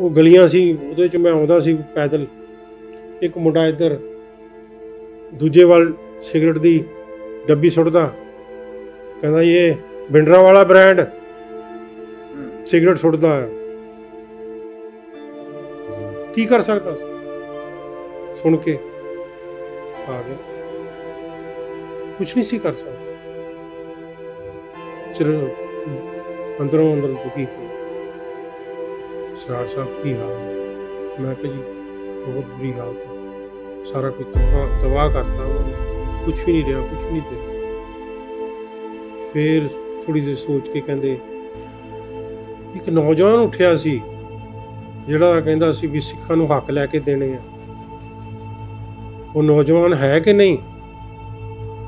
ਉਹ ਗਲੀਆਂ ਸੀ, ਉਹਦੇ ਚ ਮੈਂ ਆਉਂਦਾ ਸੀ ਪੈਦਲ। ਇੱਕ ਮੁੰਡਾ ਇੱਧਰ, ਦੂਜੇ ਵੱਲ ਸਿਗਰਟ ਦੀ ਡੱਬੀ ਸੁੱਟਦਾ। ਕਹਿੰਦਾ, ਇਹ ਬਿੰਡਰਾ ਵਾਲਾ ਬ੍ਰਾਂਡ। ਸਿਗਰਟ ਸੁੱਟਦਾ। ਹੈ ਕੀ ਕਰ ਸਕਦਾ ਸੀ? ਸੁਣ ਕੇ ਆ ਗਿਆ। ਕੁਝ ਨਹੀਂ ਸੀ ਕਰ ਸਕਦਾ। ਸਿਰਫ ਅੰਦਰੋਂ ਅੰਦਰ ਦੁਖੀ ਹੋ ਸਰਾਰ ਸਾਹਿਬ ਕੀ ਹਾਲ? ਹੈ? ਮੈਂ ਕਿਹਾ ਜੀ, ਬਹੁਤ ਬੁਰੀ ਹਾਲਤ ਹੈ। ਸਾਰਾ ਕੁਝ ਤਬਾਹ ਤਬਾਹ ਕਰਤਾ ਕੁਝ ਵੀ ਨਹੀਂ ਰਿਹਾ, ਕੁਝ ਵੀ ਨਹੀਂ ਤੇ ਫਿਰ ਥੋੜੀ ਜਿਹੀ ਸੋਚ ਕੇ ਕਹਿੰਦੇ, ਇੱਕ ਨੌਜਵਾਨ ਉੱਠਿਆ ਸੀ, ਜਿਹੜਾ ਕਹਿੰਦਾ ਸੀ ਵੀ ਸਿੱਖਾਂ ਨੂੰ ਹੱਕ ਲੈ ਕੇ ਦੇਣੇ ਆ। ਉਹ ਨੌਜਵਾਨ ਹੈ ਕਿ ਨਹੀਂ?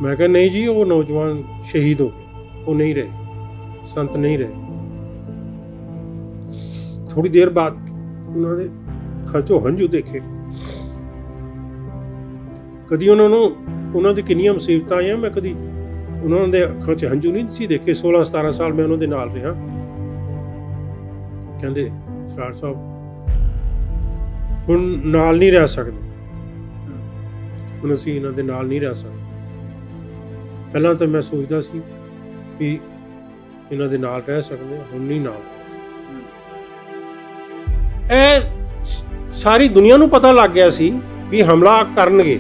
ਮੈਂ ਕਿਹਾ, ਨਹੀਂ ਜੀ, ਉਹ ਨੌਜਵਾਨ ਸ਼ਹੀਦ ਹੋ ਗਏ। ਉਹ ਨਹੀਂ ਰਹੇ। ਸੰਤ ਨਹੀਂ ਰਹੇ। ਥੋੜੀ ਦੇਰ ਬਾਅਦ ਉਹਨਾਂ ਦੇ ਖਰਚੋ ਹੰਝੂ ਦੇਖੇ। ਕਦੀ ਉਹਨਾਂ ਨੂੰ ਉਹਨਾਂ ਦੀ ਕਿੰਨੀਆਂ ਮੁਸੀਬਤਾਂ ਆਈਆਂ, ਮੈਂ ਕਦੀ ਉਹਨਾਂ ਦੇ ਅੱਖਾਂ 'ਚ ਹੰਝੂ ਨਹੀਂ ਸੀ ਦੇਖੇ। 16 17 ਸਾਲ ਮੈਂ ਉਹਨਾਂ ਦੇ ਨਾਲ ਰਿਹਾ। ਕਹਿੰਦੇ, ਸਰ ਸਾਹਿਬ, ਹੁਣ ਨਾਲ ਨਹੀਂ ਰਹਿ ਸਕਦੇ। ਹੁਣ ਅਸੀਂ ਇਹਨਾਂ ਦੇ ਨਾਲ ਨਹੀਂ ਰਹਿ ਸਕਦੇ। ਪਹਿਲਾਂ ਤਾਂ ਮੈਂ ਸੋਚਦਾ ਸੀ ਵੀ ਇਹਨਾਂ ਦੇ ਨਾਲ ਰਹਿ ਸਕਦੇ ਹੁਣ ਨਹੀਂ ਨਾਲ। ਇਹ ਸਾਰੀ ਦੁਨੀਆ ਨੂੰ ਪਤਾ ਲੱਗ ਗਿਆ ਸੀ ਵੀ ਹਮਲਾ ਕਰਨਗੇ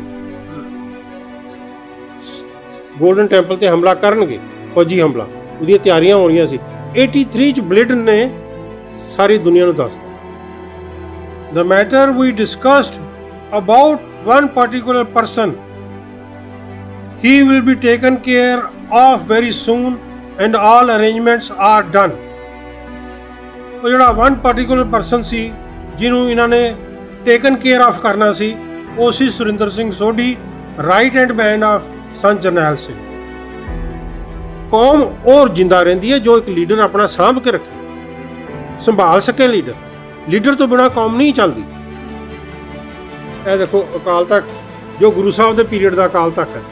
ਗੋਲਡਨ ਟੈਂਪਲ ਤੇ ਹਮਲਾ ਕਰਨਗੇ ਫੌਜੀ ਹਮਲਾ ਉਹਦੀਆਂ ਤਿਆਰੀਆਂ ਹੋ ਰਹੀਆਂ ਸੀ 83 ਚ ਬਲਿਡਨ ਨੇ ਸਾਰੀ ਦੁਨੀਆ ਨੂੰ ਦੱਸ ਦਿੱਤਾ the matter we discussed about one particular person he will be taken care of very soon and all arrangements are done ਉਹ ਜਿਹੜਾ ਵਨ particular ਪਰਸਨ ਸੀ, ਜਿਹਨੂੰ ਇਹਨਾਂ ਨੇ ਟੇਕਨ ਕੇਅਰ ਆਫ ਕਰਨਾ ਸੀ, ਉਹ ਸੀ Surinder Singh Sodhi right hand man of Sant Jarnail Singh ਕੌਮ ਔਰ ਜਿੰਦਾ ਰਹਿੰਦੀ ਹੈ ਜੋ ਇੱਕ ਲੀਡਰ ਆਪਣਾ ਸਾਂਭ ਕੇ ਰੱਖੇ। ਸੰਭਾਲ ਸਕੇ ਲੀਡਰ ਲੀਡਰ ਤੋਂ ਬਿਨਾ ਕੌਮ ਨਹੀਂ ਚੱਲਦੀ। ਇਹ ਦੇਖੋ, ਅਕਾਲ ਤਖਤ, ਜੋ ਗੁਰੂ ਸਾਹਿਬ ਦੇ ਪੀਰੀਅਡ ਦਾ ਅਕਾਲ ਤਖਤ ਹੈ।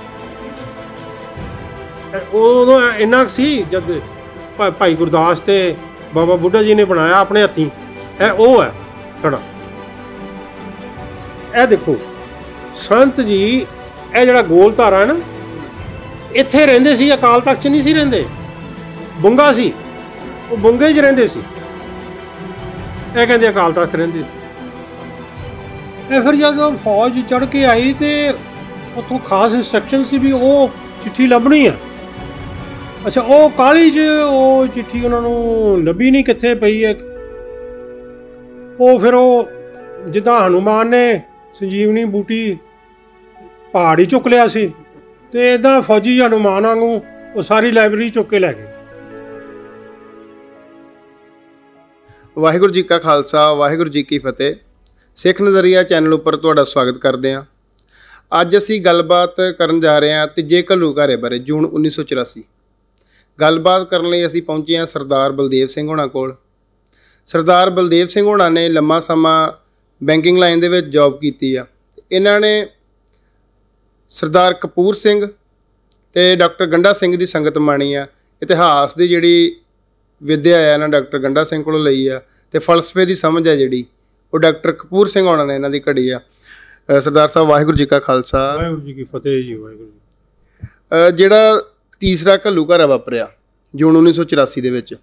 ਉਹ ਉਦੋਂ ਇੰਨਾ ਕੁ ਸੀ ਜਦ ਭਾਈ ਗੁਰਦਾਸ ਤੇ ਬਾਬਾ ਬੁੱਢਾ ਜੀ ਨੇ ਬਣਾਇਆ ਆਪਣੇ ਹੱਥੀਂ। ਇਹ ਉਹ ਹੈ ਥੜਾ ਇਹ ਦੇਖੋ, ਸੰਤ ਜੀ, ਇਹ ਜਿਹੜਾ ਗੋਲ ਧਾਰਾ ਹੈ ਨਾ, ਇੱਥੇ ਰਹਿੰਦੇ ਸੀ ਅਕਾਲ ਤਖਤ 'ਚ ਨਹੀਂ ਸੀ ਰਹਿੰਦੇ? ਬੁੰਗਾ ਸੀ। ਉਹ ਬੁੰਗੇ 'ਚ ਰਹਿੰਦੇ ਸੀ। ਇਹ ਕਹਿੰਦੇ ਅਕਾਲ ਤਖਤ ਰਹਿੰਦੇ ਸੀ। ਇਹ ਫਿਰ ਜਦੋਂ ਫੌਜ ਚੜ ਕੇ ਆਈ ਤੇ ਉੱਥੋਂ ਖਾਸ ਇਨਸਟਰਕਸ਼ਨ ਸੀ ਵੀ ਉਹ ਚਿੱਠੀ ਲੱਭਣੀ ਆ ਅੱਛਾ, ਉਹ ਕਾਲੀ 'ਚ ਉਹ ਚਿੱਠੀ ਉਹਨਾਂ ਨੂੰ ਲੱਭੀ ਨਹੀਂ ਕਿੱਥੇ ਪਈ ਹੈ? ਉਹ ਫਿਰ ਉਹ ਜਿੱਦਾਂ ਹਨੂਮਾਨ ਨੇ ਸੰਜੀਵਨੀ ਬੂਟੀ ਪਹਾੜੀ ਚੁੱਕ ਲਿਆ ਸੀ ਤੇ ਇਦਾਂ ਫੌਜੀ ਹਨੂਮਾਨ ਵਾਂਗੂ ਉਹ ਸਾਰੀ ਲਾਇਬ੍ਰੇਰੀ ਚੁੱਕ ਕੇ ਲੈ ਗਏ। ਵਾਹਿਗੁਰੂ ਜੀ ਕਾ ਖਾਲਸਾ, ਵਾਹਿਗੁਰੂ ਜੀ ਕੀ ਫਤਿਹ। ਸਿੱਖ ਨਜ਼ਰੀਆ ਚੈਨਲ ਉੱਪਰ ਤੁਹਾਡਾ ਸਵਾਗਤ ਕਰਦੇ ਹਾਂ। ਅੱਜ ਅਸੀਂ ਗੱਲਬਾਤ ਕਰਨ ਜਾ ਰਹੇ ਹਾਂ ਤੀਜੇ ਘੱਲੂ ਘੱਲੂਘਾਰੇ ਬਾਰੇ, ਜੂਨ 1984 ਗੱਲਬਾਤ ਕਰਨ ਲਈ ਅਸੀਂ ਪਹੁੰਚੇ ਹਾਂ ਸਰਦਾਰ ਬਲਦੇਵ ਸਿੰਘ ਹੋਣਾ ਕੋਲ। ਸਰਦਾਰ ਬਲਦੇਵ ਸਿੰਘ ਹੋਣਾ ਨੇ ਲੰਮਾ ਸਮਾਂ ਬੈਂਕਿੰਗ ਲਾਈਨ ਦੇ ਵਿੱਚ ਜੌਬ ਕੀਤੀ ਆ। ਇਹਨਾਂ ਨੇ ਸਰਦਾਰ ਕਪੂਰ ਸਿੰਘ ਤੇ ਡਾਕਟਰ ਗੰਡਾ ਸਿੰਘ ਦੀ ਸੰਗਤ ਮਾਣੀ ਆ। ਇਤਿਹਾਸ ਦੀ ਜਿਹੜੀ ਵਿਦਿਆ ਹੈ ਨਾ ਡਾਕਟਰ ਗੰਡਾ ਸਿੰਘ ਕੋਲੋਂ ਲਈ ਆ ਤੇ ਫਲਸਫੇ ਦੀ ਸਮਝ ਹੈ ਜਿਹੜੀ ਉਹ ਡਾਕਟਰ ਕਪੂਰ ਸਿੰਘ ਹੋਣਾ ਨੇ ਇਹਨਾਂ ਦੀ ਘੜੀ ਆ। ਸਰਦਾਰ ਸਾਹਿਬ ਵਾਹਿਗੁਰੂ ਜੀ ਕਾ ਖਾਲਸਾ। ਵਾਹਿਗੁਰੂ ਜੀ ਕੀ ਫਤਿਹ ਜੀ ਵਾਹਿਗੁਰੂ ਜਿਹੜਾ ਤੀਸਰਾ ਘੱਲੂਘਾਰਾ ਵਾਪਰਿਆ ਜੂਨ 1984 ਦੇ ਵਿੱਚ।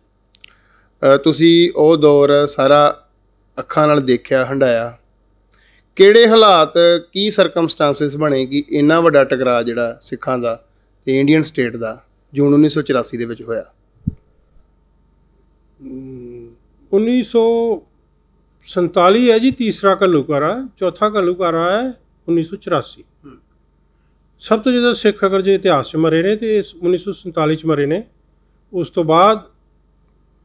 ਤੁਸੀਂ ਉਹ ਦੌਰ ਸਾਰਾ ਅੱਖਾਂ ਨਾਲ ਦੇਖਿਆ ਹੰਡਾਇਆ ਕਿਹੜੇ ਹਾਲਾਤ ਕੀ ਸਰਕਮਸਟੈਂਸਸ ਬਣੇ ਕਿ ਇੰਨਾ ਵੱਡਾ ਟਕਰਾਅ ਜਿਹੜਾ ਸਿੱਖਾਂ ਦਾ ਤੇ ਇੰਡੀਅਨ ਸਟੇਟ ਦਾ ਜੂਨ 1984 ਦੇ ਵਿੱਚ ਹੋਇਆ? 1947 ਹੈ ਜੀ ਤੀਸਰਾ ਘੱਲੂਘਾਰਾ ਚੌਥਾ ਘੱਲੂਘਾਰਾ ਹੈ 1984 ਸਭ ਤੋਂ ਜ਼ਿਆਦਾ ਸਿੱਖ ਅਗਰ ਜੇ ਇਤਿਹਾਸ 'ਚ ਮਰੇ ਨੇ ਤੇ ਇਸ 1947 'ਚ ਮਰੇ ਨੇ ਉਸ ਤੋਂ ਬਾਅਦ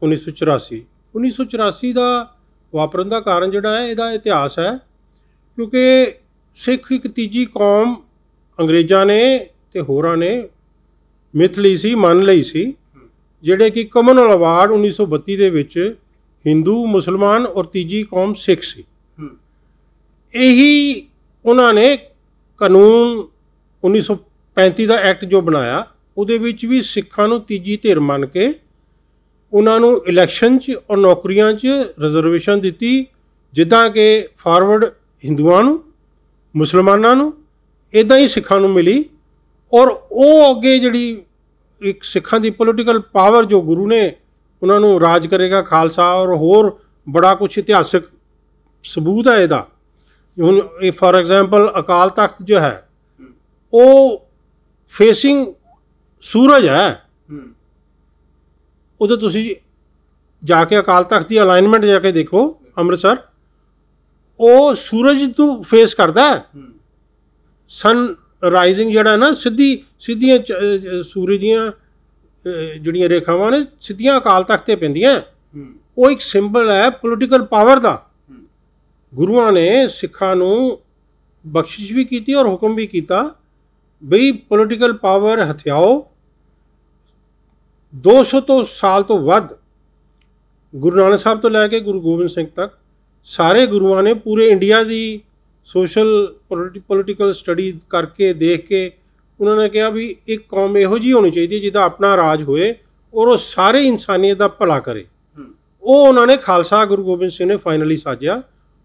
1984 1984 ਦਾ ਵਾਪਰਨ ਦਾ ਕਾਰਨ ਜਿਹੜਾ ਹੈ ਇਹਦਾ ਇਤਿਹਾਸ ਹੈ ਕਿਉਂਕਿ ਸਿੱਖ ਇੱਕ ਤੀਜੀ ਕੌਮ ਅੰਗਰੇਜ਼ਾਂ ਨੇ ਤੇ ਹੋਰਾਂ ਨੇ ਮਿਥ ਲਈ ਸੀ ਮੰਨ ਲਈ ਸੀ ਜਿਹੜੇ ਕਿ ਕਮਨਵੈਲਥ ਅਵਾਰਡ 1932 ਦੇ ਵਿੱਚ ਹਿੰਦੂ ਮੁਸਲਮਾਨ ਔਰ ਤੀਜੀ ਕੌਮ ਸਿੱਖ ਸੀ। ਇਹੀ ਉਹਨਾਂ ਨੇ ਕਾਨੂੰਨ 1935 ਦਾ ਐਕਟ ਜੋ ਬਣਾਇਆ, ਉਹਦੇ ਵਿੱਚ ਵੀ ਸਿੱਖਾਂ ਨੂੰ ਤੀਜੀ ਧਿਰ ਮੰਨ ਕੇ ਉਹਨਾਂ ਨੂੰ ਇਲੈਕਸ਼ਨ 'ਚ ਔਰ ਨੌਕਰੀਆਂ 'ਚ ਰਿਜ਼ਰਵੇਸ਼ਨ ਦਿੱਤੀ, ਜਿੱਦਾਂ ਕਿ ਫਾਰਵਰਡ ਹਿੰਦੂਆਂ ਨੂੰ, ਮੁਸਲਮਾਨਾਂ ਨੂੰ ਇਦਾਂ ਹੀ ਸਿੱਖਾਂ ਨੂੰ ਮਿਲੀ ਔਰ ਉਹ ਅੱਗੇ ਜਿਹੜੀ ਇੱਕ ਸਿੱਖਾਂ ਦੀ ਪੋਲੀਟੀਕਲ ਪਾਵਰ ਜੋ ਗੁਰੂ ਨੇ ਉਹਨਾਂ ਨੂੰ ਰਾਜ ਕਰੇਗਾ ਖਾਲਸਾ ਔਰ ਹੋਰ ਬੜਾ ਕੁਝ ਇਤਿਹਾਸਿਕ ਸਬੂਤ ਹੈ ਇਹਦਾ। ਹੁਣ ਇਹ ਫਾਰ ਐਗਜ਼ਾਮਪਲ ਅਕਾਲ ਤਖਤ ਜੋ ਹੈ ਉਹ ਫੇਸਿੰਗ ਸੂਰਜ ਹੈ। ਉਦੋਂ ਤੁਸੀਂ ਜਾ ਕੇ ਅਕਾਲ ਤਖਤ ਦੀ ਅਲਾਈਨਮੈਂਟ ਜਾ ਕੇ ਦੇਖੋ ਅੰਮ੍ਰਿਤਸਰ। ਉਹ ਸੂਰਜ ਨੂੰ ਫੇਸ ਕਰਦਾ ਹੈ। ਸਨ ਰਾਈਜ਼ਿੰਗ ਜਿਹੜਾ ਨਾ ਸਿੱਧੀ ਸਿੱਧੀਆਂ ਸੂਰਜ ਦੀਆਂ ਜਿਹੜੀਆਂ ਰੇਖਾਵਾਂ ਨੇ ਸਿੱਧੀਆਂ ਅਕਾਲ ਤਖਤ ਤੇ ਪੈਂਦੀਆਂ। ਉਹ ਇੱਕ ਸਿੰਬਲ ਹੈ ਪੋਲੀਟੀਕਲ ਪਾਵਰ ਦਾ। ਗੁਰੂਆਂ ਨੇ ਸਿੱਖਾਂ ਨੂੰ ਬਖਸ਼ਿਸ਼ ਵੀ ਕੀਤੀ ਔਰ ਹੁਕਮ ਵੀ ਕੀਤਾ। ਬਈ ਪੋਲੀਟੀਕਲ ਪਾਵਰ ਹਥਿਆਓ 200 ਤੋਂ ਸਾਲ ਤੋਂ ਵੱਧ ਗੁਰੂ ਨਾਨਕ ਸਾਹਿਬ ਤੋਂ ਲੈ ਕੇ ਗੁਰੂ ਗੋਬਿੰਦ ਸਿੰਘ ਤੱਕ ਸਾਰੇ ਗੁਰੂਆਂ ਨੇ ਪੂਰੇ ਇੰਡੀਆ ਦੀ ਸੋਸ਼ਲ ਪੋਲੀਟੀਕਲ ਸਟੱਡੀ ਕਰਕੇ ਦੇਖ ਕੇ ਉਹਨਾਂ ਨੇ ਕਿਹਾ ਵੀ ਇੱਕ ਕੌਮ ਇਹੋ ਜਿਹੀ ਹੋਣੀ ਚਾਹੀਦੀ ਹੈ ਜਿਹਦਾ ਆਪਣਾ ਰਾਜ ਹੋਏ ਔਰ ਉਹ ਸਾਰੇ ਇਨਸਾਨੀਅਤ ਦਾ ਭਲਾ ਕਰੇ। ਉਹ ਉਹਨਾਂ ਨੇ ਖਾਲਸਾ ਗੁਰੂ ਗੋਬਿੰਦ ਸਿੰਘ ਨੇ ਫਾਈਨਲੀ ਸਾਜਿਆ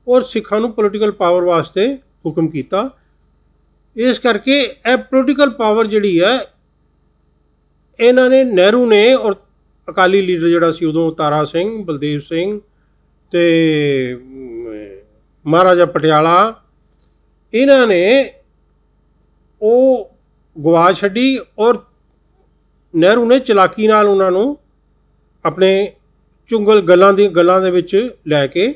ਔਰ ਸਿੱਖਾਂ ਨੂੰ ਪੋਲੀਟੀਕਲ ਪਾਵਰ ਵਾਸਤੇ ਹੁਕਮ ਕੀਤਾ ਇਸ ਕਰਕੇ ਇਹ ਪੋਲੀਟੀਕਲ ਪਾਵਰ ਜਿਹੜੀ ਹੈ, ਇਹਨਾਂ ਨੇ ਨਹਿਰੂ ਨੇ ਔਰ ਅਕਾਲੀ ਲੀਡਰ ਜਿਹੜਾ ਸੀ ਉਦੋਂ ਤਾਰਾ ਸਿੰਘ, ਬਲਦੇਵ ਸਿੰਘ ਤੇ ਮਹਾਰਾਜਾ ਪਟਿਆਲਾ, ਇਹਨਾਂ ਨੇ ਉਹ ਗਵਾ ਛੱਡੀ ਔਰ ਨਹਿਰੂ ਨੇ ਚਲਾਕੀ ਨਾਲ ਉਹਨਾਂ ਨੂੰ ਆਪਣੇ ਚੁੰਗਲ ਗੱਲਾਂ ਦੀ, ਗੱਲਾਂ ਦੇ ਵਿੱਚ ਲੈ ਕੇ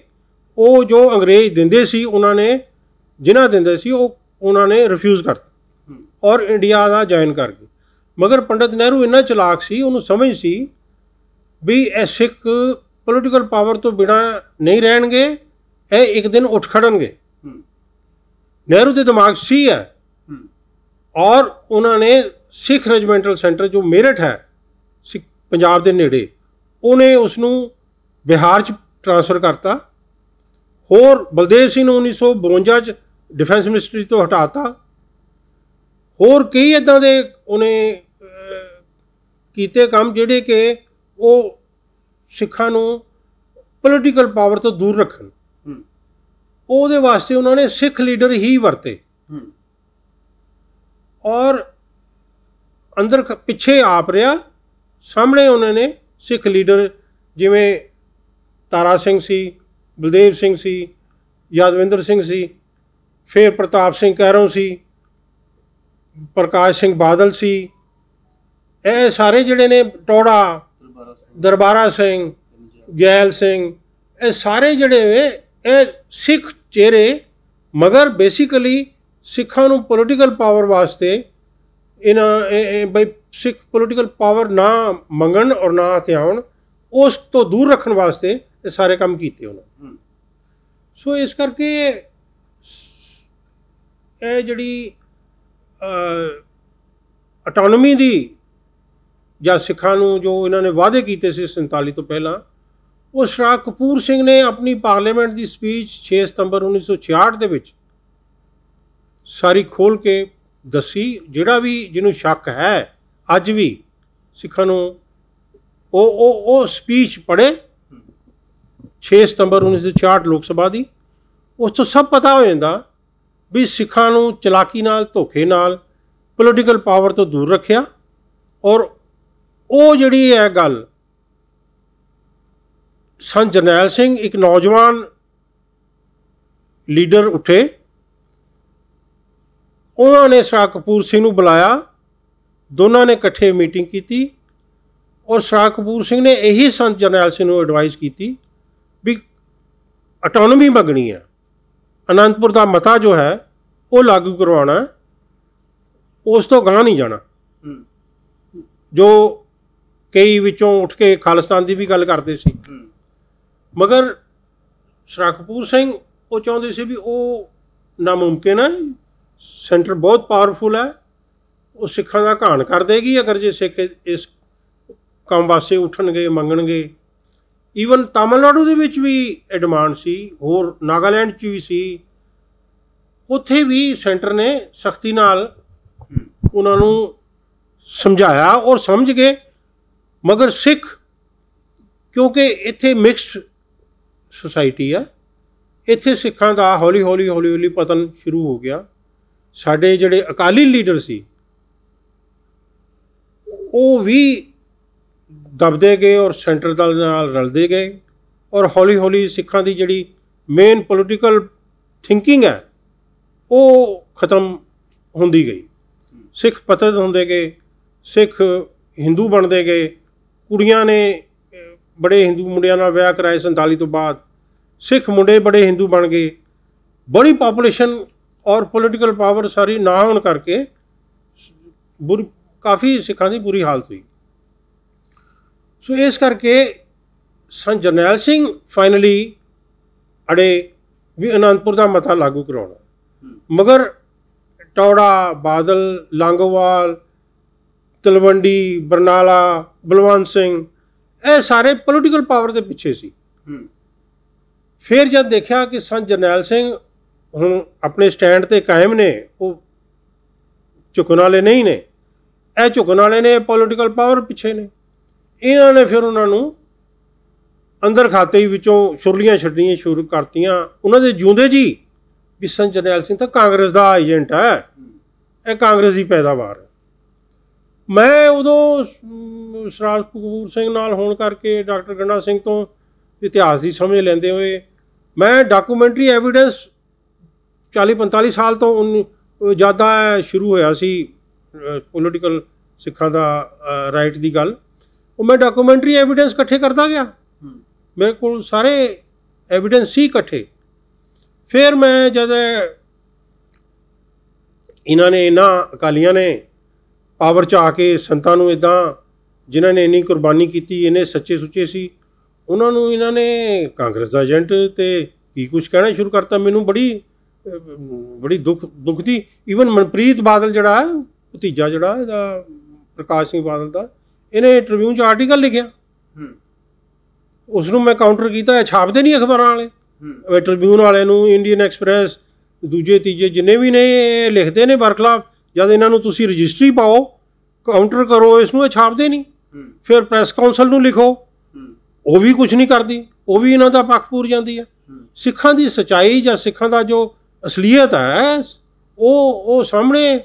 ਉਹ ਜੋ ਅੰਗਰੇਜ਼ ਦਿੰਦੇ ਸੀ, ਉਹਨਾਂ ਨੇ ਜਿਨ੍ਹਾਂ ਦਿੰਦੇ ਸੀ ਉਹ ਉਹਨਾਂ ਨੇ ਰਿਫਿਊਜ਼ ਕਰਤਾ। ਔਰ ਇੰਡੀਆ ਦਾ ਜੁਆਇਨ ਕਰ ਗਏ। ਮਗਰ ਪੰਡਤ ਨਹਿਰੂ ਇੰਨਾ ਚਲਾਕ ਸੀ, ਉਹਨੂੰ ਸਮਝ ਸੀ ਵੀ ਇਹ ਸਿੱਖ ਪੋਲੀਟੀਕਲ ਪਾਵਰ ਤੋਂ ਬਿਨਾ ਨਹੀਂ ਰਹਿਣਗੇ, ਇਹ ਇੱਕ ਦਿਨ ਉੱਠ ਖੜਨਗੇ। ਨਹਿਰੂ ਦੇ ਦਿਮਾਗ 'ਚ ਸੀ ਹੈ ਔਰ ਉਹਨਾਂ ਨੇ ਸਿੱਖ ਰੈਜੀਮੈਂਟਲ ਸੈਂਟਰ ਜੋ ਮੇਰਠ ਹੈ, ਸਿੱਖ ਪੰਜਾਬ ਦੇ ਨੇੜੇ, ਉਹਨੇ ਉਸ ਨੂੰ ਬਿਹਾਰ 'ਚ ਟ੍ਰਾਂਸਫਰ ਕਰਤਾ। ਹੋਰ ਬਲਦੇਵ ਸਿੰਘ ਨੂੰ 1952 'ਚ ਡਿਫੈਂਸ ਮਿਨਿਸਟਰੀ ਤੋਂ ਹਟਾਤਾ। ਹੋਰ ਕਈ ਇਦਾਂ ਦੇ ਉਹਨੇ ਕੀਤੇ ਕੰਮ ਜਿਹੜੇ ਕਿ ਉਹ ਸਿੱਖਾਂ ਨੂੰ ਪੋਲੀਟੀਕਲ ਪਾਵਰ ਤੋਂ ਦੂਰ ਰੱਖਣ। ਉਹਦੇ ਵਾਸਤੇ ਉਹਨਾਂ ਨੇ ਸਿੱਖ ਲੀਡਰ ਹੀ ਵਰਤੇ। ਔਰ ਅੰਦਰ ਪਿੱਛੇ ਆਪ ਰਿਹਾ। ਸਾਹਮਣੇ ਉਹਨਾਂ ਨੇ ਸਿੱਖ ਲੀਡਰ ਜਿਵੇਂ ਤਾਰਾ ਸਿੰਘ ਸੀ ਬਲਦੇਵ ਸਿੰਘ ਸੀ ਯਾਦਵਿੰਦਰ ਸਿੰਘ ਸੀ ਫਿਰ ਪ੍ਰਤਾਪ ਸਿੰਘ ਕੈਰੋਂ ਸੀ ਪ੍ਰਕਾਸ਼ ਸਿੰਘ ਬਾਦਲ ਸੀ। ਇਹ ਸਾਰੇ ਜਿਹੜੇ ਨੇ ਟੋੜਾ ਦਰਬਾਰਾ ਸਿੰਘ ਗੈਲ ਸਿੰਘ ਇਹ ਸਾਰੇ ਜਿਹੜੇ ਨੇ ਇਹ ਸਿੱਖ ਚਿਹਰੇ ਮਗਰ ਬੇਸਿਕਲੀ ਸਿੱਖਾਂ ਨੂੰ ਪੋਲੀਟੀਕਲ ਪਾਵਰ ਵਾਸਤੇ ਇਹਨਾਂ ਇਹ- ਇਹ ਬਈ ਸਿੱਖ ਪੋਲੀਟੀਕਲ ਪਾਵਰ ਨਾ ਮੰਗਣ ਔਰ ਨਾ ਹਥਿਆਉਣ ਉਸ ਤੋਂ ਦੂਰ ਰੱਖਣ ਵਾਸਤੇ ਇਹ ਸਾਰੇ ਕੰਮ ਕੀਤੇ ਉਹਨਾਂ ਸੋ ਇਸ ਕਰਕੇ ਇਹ ਜਿਹੜੀ ਆਟੋਨਮੀ ਦੀ ਜਾਂ ਸਿੱਖਾਂ ਨੂੰ ਜੋ ਇਹਨਾਂ ਨੇ ਵਾਅਦੇ ਕੀਤੇ ਸੀ 47 ਤੋਂ ਪਹਿਲਾਂ, ਉਹ ਸ਼ਰਾ ਕਪੂਰ ਸਿੰਘ ਨੇ ਆਪਣੀ ਪਾਰਲੀਮੈਂਟ ਦੀ ਸਪੀਚ 6 ਸਤੰਬਰ 1966 ਦੇ ਵਿੱਚ ਸਾਰੀ ਖੋਲ ਕੇ ਦੱਸੀ, ਜਿਹੜਾ ਵੀ ਜਿਹਨੂੰ ਸ਼ੱਕ ਹੈ, ਅੱਜ ਵੀ ਸਿੱਖਾਂ ਨੂੰ ਉਹ ਉਹ ਉਹ ਸਪੀਚ ਪੜ੍ਹੇ 6 ਸਤੰਬਰ 1966 ਲੋਕ ਸਭਾ ਦੀ। ਉਸ ਤੋਂ ਸਭ ਪਤਾ ਹੋ ਜਾਂਦਾ ਵੀ ਸਿੱਖਾਂ ਨੂੰ ਚਲਾਕੀ ਨਾਲ, ਧੋਖੇ ਨਾਲ ਪੋਲੀਟੀਕਲ ਪਾਵਰ ਤੋਂ ਦੂਰ ਰੱਖਿਆ ਔਰ ਉਹ ਜਿਹੜੀ ਹੈ ਗੱਲ ਸੰਤ ਜਰਨੈਲ ਸਿੰਘ, ਇੱਕ ਨੌਜਵਾਨ ਲੀਡਰ ਉੱਠੇ। ਉਹਨਾਂ ਨੇ ਸਰਾ ਕਪੂਰ ਸਿੰਘ ਨੂੰ ਬੁਲਾਇਆ। ਦੋਨਾਂ ਨੇ ਇਕੱਠੇ ਮੀਟਿੰਗ ਕੀਤੀ ਔਰ ਸਰਾ ਕਪੂਰ ਸਿੰਘ ਨੇ ਇਹੀ ਸੰਤ ਜਰਨੈਲ ਸਿੰਘ ਨੂੰ ਐਡਵਾਈਸ ਕੀਤੀ ਵੀ ਆਟੋਨਮੀ ਮੰਗਣੀ ਹੈ। ਅਨੰਦਪੁਰ ਦਾ ਮਤਾ ਜੋ ਹੈ ਉਹ ਲਾਗੂ ਕਰਵਾਉਣਾ। ਉਸ ਤੋਂ ਗਾਂ ਨਹੀਂ ਜਾਣਾ। ਜੋ ਕਈ ਵਿੱਚੋਂ ਉੱਠ ਕੇ ਖਾਲਿਸਤਾਨ ਦੀ ਵੀ ਗੱਲ ਕਰਦੇ ਸੀ। ਮਗਰ ਸਰਾ ਕਪੂਰ ਸਿੰਘ ਉਹ ਚਾਹੁੰਦੇ ਸੀ ਵੀ ਉਹ ਨਾਮੁਮਕਿਨ ਹੈ। ਸੈਂਟਰ ਬਹੁਤ ਪਾਵਰਫੁਲ ਹੈ। ਉਹ ਸਿੱਖਾਂ ਦਾ ਘਾਣ ਕਰ ਦੇਗੀ ਅਗਰ ਜੇ ਸਿੱਖ ਇਸ ਕੰਮ ਵਾਸਤੇ ਉੱਠਣਗੇ ਮੰਗਣਗੇ। ਈਵਨ ਤਾਮਿਲਨਾਡੂ ਦੇ ਵਿੱਚ ਵੀ ਡਿਮਾਂਡ ਸੀ ਹੋਰ ਨਾਗਾਲੈਂਡ 'ਚ ਵੀ ਸੀ। ਉੱਥੇ ਵੀ ਸੈਂਟਰ ਨੇ ਸਖਤੀ ਨਾਲ ਉਹਨਾਂ ਨੂੰ ਸਮਝਾਇਆ ਔਰ ਸਮਝ ਗਏ। ਮਗਰ ਸਿੱਖ ਕਿਉਂਕਿ ਇੱਥੇ ਮਿਕਸਡ ਸੁਸਾਇਟੀ ਹੈ ਇੱਥੇ ਸਿੱਖਾਂ ਦਾ ਹੌਲੀ ਹੌਲੀ ਹੌਲੀ ਹੌਲੀ ਪਤਨ ਸ਼ੁਰੂ ਹੋ ਗਿਆ। ਸਾਡੇ ਜਿਹੜੇ ਅਕਾਲੀ ਲੀਡਰ ਸੀ ਉਹ ਵੀ ਦਬਦੇ ਗਏ ਔਰ ਸੈਂਟਰ ਦਲ ਨਾਲ ਰਲਦੇ ਗਏ ਔਰ ਹੌਲੀ ਹੌਲੀ ਸਿੱਖਾਂ ਦੀ ਜਿਹੜੀ ਮੇਨ ਪੋਲੀਟੀਕਲ ਥਿੰਕਿੰਗ ਹੈ, ਉਹ ਖਤਮ ਹੁੰਦੀ ਗਈ। ਸਿੱਖ ਪਤਨ ਹੁੰਦੇ ਗਏ, ਸਿੱਖ ਹਿੰਦੂ ਬਣਦੇ ਗਏ, ਕੁੜੀਆਂ ਨੇ ਬੜੇ ਹਿੰਦੂ ਮੁੰਡਿਆਂ ਨਾਲ ਵਿਆਹ ਕਰਾਏ 47 ਤੋਂ ਬਾਅਦ। ਸਿੱਖ ਮੁੰਡੇ ਬੜੇ ਹਿੰਦੂ ਬਣ ਗਏ। ਬੜੀ ਪਾਪੂਲੇਸ਼ਨ ਔਰ ਪੋਲੀਟੀਕਲ ਪਾਵਰ ਸਾਰੀ ਨਾ ਹੋਣ ਕਰਕੇ ਬੁਰੀ, ਕਾਫੀ ਸਿੱਖਾਂ ਦੀ ਬੁਰੀ ਹਾਲਤ ਹੋਈ। ਸੋ ਇਸ ਕਰਕੇ ਸੰਤ ਜਰਨੈਲ ਸਿੰਘ ਫਾਈਨਲੀ ਅੜੇ ਵੀ ਅਨੰਦਪੁਰ ਦਾ ਮਤਾ ਲਾਗੂ ਕਰਾਉਣਾ। ਮਗਰ ਟੌੜਾ ਬਾਦਲ ਲਾਂਗੋਵਾਲ ਤਲਵੰਡੀ ਬਰਨਾਲਾ ਬਲਵੰਤ ਸਿੰਘ ਇਹ ਸਾਰੇ ਪੋਲੀਟੀਕਲ ਪਾਵਰ ਦੇ ਪਿੱਛੇ ਸੀ। ਫਿਰ ਜਦ ਦੇਖਿਆ ਕਿ ਸੰਤ ਜਰਨੈਲ ਸਿੰਘ ਹੁਣ ਆਪਣੇ ਸਟੈਂਡ ਤੇ ਕਾਇਮ ਨੇ ਉਹ ਝੁਕਣ ਵਾਲੇ ਨਹੀਂ ਨੇ। ਇਹ ਝੁਕਣ ਵਾਲੇ ਨੇ ਪੋਲੀਟੀਕਲ ਪਾਵਰ ਪਿੱਛੇ ਨੇ। ਇਹਨਾਂ ਨੇ ਫਿਰ ਉਹਨਾਂ ਨੂੰ ਅੰਦਰ ਖਾਤੇ ਹੀ ਵਿੱਚੋਂ ਛੁਰਲੀਆਂ ਛੱਡਣੀਆਂ ਸ਼ੁਰੂ ਕਰਤੀਆਂ। ਉਹਨਾਂ ਦੇ ਜਿਉਂਦੇ ਜੀ ਵੀ ਜਰਨੈਲ ਸਿੰਘ ਤਾਂ ਕਾਂਗਰਸ ਦਾ ਏਜੰਟ ਹੈ। ਇਹ ਕਾਂਗਰਸ ਦੀ ਪੈਦਾਵਾਰ ਹੈ। ਮੈਂ ਉਦੋਂ ਅਮ, ਸਰਾਜ ਕਪੂਰ ਸਿੰਘ ਨਾਲ ਹੋਣ ਕਰਕੇ ਡਾਕਟਰ ਗੰਡਾ ਸਿੰਘ ਤੋਂ ਇਤਿਹਾਸ ਦੀ ਸਮਝ ਲੈਂਦੇ ਹੋਏ ਮੈਂ ਡਾਕੂਮੈਂਟਰੀ ਐਵੀਡੈਂਸ 40 45 ਸਾਲ ਤੋਂ ਜ਼ਿਆਦਾ ਸ਼ੁਰੂ ਹੋਇਆ ਸੀ ਪੋਲੀਟੀਕਲ ਸਿੱਖਾਂ ਦਾ ਰਾਈਟ ਦੀ ਗੱਲ। ਉਹ ਮੈਂ ਡਾਕੂਮੈਂਟਰੀ ਐਵੀਡੈਂਸ ਇਕੱਠੇ ਕਰਦਾ ਗਿਆ। ਮੇਰੇ ਕੋਲ ਸਾਰੇ ਐਵੀਡੈਂਸ ਸੀ ਇਕੱਠੇ। ਫਿਰ ਮੈਂ ਜਦ ਇਹਨਾਂ ਨੇ ਇਹਨਾਂ ਅਕਾਲੀਆਂ ਨੇ ਪਾਵਰ ਚ ਆ ਕੇ ਸੰਤਾਂ ਨੂੰ ਇਦਾਂ ਜਿਨ੍ਹਾਂ ਨੇ ਇੰਨੀ ਕੁਰਬਾਨੀ ਕੀਤੀ ਇਹਨੇ ਸੱਚੇ ਸੁੱਚੇ ਸੀ ਉਹਨਾਂ ਨੂੰ ਇਹਨਾਂ ਨੇ ਕਾਂਗਰਸ ਦਾ ਏਜੰਟ ਤੇ ਕੀ ਕੁਝ ਕਹਿਣਾ ਸ਼ੁਰੂ ਕਰਤਾ। ਮੈਨੂੰ ਬੜੀ ਬੜੀ ਦੁੱਖ ਦੁੱਖ ਦੀ ਈਵਨ ਮਨਪ੍ਰੀਤ ਬਾਦਲ ਜਿਹੜਾ ਭਤੀਜਾ ਜਿਹੜਾ ਇਹਦਾ ਪ੍ਰਕਾਸ਼ ਸਿੰਘ ਬਾਦਲ ਦਾ ਇਹਨੇ ਟ੍ਰਿਬਿਊਨ 'ਚ ਆਰਟੀਕਲ ਲਿਖਿਆ। ਹੂੰ। ਉਸ ਨੂੰ ਮੈਂ ਕਾਊਂਟਰ ਕੀਤਾ ਇਹ ਛਾਪਦੇ ਨਹੀਂ ਅਖਬਾਰਾਂ ਵਾਲੇ। ਟ੍ਰਿਬਿਊਨ ਵਾਲੇ ਨੂੰ ਇੰਡੀਅਨ ਐਕਸਪ੍ਰੈਸ ਦੂਜੇ ਤੀਜੇ ਜਿੰਨੇ ਵੀ ਨੇ ਇਹ ਲਿਖਦੇ ਨੇ ਬਰਖਲਾਫ। ਜਦ ਇਹਨਾਂ ਨੂੰ ਤੁਸੀਂ ਰਜਿਸਟਰੀ ਪਾਓ ਕਾਊਂਟਰ ਕਰੋ ਇਸ ਨੂੰ ਇਹ ਛਾਪਦੇ ਨਹੀਂ। ਫਿਰ ਪ੍ਰੈਸ ਕਾਉਂਸਲ ਨੂੰ ਲਿਖੋ। ਉਹ ਵੀ ਕੁਝ ਨਹੀਂ ਕਰਦੀ। ਉਹ ਵੀ ਇਹਨਾਂ ਦਾ ਪੱਖ ਪੂਰ ਜਾਂਦੀ ਹੈ। ਹੂੰ। ਸਿੱਖਾਂ ਦੀ ਸਚਾਈ ਜਾਂ ਸਿੱਖਾਂ ਦਾ ਜੋ ਅਸਲੀਅਤ ਹੈ ਉਹ ਉਹ ਸਾਹਮਣੇ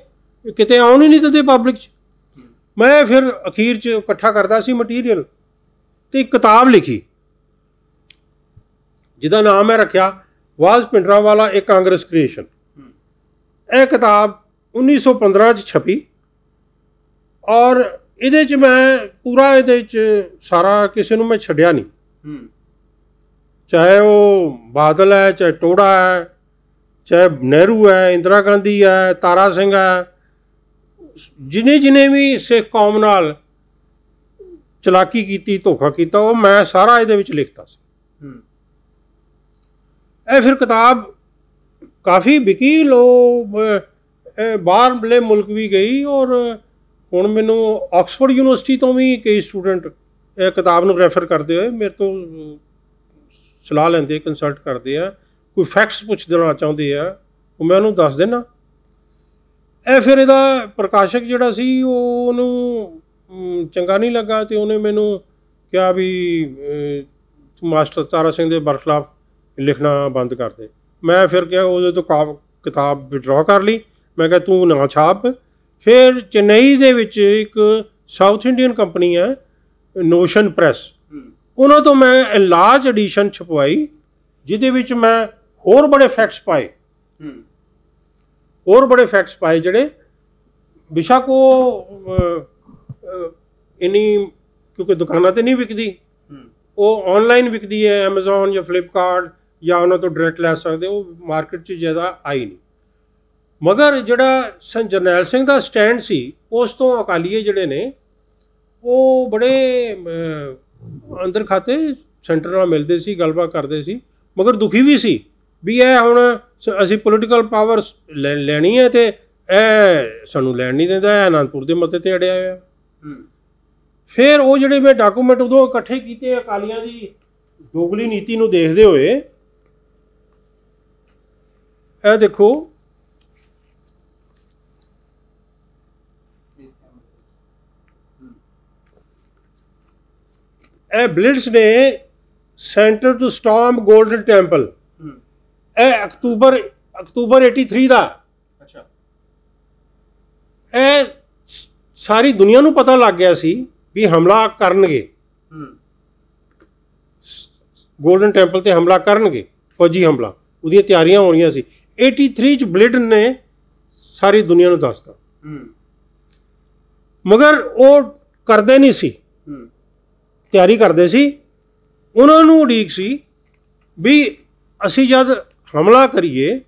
ਕਿਤੇ ਆਉਣ ਹੀ ਨਹੀਂ ਦਿੰਦੇ ਪਬਲਿਕ 'ਚ। ਮੈਂ ਫਿਰ ਅਖੀਰ 'ਚ ਇਕੱਠਾ ਕਰਦਾ ਸੀ ਮਟੀਰੀਅਲ ਤੇ ਇੱਕ ਕਿਤਾਬ ਲਿਖੀ। ਜਿਹਦਾ ਨਾਮ ਮੈਂ ਰੱਖਿਆ ਵਾਜ਼ ਪਿੰਡਰਾਂ ਵਾਲਾ ਇੱਕ ਕਾਂਗਰਸ ਕ੍ਰੀਏਸ਼ਨ ਇਹ ਕਿਤਾਬ 1915 ਚ ਛਪੀ ਔਰ ਇਹਦੇ ਚ ਮੈਂ ਪੂਰਾ ਇਹਦੇ ਚ ਸਾਰਾ ਕਿਸੇ ਨੂੰ ਮੈਂ ਛੱਡਿਆ ਨਹੀਂ। ਚਾਹੇ ਉਹ ਬਾਦਲ ਹੈ ਚਾਹੇ ਟੋੜਾ ਹੈ ਚਾਹੇ ਨਹਿਰੂ ਹੈ ਇੰਦਰਾ ਗਾਂਧੀ ਹੈ ਤਾਰਾ ਸਿੰਘ ਹੈ ਜਿਨੇ ਜਿਨੇ ਵੀ ਸਿੱਖ ਕੌਮ ਨਾਲ ਚਲਾਕੀ ਕੀਤੀ ਧੋਖਾ ਕੀਤਾ ਉਹ ਮੈਂ ਸਾਰਾ ਇਹਦੇ ਵਿੱਚ ਲਿਖਤਾ ਸੀ। ਇਹ ਫਿਰ ਕਿਤਾਬ ਕਾਫੀ ਵਿਕੀ ਲੋ ਬਾਹਰਲੇ ਮੁਲਕ ਵੀ ਗਈ ਔਰ ਹੁਣ ਮੈਨੂੰ ਆਕਸਫੋਰਡ ਯੂਨੀਵਰਸਿਟੀ ਤੋਂ ਵੀ ਕਈ ਸਟੂਡੈਂਟ ਇਹ ਕਿਤਾਬ ਨੂੰ ਰੈਫਰ ਕਰਦੇ ਹੋਏ ਮੇਰੇ ਤੋਂ ਸਲਾਹ ਲੈਂਦੇ ਕੰਸਲਟ ਕਰਦੇ ਆ ਕੋਈ ਫੈਕਟਸ ਪੁੱਛ ਦੇਣਾ ਚਾਹੁੰਦੇ ਆ ਉਹ ਮੈਂ ਉਹਨੂੰ ਦੱਸ ਦੇਣਾ ਇਹ ਫਿਰ ਇਹਦਾ ਪ੍ਰਕਾਸ਼ਕ ਜਿਹੜਾ ਸੀ ਉਹ ਉਹਨੂੰ ਚੰਗਾ ਨਹੀਂ ਲੱਗਾ ਤੇ ਉਹਨੇ ਮੈਨੂੰ ਕਿਹਾ ਵੀ ਮਾਸਟਰ ਤਾਰਾ ਸਿੰਘ ਦੇ ਬਰਖਲਾਫ ਲਿਖਣਾ ਬੰਦ ਕਰ ਦੇ। ਮੈਂ ਫਿਰ ਕਿਹਾ ਉਹਦੇ ਤੋਂ ਕਿਤਾਬ ਵਿਡਰਾ ਕਰ ਲਈ। ਮੈਂ ਕਿਹਾ ਤੂੰ ਨਾ ਛਾਪ। ਫਿਰ ਚੇਨਈ ਦੇ ਵਿੱਚ ਇੱਕ ਸਾਊਥ ਇੰਡੀਅਨ ਕੰਪਨੀ ਹੈ ਨੋਸ਼ਨ ਪ੍ਰੈਸ ਉਹਨਾਂ ਤੋਂ ਮੈਂ ਲਾਰਜ ਐਡੀਸ਼ਨ ਛਪਵਾਈ ਜਿਹਦੇ ਵਿੱਚ ਮੈਂ ਹੋਰ ਬੜੇ ਫੈਕਟਸ ਪਾਏ। ਹੋਰ ਬੜੇ ਫੈਕਟਸ ਪਾਏ ਜਿਹੜੇ ਬਿਸ਼ੱਕ ਉਹ ਅਹ, ਅਹ, ਇੰਨੀ ਕਿਉਂਕਿ ਦੁਕਾਨਾਂ ਤੇ ਨਹੀਂ ਵਿਕਦੀ। ਉਹ ਆਨਲਾਈਨ ਵਿਕਦੀ ਹੈ Amazon ਜਾਂ Flipkart ਜਾਂ ਉਹਨਾਂ ਤੋਂ ਡਾਇਰੈਕਟ ਲੈ ਸਕਦੇ ਹੋ ਮਾਰਕੀਟ 'ਚ ਜ਼ਿਆਦਾ ਆਈ ਨਹੀਂ। ਮਗਰ ਜਿਹੜਾ ਸੰਤ ਜਰਨੈਲ ਸਿੰਘ ਦਾ ਸਟੈਂਡ ਸੀ ਉਸ ਤੋਂ ਅਕਾਲੀਏ ਜਿਹੜੇ ਨੇ ਉਹ ਬੜੇ ਅੰਦਰ ਖਾਤੇ ਸੈਂਟਰ ਨਾਲ ਮਿਲਦੇ ਸੀ ਗੱਲਬਾਤ ਕਰਦੇ ਸੀ ਮਗਰ ਦੁਖੀ ਵੀ ਸੀ। ਵੀ ਇਹ ਹੁਣ ਅਸੀਂ ਪੋਲੀਟੀਕਲ ਪਾਵਰ ਲੈਣੀ ਹੈ ਤੇ ਇਹ ਸਾਨੂੰ ਲੈਣ ਨਹੀਂ ਦਿੰਦਾ ਇਹ ਅਨੰਦਪੁਰ ਦੇ ਮੱਤੇ ਤੇ ਅੜਿਆ ਹੋਇਆ। ਫਿਰ ਉਹ ਜਿਹੜੇ ਮੈਂ ਡਾਕੂਮੈਂਟ ਉਦੋਂ ਇਕੱਠੇ ਕੀਤੇ ਅਕਾਲੀਆਂ ਦੀ ਦੋਗਲੀ ਨੀਤੀ ਨੂੰ ਦੇਖਦੇ ਹੋਏ ਇਹ ਦੇਖੋ। ਇਹ ਬਲਿਟਸ ਨੇ centre to storm golden temple. ਇਹ ਅਕਤੂਬਰ ਅਕਤੂਬਰ 83 ਦਾ। ਅੱਛਾ। ਇਹ ਸਾਰੀ ਦੁਨੀਆ ਨੂੰ ਪਤਾ ਲੱਗ ਗਿਆ ਸੀ ਵੀ ਹਮਲਾ ਕਰਨਗੇ। ਹੂੰ। ਗੋਲਡਨ ਟੈਂਪਲ ਤੇ ਹਮਲਾ ਕਰਨਗੇ ਫੌਜੀ ਹਮਲਾ। ਉਹਦੀਆਂ ਤਿਆਰੀਆਂ ਹੋ ਰਹੀਆਂ ਸੀ। 83 ਚ ਬਲਿਡਨ ਨੇ ਸਾਰੀ ਦੁਨੀਆ ਨੂੰ ਦੱਸਤਾ। ਹੂੰ। ਮਗਰ ਉਹ ਕਰਦੇ ਨਹੀਂ ਸੀ। ਹੂੰ। ਤਿਆਰੀ ਕਰਦੇ ਸੀ। ਉਹਨਾਂ ਨੂੰ ਉਡੀਕ ਸੀ ਵੀ ਅਸੀਂ ਜਦ ਹਮਲਾ ਕਰੀਏ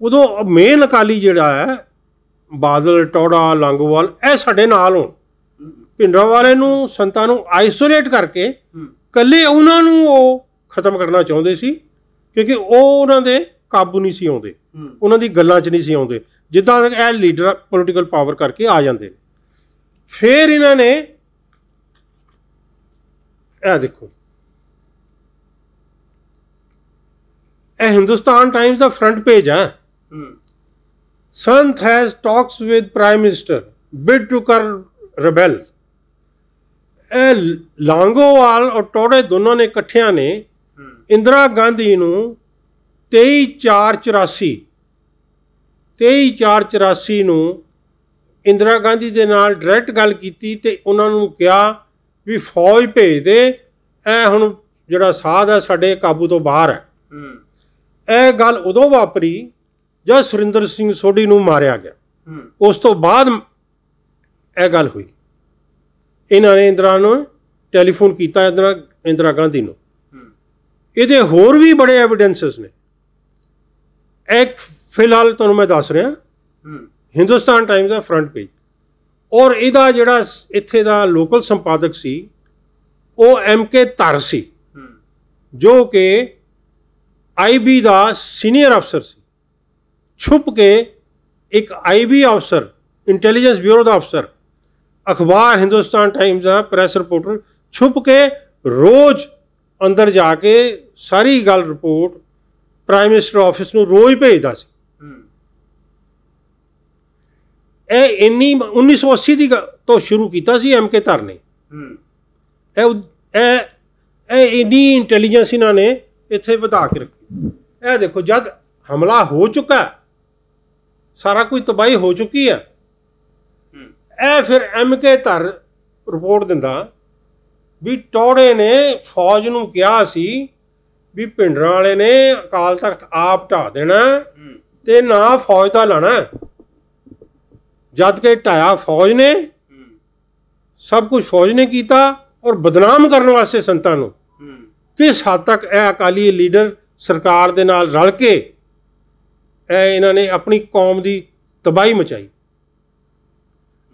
ਉਦੋਂ ਮੇਨ ਅਕਾਲੀ ਜਿਹੜਾ ਹੈ ਬਾਦਲ ਟੌੜਾ ਲੰਗੋਵਾਲ ਇਹ ਸਾਡੇ ਨਾਲ ਹੋਣ। ਭਿੰਡਰਾਂ ਵਾਲੇ ਨੂੰ ਸੰਤਾਂ ਨੂੰ ਆਈਸੋਲੇਟ ਕਰਕੇ ਕੱਲੇ ਉਹਨਾਂ ਨੂੰ ਉਹ ਖਤਮ ਕਰਨਾ ਚਾਹੁੰਦੇ ਸੀ ਕਿਉਂਕਿ ਉਹ ਉਹਨਾਂ ਦੇ ਕਾਬੂ ਨਹੀਂ ਸੀ ਆਉਂਦੇ। ਉਹਨਾਂ ਦੀ ਗੱਲਾਂ 'ਚ ਨਹੀਂ ਸੀ ਆਉਂਦੇ। ਜਿੱਦਾਂ ਇਹ ਲੀਡਰ ਪੋਲੀਟੀਕਲ ਪਾਵਰ ਕਰਕੇ ਆ ਜਾਂਦੇ ਨੇ। ਫਿਰ ਇਹਨਾਂ ਨੇ ਇਹ ਦੇਖੋ ਇਹ ਹਿੰਦੁਸਤਾਨ ਟਾਈਮਸ ਦਾ ਫਰੰਟ ਪੇਜ ਹੂੰ। Sant has talks with prime minister bid to curb rebel ਇਹ ਲਾਂਗੋਵਾਲ ਔਰ ਟੋੜੇ ਦੋਨੋਂ ਨੇ ਇਕੱਠਿਆਂ ਨੇ ਇੰਦਰਾ ਗਾਂਧੀ ਨੂੰ 23/4/84 23/4/84 ਨੂੰ ਇੰਦਰਾ ਗਾਂਧੀ ਦੇ ਨਾਲ ਡਾਇਰੈਕਟ ਗੱਲ ਕੀਤੀ ਤੇ ਉਹਨਾਂ ਨੂੰ ਕਿਹਾ ਵੀ ਫੌਜ ਭੇਜ ਦੇ। ਇਹ ਹੁਣ ਜਿਹੜਾ ਸਾਧ ਹੈ ਸਾਡੇ ਕਾਬੂ ਤੋਂ ਬਾਹਰ ਹੈ ਹੂੰ। ਇਹ ਗੱਲ ਉਦੋਂ ਵਾਪਰੀ ਜਦ ਸੁਰਿੰਦਰ ਸਿੰਘ ਸੋਢੀ ਨੂੰ ਮਾਰਿਆ ਗਿਆ। ਉਸ ਤੋਂ ਬਾਅਦ ਇਹ ਗੱਲ ਹੋਈ। ਇਹਨਾਂ ਨੇ ਇੰਦਰਾ ਨੂੰ ਟੈਲੀਫੋਨ ਕੀਤਾ ਇੰਦਰਾ ਇੰਦਰਾ ਗਾਂਧੀ ਨੂੰ। ਇਹਦੇ ਹੋਰ ਵੀ ਬੜੇ ਐਵੀਡੈਂਸਸ ਨੇ। ਇੱਕ ਫਿਲਹਾਲ ਤੁਹਾਨੂੰ ਮੈਂ ਦੱਸ ਰਿਹਾ। ਹਿੰਦੁਸਤਾਨ ਟਾਈਮਸ ਦਾ ਫਰੰਟ ਪੇਜ ਔਰ ਇਹਦਾ ਜਿਹੜਾ ਇੱਥੇ ਦਾ ਲੋਕਲ ਸੰਪਾਦਕ ਸੀ ਉਹ ਐਮ ਕੇ ਧਰ ਸੀ। ਜੋ ਕਿ ਆਈਬੀ ਦਾ ਸੀਨੀਅਰ ਅਫਸਰ ਸੀ। ਛੁਪ ਕੇ ਇੱਕ ਆਈਬੀ ਅਫਸਰ ਇੰਟੈਲੀਜੈਂਸ ਬਿਊਰੋ ਦਾ ਅਫਸਰ ਅਖਬਾਰ ਹਿੰਦੁਸਤਾਨ ਟਾਈਮਸ ਦਾ ਪ੍ਰੈਸ ਰਿਪੋਰਟਰ ਛੁਪ ਕੇ ਰੋਜ਼ ਅੰਦਰ ਜਾ ਕੇ ਸਾਰੀ ਗੱਲ ਰਿਪੋਰਟ ਪ੍ਰਾਈਮ ਮਿਨਿਸਟਰ ਆਫਿਸ ਨੂੰ ਰੋਜ਼ ਭੇਜਦਾ ਸੀ। ਇਹ ਇੰਨੀ 1980 ਦੀ ਤੋਂ ਸ਼ੁਰੂ ਕੀਤਾ ਸੀ ਐਮ ਕੇ ਧਰ ਨੇ ਇਹ ਇਹ ਇਹ ਇੰਨੀ ਇੰਟੈਲੀਜੈਂਸ ਇਹਨਾਂ ਨੇ ਇੱਥੇ ਵਧਾ ਕੇ ਰੱਖੀ। ਇਹ ਦੇਖੋ ਜਦ ਹਮਲਾ ਹੋ ਚੁੱਕਾ ਸਾਰਾ ਕੁਝ ਤਬਾਹੀ ਹੋ ਚੁੱਕੀ ਹੈ ਇਹ ਫਿਰ ਐਮ ਕੇ ਧਰ ਰਿਪੋਰਟ ਦਿੰਦਾ ਵੀ ਟੌੜੇ ਨੇ ਫੌਜ ਨੂੰ ਕਿਹਾ ਸੀ ਵੀ ਭਿੰਡਰਾਂ ਵਾਲੇ ਨੇ ਅਕਾਲ ਤਖਤ ਆਪ ਢਾ ਦੇਣਾ ਤੇ ਨਾ ਫੌਜ ਦਾ ਲਾਣਾ ਜਦ ਕਿ ਢਾਇਆ ਫੌਜ ਨੇ ਸਭ ਕੁਝ ਫੌਜ ਨੇ ਕੀਤਾ ਔਰ ਬਦਨਾਮ ਕਰਨ ਵਾਸਤੇ ਸੰਤਾਂ ਨੂੰ। ਕਿਸ ਹੱਦ ਤੱਕ ਇਹ ਅਕਾਲੀ ਲੀਡਰ ਸਰਕਾਰ ਦੇ ਨਾਲ ਰਲ ਕੇ ਇਹ ਇਹਨਾਂ ਨੇ ਆਪਣੀ ਕੌਮ ਦੀ ਤਬਾਹੀ ਮਚਾਈ।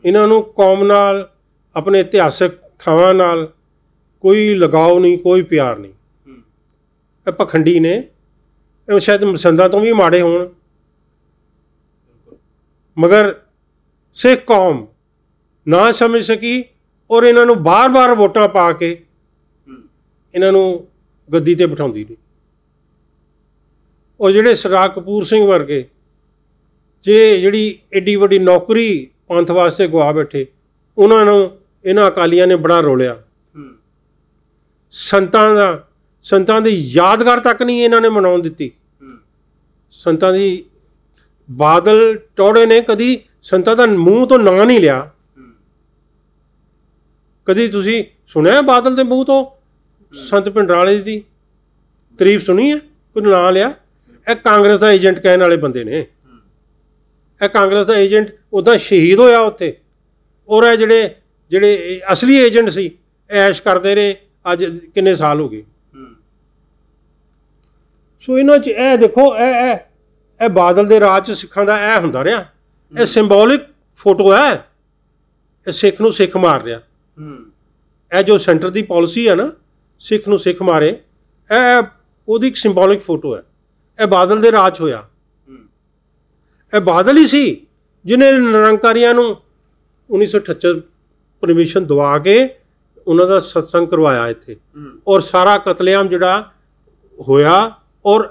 ਇਹਨਾਂ ਨੂੰ ਕੌਮ ਨਾਲ, ਆਪਣੇ ਇਤਿਹਾਸਕ ਥਾਵਾਂ ਨਾਲ ਕੋਈ ਲਗਾਓ ਨਹੀਂ, ਕੋਈ ਪਿਆਰ ਨਹੀਂ। ਇਹ ਪਖੰਡੀ ਨੇ। ਇਹ ਸ਼ਾਇਦ ਮਸੰਦਾਂ ਤੋਂ ਵੀ ਮਾੜੇ ਹੋਣ। ਮਗਰ ਸਿੱਖ ਕੌਮ ਨਾ ਸਮਝ ਸਕੀ ਔਰ ਇਹਨਾਂ ਨੂੰ ਬਾਰ-ਬਾਰ ਵੋਟਾਂ ਪਾ ਕੇ ਇਹਨਾਂ ਨੂੰ ਗੱਦੀ ਤੇ ਬਿਠਾਉਂਦੀ ਰਹੀ। ਉਹ ਜਿਹੜੇ ਸਰਦਾਰ ਕਪੂਰ ਸਿੰਘ ਵਰਗੇ ਜੇ ਜਿਹੜੀ ਏਡੀ ਵੱਡੀ ਨੌਕਰੀ ਪੰਥ ਵਾਸਤੇ ਗਵਾ ਬੈਠੇ ਉਹਨਾਂ ਨੂੰ ਇਹਨਾਂ ਅਕਾਲੀਆਂ ਨੇ ਬੜਾ ਰੋਲਿਆ। ਸੰਤਾਂ ਦਾ ਸੰਤਾਂ ਦੀ ਯਾਦਗਾਰ ਤੱਕ ਨਹੀਂ ਇਹਨਾਂ ਨੇ ਮਨਾਉਣ ਦਿੱਤੀ। ਸੰਤਾਂ ਦੀ ਬਾਦਲ ਟੋੜੇ ਨੇ ਕਦੀ ਸੰਤਾਂ ਦਾ ਮੂੰਹ ਤੋਂ ਨਾਂ ਨਹੀਂ ਲਿਆ। ਕਦੀ ਤੁਸੀਂ ਸੁਣਿਆ ਬਾਦਲ ਦੇ ਮੂੰਹ ਤੋਂ? ਸੰਤ ਭਿੰਡਰਾਲੇ ਦੀ ਤਾਰੀਫ ਸੁਣੀ ਹੈ? ਕੋਈ ਨਾਂ ਲਿਆ? ਇਹ ਕਾਂਗਰਸ ਦਾ ਏਜੰਟ ਕਹਿਣ ਵਾਲੇ ਬੰਦੇ ਨੇ। ਇਹ ਕਾਂਗਰਸ ਦਾ ਏਜੰਟ ਉਦਾਂ ਸ਼ਹੀਦ ਹੋਇਆ ਉੱਥੇ। ਔਰ ਇਹ ਜਿਹੜੇ ਜਿਹੜੇ ਅਸਲੀ ਏਜੰਟ ਸੀ ਐਸ਼ ਕਰਦੇ ਰਹੇ, ਅੱਜ ਕਿੰਨੇ ਸਾਲ ਹੋ ਗਏ। ਸੋ ਇਹਨਾਂ 'ਚ ਇਹ ਦੇਖੋ, ਇਹ ਇਹ ਇਹ ਬਾਦਲ ਦੇ ਰਾਜ 'ਚ ਸਿੱਖਾਂ ਦਾ ਇਹ ਹੁੰਦਾ ਰਿਹਾ। ਇਹ ਸਿੰਬੋਲਿਕ ਫੋਟੋ ਹੈ। ਇਹ ਸਿੱਖ ਨੂੰ ਸਿੱਖ ਮਾਰ ਰਿਹਾ। ਇਹ ਜੋ ਸੈਂਟਰ ਦੀ ਪਾਲਿਸੀ ਹੈ ਨਾ, ਸਿੱਖ ਨੂੰ ਸਿੱਖ ਮਾਰੇ, ਇਹ ਉਹਦੀ ਇੱਕ ਸਿੰਬੋਲਿਕ ਫੋਟੋ ਹੈ। ਇਹ ਬਾਦਲ ਦੇ ਰਾਜ ਹੋਇਆ। ਇਹ ਬਾਦਲ ਹੀ ਸੀ ਜਿਨੇ ਨਿਰੰਕਾਰੀਆਂ ਨੂੰ 1978 ਪਰਮਿਸ਼ਨ ਦਵਾ ਕੇ ਉਹਨਾਂ ਦਾ ਸਤਸੰਗ ਕਰਵਾਇਆ ਇੱਥੇ। ਔਰ ਸਾਰਾ ਕਤਲੇਆਮ ਜਿਹੜਾ ਹੋਇਆ ਔਰ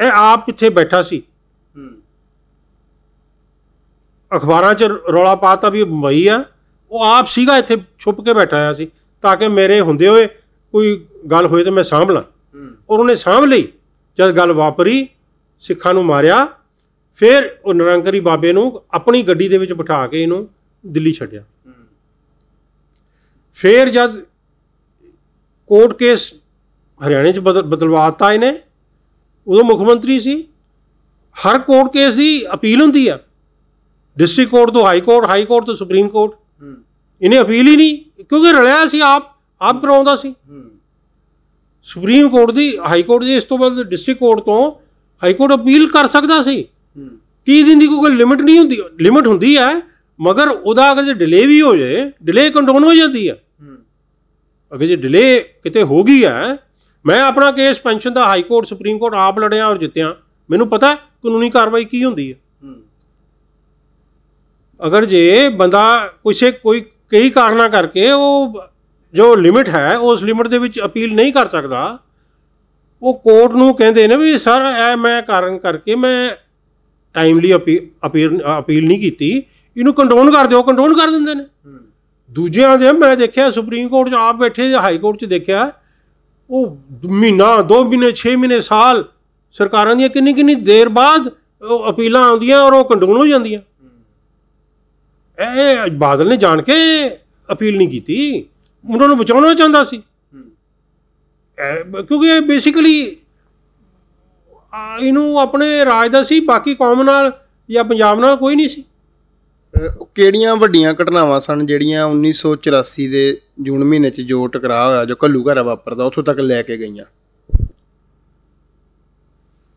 ਇਹ ਆਪ ਇੱਥੇ ਬੈਠਾ ਸੀ। ਅਖਬਾਰਾਂ 'ਚ ਰੌਲਾ ਪਾਤਾ ਵੀ ਮੁੰਬਈ ਆ। ਉਹ ਆਪ ਸੀਗਾ ਇੱਥੇ ਛੁਪ ਕੇ ਬੈਠਾ ਹੋਇਆ ਸੀ ਤਾਂ ਕਿ ਮੇਰੇ ਹੁੰਦੇ ਹੋਏ ਕੋਈ ਗੱਲ ਹੋਏ ਤੇ ਮੈਂ ਸਾਂਭ ਲਾਂ। ਔਰ ਉਹਨੇ ਸਾਂਭ ਲਈ। ਜਦ ਗੱਲ ਵਾਪਰੀ ਸਿੱਖਾਂ ਨੂੰ ਮਾਰਿਆ ਫਿਰ ਉਹ ਨਿਰੰਕਾਰੀ ਬਾਬੇ ਨੂੰ ਆਪਣੀ ਗੱਡੀ ਦੇ ਵਿੱਚ ਬਿਠਾ ਕੇ ਇਹਨੂੰ ਦਿੱਲੀ ਛੱਡਿਆ। ਫਿਰ ਜਦ ਕੋਰਟ ਕੇਸ ਹਰਿਆਣੇ ਚ ਬਦਲ ਬਦਲਵਾਤਾ ਇਹਨੇ ਉਦੋਂ ਮੁੱਖ ਮੰਤਰੀ ਸੀ। ਹਰ ਕੋਰਟ ਕੇਸ ਦੀ ਅਪੀਲ ਹੁੰਦੀ ਆ। ਡਿਸਟ੍ਰਿਕਟ ਕੋਰਟ ਤੋਂ ਹਾਈ ਕੋਰਟ ਹਾਈ ਕੋਰਟ ਤੋਂ ਸੁਪਰੀਮ ਕੋਰਟ। ਇਹਨੇ ਅਪੀਲ ਹੀ ਨਹੀਂ ਕਿਉਂਕਿ ਰਲਿਆ ਸੀ ਆਪ ਆਪ ਕਰਾਉਂਦਾ ਸੀ। ਸੁਪਰੀਮ ਕੋਰਟ ਦੀ ਹਾਈ ਕੋਰਟ ਦੀ ਇਸ ਤੋਂ ਬਾਅਦ ਡਿਸਟ੍ਰਿਕਟ ਕੋਰਟ ਤੋਂ ਹਾਈ ਕੋਰਟ ਅਪੀਲ ਕਰ ਸਕਦਾ ਸੀ। 30 ਦਿਨ ਦੀ ਕੋਈ ਲਿਮਿਟ ਨਹੀਂ ਹੁੰਦੀ ਲਿਮਿਟ ਹੁੰਦੀ ਹੈ ਮਗਰ ਉਹਦਾ ਅਗਰ ਜੇ ਡਿਲੇ ਵੀ ਹੋ ਜਾਏ ਡਿਲੇ ਕੰਟਰੋਲ ਹੋ ਜਾਂਦੀ ਹੈ। ਅਗਰ ਜੇ ਡਿਲੇ ਕਿਤੇ ਹੋ ਗਈ ਹੈ ਮੈਂ ਆਪਣਾ ਕੇਸ ਪੈਨਸ਼ਨ ਦਾ ਹਾਈ ਕੋਰਟ ਸੁਪਰੀਮ ਕੋਰਟ ਆਪ ਲੜਿਆ ਔਰ ਜਿੱਤਿਆ। ਮੈਨੂੰ ਪਤਾ ਕਾਨੂੰਨੀ ਕਾਰਵਾਈ ਕੀ ਹੁੰਦੀ ਹੈ। ਅਗਰ ਜੇ ਬੰਦਾ ਕਿਸੇ ਕੋਈ ਕਈ ਕਾਰਨਾਂ ਕਰਕੇ ਉਹ ਜੋ ਲਿਮਿਟ ਹੈ ਉਸ ਲਿਮਿਟ ਦੇ ਵਿੱਚ ਅਪੀਲ ਨਹੀਂ ਕਰ ਸਕਦਾ। ਉਹ ਕੋਰਟ ਨੂੰ ਕਹਿੰਦੇ ਨੇ ਵੀ ਸਰ ਇਹ ਮੈਂ ਕਾਰਨ ਕਰਕੇ ਮੈਂ ਟਾਈਮਲੀ ਅਪੀਲ ਅਪੀਲ ਨਹੀਂ ਕੀਤੀ। ਇਹਨੂੰ ਕੰਟਰੋਲ ਕਰ ਦਿਓ ਕੰਟਰੋਲ ਕਰ ਦਿੰਦੇ ਨੇ। ਦੂਜਿਆਂ ਦੇ ਮੈਂ ਦੇਖਿਆ ਸੁਪਰੀਮ ਕੋਰਟ 'ਚ ਆਪ ਬੈਠੇ ਜਾਂ ਹਾਈ ਕੋਰਟ 'ਚ ਦੇਖਿਆ ਉਹ ਮਹੀਨਾ 2 ਮਹੀਨੇ 6 ਮਹੀਨੇ ਸਾਲ ਸਰਕਾਰਾਂ ਦੀਆਂ ਕਿੰਨੀ ਕਿੰਨੀ ਦੇਰ ਬਾਅਦ ਉਹ ਅਪੀਲਾਂ ਆਉਂਦੀਆਂ ਔਰ ਉਹ ਕੰਟਰੋਲ ਹੋ ਜਾਂਦੀਆਂ। ਇਹ ਬਾਦਲ ਨੇ ਜਾਣ ਕੇ ਅਪੀਲ ਨਹੀਂ ਕੀਤੀ। ਉਹਨਾਂ ਨੂੰ ਬਚਾਉਣਾ ਚਾਹੁੰਦਾ ਸੀ। ਕਿਉਂਕਿ ਇਹ ਬੇਸਿਕਲੀ ਇਹਨੂੰ ਆਪਣੇ ਰਾਜ ਦਾ ਸੀ ਬਾਕੀ ਕੌਮ ਨਾਲ ਜਾਂ ਪੰਜਾਬ ਨਾਲ ਕੋਈ ਨਹੀਂ ਸੀ। ਕਿਹੜੀਆਂ ਵੱਡੀਆਂ ਘਟਨਾਵਾਂ ਸਨ ਜਿਹੜੀਆਂ 1984 ਦੇ ਜੂਨ ਮਹੀਨੇ 'ਚ ਜੋ ਟਕਰਾਅ ਹੋਇਆ ਜੋ ਕੱਲੂ ਘਰਾ ਵਾਪਰਦਾ ਉੱਥੋਂ ਤੱਕ ਲੈ ਕੇ ਗਈਆਂ?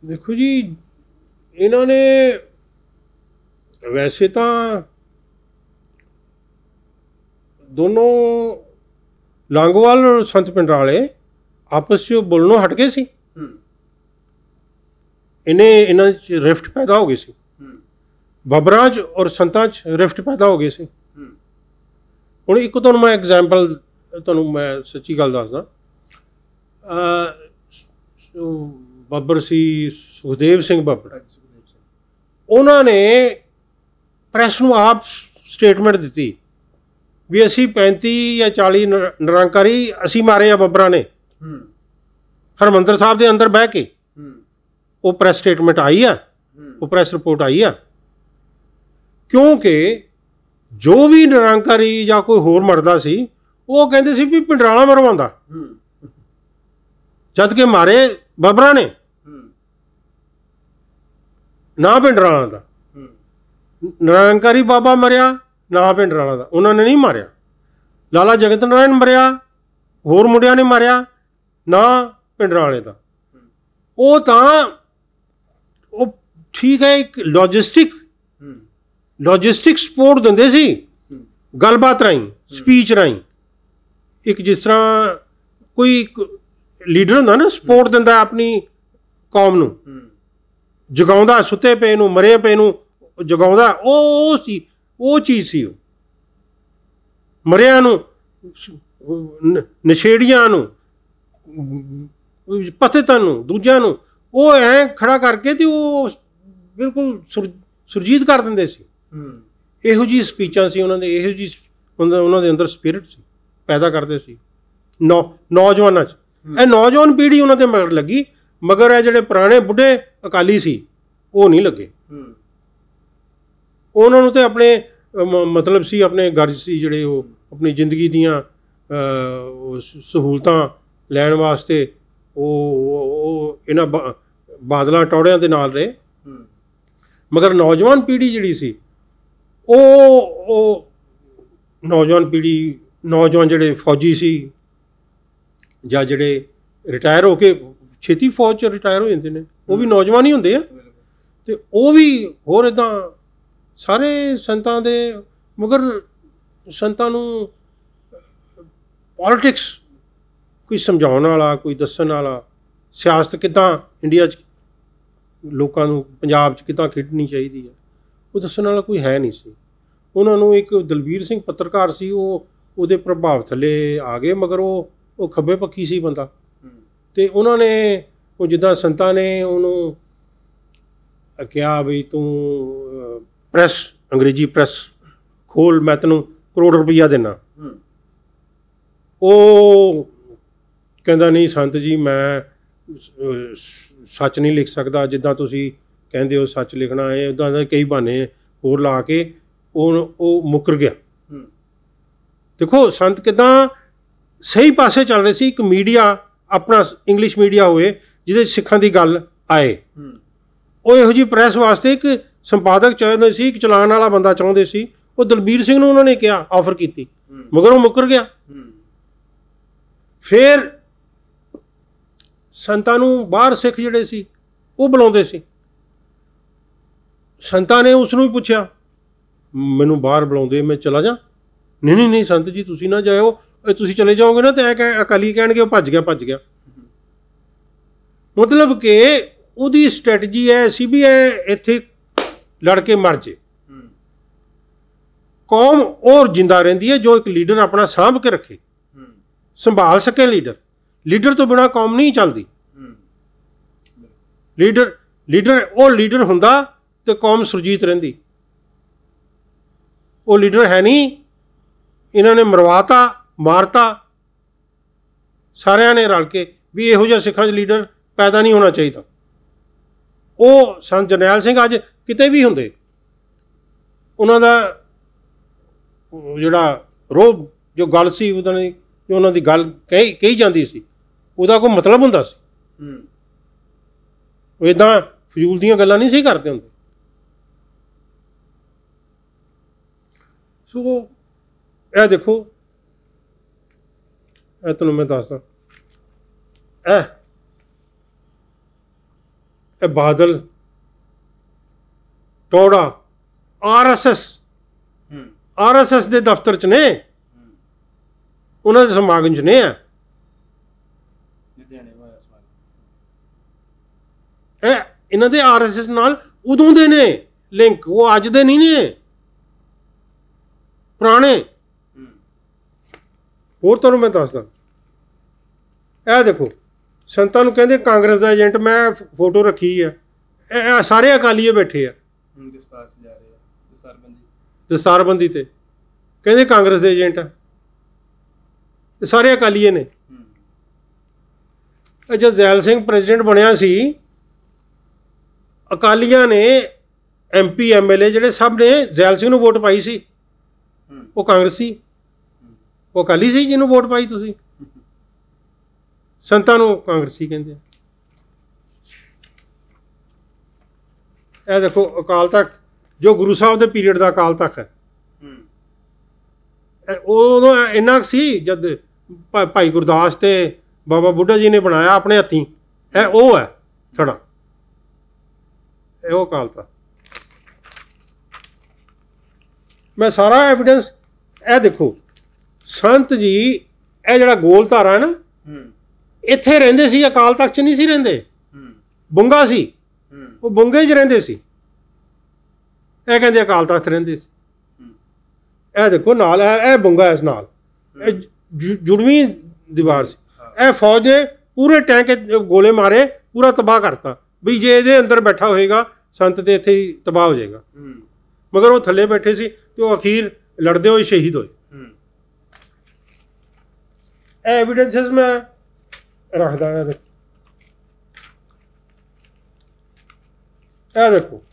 ਦੇਖੋ ਜੀ ਇਹਨਾਂ ਨੇ ਵੈਸੇ ਤਾਂ ਦੋਨੋਂ ਲਾਂਗੋਵਾਲ ਔਰ ਸੰਤ ਪਿੰਡ ਵਾਲੇ ਆਪਸ ਵਿੱਚ ਬੋਲਣੋਂ ਹਟ ਗਏ ਸੀ। ਇਹਨੇ ਇਹਨਾਂ ਚ ਰਿਫਟ ਪੈਦਾ ਹੋ ਗਈ ਸੀ। ਬਬਰਾਂ 'ਚ ਔਰ ਸੰਤਾਂ 'ਚ ਰਿਫਟ ਪੈਦਾ ਹੋ ਗਏ ਸੀ। ਹੁਣ ਇੱਕ ਤੁਹਾਨੂੰ ਮੈਂ ਐਗਜ਼ਾਮਪਲ ਤੁਹਾਨੂੰ ਮੈਂ ਸੱਚੀ ਗੱਲ ਦੱਸਦਾ। ਅ ਬੱਬਰ ਸੀ ਸੁਖਦੇਵ ਸਿੰਘ ਬੱਬਰ। ਉਹਨਾਂ ਨੇ ਪ੍ਰੈਸ ਨੂੰ ਆਪ ਸਟੇਟਮੈਂਟ ਦਿੱਤੀ। ਵੀ ਅਸੀਂ 35 ਜਾਂ 40 ਨਿਰੰਕਾਰੀ ਅਸੀਂ ਮਾਰੇ ਆ ਬੱਬਰਾਂ ਨੇ। ਹਰਮੰਦਰ ਸਾਹਿਬ ਦੇ ਅੰਦਰ ਬਹਿ ਕੇ। ਉਹ ਪ੍ਰੈਸ ਸਟੇਟਮੈਂਟ ਆਈ ਆ। ਉਹ ਪ੍ਰੈਸ ਰਿਪੋਰਟ ਆਈ ਆ। ਕਿਉਂਕਿ ਜੋ ਵੀ ਨਿਰੰਕਾਰੀ ਜਾਂ ਕੋਈ ਹੋਰ ਮਰਦਾ ਸੀ ਉਹ ਕਹਿੰਦੇ ਸੀ ਵੀ ਪਿੰਡਰਾਲਾ ਮਰਵਾਉਂਦਾ। ਜਦ ਕਿ ਮਾਰੇ ਬੱਬਰਾਂ ਨੇ। ਨਾ ਪਿੰਡਰਾਲਾ ਦਾ। ਨਿਰੰਕਾਰੀ ਬਾਬਾ ਮਰਿਆ। ਨਾ ਪਿੰਡਰਾਲਾ ਦਾ। ਉਹਨਾਂ ਨੇ ਨਹੀਂ ਮਾਰਿਆ। ਲਾਲਾ ਜਗਤ ਨਾਰਾਇਣ ਮਰਿਆ ਹੋਰ ਮੁੰਡਿਆਂ ਨੇ ਮਾਰਿਆ ਨਾ ਪਿੰਡਰਾਲੇ ਦਾ। ਉਹ ਤਾਂ ਉਹ ਠੀਕ ਹੈ ਇੱਕ ਲੌਜਿਸਟਿਕ ਲੌਜਿਸਟਿਕ ਸਪੋਰਟ ਦਿੰਦੇ ਸੀ। ਗੱਲਬਾਤ ਰਾਹੀਂ ਸਪੀਚ ਰਾਹੀਂ। ਇੱਕ ਜਿਸ ਤਰ੍ਹਾਂ ਕੋਈ ਲੀਡਰ ਹੁੰਦਾ ਨਾ ਸਪੋਰਟ ਦਿੰਦਾ ਆਪਣੀ ਕੌਮ ਨੂੰ। ਜਗਾਉਂਦਾ ਸੁੱਤੇ ਪਏ ਨੂੰ ਮਰੇ ਪਏ ਨੂੰ ਜਗਾਉਂਦਾ ਉਹ ਉਹ ਸੀ। ਉਹ ਚੀਜ਼ ਸੀ ਉਹ। ਮਰਿਆਂ ਨੂੰ ਨਸ਼ੇੜੀਆਂ ਨੂੰ ਪਤਿਤਾਂ ਨੂੰ ਦੂਜਿਆਂ ਨੂੰ ਉਹ ਐ ਖੜਾ ਕਰਕੇ ਤੇ ਉਹ ਬਿਲਕੁਲ ਸੁਰਜੀਤ ਕਰ ਦਿੰਦੇ ਸੀ। ਇਹੋ ਜੀ ਸਪੀਚਾਂ ਸੀ ਉਹਨਾਂ ਦੇ ਇਹੋ ਜੀ ਉਹਨਾਂ ਦੇ ਅੰਦਰ ਸਪਿਰਿਟ ਸੀ ਪੈਦਾ ਕਰਦੇ ਸੀ। ਨੌਜਵਾਨਾਂ 'ਚ। ਇਹ ਨੌਜਵਾਨ ਪੀੜ੍ਹੀ ਉਹਨਾਂ ਦੇ ਮਗਰ ਲੱਗੀ ਮਗਰ ਇਹ ਜਿਹੜੇ ਪੁਰਾਣੇ ਬੁੱਢੇ ਅਕਾਲੀ ਸੀ ਉਹ ਨਹੀਂ ਲੱਗੇ। ਉਹਨਾਂ ਨੂੰ ਤੇ ਆਪਣੇ ਮਤਲਬ ਸੀ ਆਪਣੇ ਗਰਜ ਸੀ ਜਿਹੜੇ ਉਹ ਆਪਣੀ ਜ਼ਿੰਦਗੀ ਦੀਆਂ ਸਹੂਲਤਾਂ ਲੈਣ ਵਾਸਤੇ ਉਹ ਉਹ ਇਹਨਾਂ ਬਾਦਲਾਂ ਟੌੜਿਆਂ ਦੇ ਨਾਲ ਰਹੇ। ਮਗਰ ਨੌਜਵਾਨ ਪੀੜ੍ਹੀ ਜਿਹੜੀ ਸੀ ਉਹ ਉਹ ਨੌਜਵਾਨ ਪੀੜ੍ਹੀ ਨੌਜਵਾਨ ਜਿਹੜੇ ਫੌਜੀ ਸੀ ਜਾਂ ਜਿਹੜੇ ਰਿਟਾਇਰ ਹੋ ਕੇ ਛੇਤੀ ਫੌਜ ਚ ਰਿਟਾਇਰ ਹੋ ਜਾਂਦੇ ਨੇ ਉਹ ਵੀ ਨੌਜਵਾਨ ਹੀ ਹੁੰਦੇ ਆ। ਤੇ ਉਹ ਵੀ ਹੋਰ ਇਦਾਂ ਸਾਰੇ ਸੰਤਾਂ ਦੇ ਮਗਰ ਸੰਤਾਂ ਨੂੰ ਪੋਲਿਟਿਕਸ ਕੋਈ ਸਮਝਾਉਣ ਵਾਲਾ ਕੋਈ ਦੱਸਣ ਵਾਲਾ ਸਿਆਸਤ ਕਿਦਾਂ ਇੰਡੀਆ 'ਚ ਲੋਕਾਂ ਨੂੰ ਪੰਜਾਬ 'ਚ ਕਿਦਾਂ ਖੇਡਣੀ ਚਾਹੀਦੀ ਹੈ ਉਹ ਦੱਸਣ ਵਾਲਾ ਕੋਈ ਹੈ ਨਹੀਂ ਸੀ। ਉਹਨਾਂ ਨੂੰ ਇੱਕ ਦਲਬੀਰ ਸਿੰਘ ਪੱਤਰਕਾਰ ਸੀ ਉਹ ਉਹਦੇ ਪ੍ਰਭਾਵ ਥੱਲੇ ਆ ਗਏ ਮਗਰ ਉਹ ਉਹ ਖੱਬੇ ਪੱਖੀ ਸੀ ਬੰਦਾ। ਤੇ ਉਹਨਾਂ ਨੇ ਉਹ ਜਿੱਦਾਂ ਸੰਤਾਂ ਨੇ ਉਹਨੂੰ ਕਿਹਾ ਵੀ ਤੂੰ ਪ੍ਰੈਸ ਅੰਗਰੇਜ਼ੀ ਪ੍ਰੈਸ ਖੋਲ ਮੈਂ ਤੈਨੂੰ ਕਰੋੜ ਰੁਪਈਆ ਦੇਣਾ ਉਹ ਕਹਿੰਦਾ ਨਹੀਂ ਸੰਤ ਜੀ ਮੈਂ ਸੱਚ ਨਹੀਂ ਲਿਖ ਸਕਦਾ। ਜਿੱਦਾਂ ਤੁਸੀਂ ਕਹਿੰਦੇ ਹੋ ਸੱਚ ਲਿਖਣਾ ਹੈ ਉਦਾਂ ਦੇ ਕਈ ਬਹਾਨੇ ਹੋਰ ਲਾ ਕੇ ਉਹ ਉਹ ਮੁੱਕਰ ਗਿਆ। ਦੇਖੋ ਸੰਤ ਕਿਦਾਂ ਸਹੀ ਪਾਸੇ ਚੱਲ ਰਹੇ ਸੀ ਇੱਕ ਮੀਡੀਆ ਆਪਣਾ ਇੰਗਲਿਸ਼ ਮੀਡੀਆ ਹੋਵੇ ਜਿਹਦੇ ਸਿੱਖਾਂ ਦੀ ਗੱਲ ਆਏ। ਉਹ ਇਹੋ ਜੀ ਪ੍ਰੈਸ ਵਾਸਤੇ ਇੱਕ ਸੰਪਾਦਕ ਚਾਹੁੰਦੇ ਸੀ ਇੱਕ ਚਲਾਉਣ ਵਾਲਾ ਬੰਦਾ ਚਾਹੁੰਦੇ ਸੀ ਉਹ ਦਲਬੀਰ ਸਿੰਘ ਨੂੰ ਉਹਨਾਂ ਨੇ ਕਿਹਾ ਆਫਰ ਕੀਤੀ। ਮਗਰ ਉਹ ਮੁੱਕਰ ਗਿਆ। ਫਿਰ ਸੰਤਾਂ ਨੂੰ ਬਾਹਰ ਸਿੱਖ ਜਿਹੜੇ ਸੀ ਉਹ ਬੁਲਾਉਂਦੇ ਸੀ। ਸੰਤਾਂ ਨੇ ਉਸ ਨੂੰ ਵੀ ਪੁੱਛਿਆ ਮੈਨੂੰ ਬਾਹਰ ਬੁਲਾਉਂਦੇ ਮੈਂ ਚਲਾ ਜਾ। ਨਹੀਂ ਨਹੀਂ ਨਹੀਂ ਸੰਤ ਜੀ ਤੁਸੀਂ ਨਾ ਜਾਇਓ। ਇਹ ਤੁਸੀਂ ਚਲੇ ਜਾਓਗੇ ਨਾ ਤੇ ਐ ਕਹਿ ਅਕਾਲੀ ਕਹਿਣਗੇ ਉਹ ਭੱਜ ਗਿਆ ਭੱਜ ਗਿਆ। ਮਤਲਬ ਕਿ ਉਹਦੀ ਸਟ੍ਰੈਟਜੀ ਹੈ ਸੀ ਵੀ ਇਹ ਇੱਥੇ ਲੜ ਕੇ ਮਰ ਜੇ। ਕੌਮ ਔਰ ਜਿੰਦਾ ਰਹਿੰਦੀ ਹੈ ਜੋ ਇੱਕ ਲੀਡਰ ਆਪਣਾ ਸਾਂਭ ਕੇ ਰੱਖੇ। ਸੰਭਾਲ ਸਕੇ ਲੀਡਰ। ਲੀਡਰ ਤੋਂ ਬਿਨਾ ਕੌਮ ਨਹੀਂ ਚੱਲਦੀ। ਲੀਡਰ ਲੀਡਰ ਉਹ ਲੀਡਰ ਹੁੰਦਾ ਤੇ ਕੌਮ ਸੁਰਜੀਤ ਰਹਿੰਦੀ। ਉਹ ਲੀਡਰ ਹੈ ਨਹੀਂ। ਇਹਨਾਂ ਨੇ ਮਰਵਾਤਾ ਮਾਰਤਾ। ਸਾਰਿਆਂ ਨੇ ਰਲ ਕੇ ਵੀ ਇਹੋ ਜਿਹਾ ਸਿੱਖਾਂ 'ਚ ਲੀਡਰ ਪੈਦਾ ਨਹੀਂ ਹੋਣਾ ਚਾਹੀਦਾ। ਉਹ ਸੰਤ ਜਰਨੈਲ ਸਿੰਘ ਅੱਜ ਕਿਤੇ ਵੀ ਹੁੰਦੇ ਉਹਨਾਂ ਦਾ ਜਿਹੜਾ ਰੋਹ ਜੋ ਗੱਲ ਸੀ ਉਹਨਾਂ ਦੀ ਜੋ ਉਹਨਾਂ ਦੀ ਗੱਲ ਕਹੀ ਕਹੀ ਜਾਂਦੀ ਸੀ ਉਹਦਾ ਕੋਈ ਮਤਲਬ ਹੁੰਦਾ ਸੀ। ਹੂੰ। ਉਹ ਇਦਾਂ ਫਜ਼ੂਲ ਦੀਆਂ ਗੱਲਾਂ ਨਹੀਂ ਸੀ ਕਰਦੇ ਹੁੰਦੇ। ਸੋ ਇਹ ਦੇਖੋ ਇਹ ਤੁਹਾਨੂੰ ਮੈਂ ਦੱਸਦਾ। ਇਹ ਇਹ ਬਾਦਲ ਟੋੜਾ ਆਰਐਸਐਸ। ਹੂੰ। ਆਰਐਸਐਸ ਦੇ ਦਫ਼ਤਰ ਚ ਨੇ। ਉਹਨਾਂ ਦੇ ਸਮਾਗਮ ਚ ਨੇ ਆ। ਇਹ ਇਹਨਾਂ ਦੇ ਆਰਐਸਐਸ ਨਾਲ ਉਦੋਂ ਦੇ ਨੇ। ਲਿੰਕ ਉਹ ਅੱਜ ਦੇ ਨਹੀਂ ਨੇ। ਪੁਰਾਣੇ। ਹੋਰ ਤੁਹਾਨੂੰ ਮੈਂ ਦੱਸਦਾ। ਇਹ ਦੇਖੋ ਸੰਤਾਂ ਨੂੰ ਕਹਿੰਦੇ ਕਾਂਗਰਸ ਦਾ ਏਜੰਟ ਮੈਂ ਫੋਟੋ ਰੱਖੀ ਆ। ਇਹ ਸਾਰੇ ਅਕਾਲੀਏ ਬੈਠੇ ਆ। ਹੁਣ ਦਸਤਾਰ ਸਜਾ ਰਹੇ ਆ ਦਸਤਾਰਬੰਦੀ। ਦਸਤਾਰਬੰਦੀ ਤੇ। ਕਹਿੰਦੇ ਕਾਂਗਰਸ ਦੇ ਏਜੰਟ ਆ। ਇਹ ਸਾਰੇ ਅਕਾਲੀਏ ਨੇ। ਜਦ ਜ਼ੈਲ ਸਿੰਘ ਪ੍ਰੈਜ਼ੀਡੈਂਟ ਬਣਿਆ ਸੀ ਅਕਾਲੀਆਂ ਨੇ ਐਮਪੀ ਐਮਐਲਏ ਜਿਹੜੇ ਸਭ ਨੇ ਜ਼ੈਲ ਸਿੰਘ ਨੂੰ ਵੋਟ ਪਾਈ ਸੀ। ਉਹ ਕਾਂਗਰਸੀ ਉਹ ਅਕਾਲੀ ਸੀ ਜਿਹਨੂੰ ਵੋਟ ਪਾਈ ਤੁਸੀਂ। ਸੰਤਾਂ ਨੂੰ ਕਾਂਗਰਸੀ ਕਹਿੰਦੇ ਆ। ਇਹ ਦੇਖੋ ਅਕਾਲ ਤਖਤ ਜੋ ਗੁਰੂ ਸਾਹਿਬ ਦੇ ਪੀਰੀਅਡ ਦਾ ਅਕਾਲ ਤਖਤ ਹੈ। ਹੂੰ। ਇਹ ਉਦੋਂ ਇੰਨਾ ਕੁ ਸੀ ਜਦ ਭਾਈ ਗੁਰਦਾਸ ਤੇ ਬਾਬਾ ਬੁੱਢਾ ਜੀ ਨੇ ਬਣਾਇਆ ਆਪਣੇ ਹੱਥੀਂ। ਇਹ ਉਹ ਹੈ ਥੜਾ ਇਹ ਉਹ ਅਕਾਲ ਤਖਤ। ਮੈਂ ਸਾਰਾ ਐਵੀਡੈਂਸ ਇਹ ਦੇਖੋ ਸੰਤ ਜੀ ਇਹ ਜਿਹੜਾ ਗੋਲ ਧਾਰਾ ਹੈ ਨਾ ਹੂੰ। ਇੱਥੇ ਰਹਿੰਦੇ ਸੀ ਅਕਾਲ ਤਖਤ 'ਚ ਨਹੀਂ ਸੀ ਰਹਿੰਦੇ। ਹੂੰ। ਬੁੰਗਾ ਸੀ। ਉਹ ਬੁੰਗੇ 'ਚ ਰਹਿੰਦੇ ਸੀ। ਇਹ ਕਹਿੰਦੇ ਅਕਾਲ ਤਖਤ ਰਹਿੰਦੇ ਸੀ। ਇਹ ਦੇਖੋ ਨਾਲ ਇਹ ਇਹ ਬੁੰਗਾ ਇਸ ਨਾਲ। ਇਹ ਜੁੜਵੀਂ ਦੀਵਾਰ ਸੀ। ਇਹ ਫੌਜ ਨੇ ਪੂਰੇ ਟੈਂਕ ਗੋਲੇ ਮਾਰੇ ਪੂਰਾ ਤਬਾਹ ਕਰਤਾ। ਵੀ ਜੇ ਇਹਦੇ ਅੰਦਰ ਬੈਠਾ ਹੋਏਗਾ ਸੰਤ ਤੇ ਇੱਥੇ ਹੀ ਤਬਾਹ ਹੋ ਜਾਏਗਾ। ਮਗਰ ਉਹ ਥੱਲੇ ਬੈਠੇ ਸੀ ਤੇ ਉਹ ਅਖੀਰ ਲੜਦੇ ਹੋਏ ਸ਼ਹੀਦ ਹੋਏ। ਇਹ ਐਵੀਡੈਂਸਸ ਮੈਂ ਰੱਖਦਾ ਹਾਂ ਇਹ ਦੇਖੋ,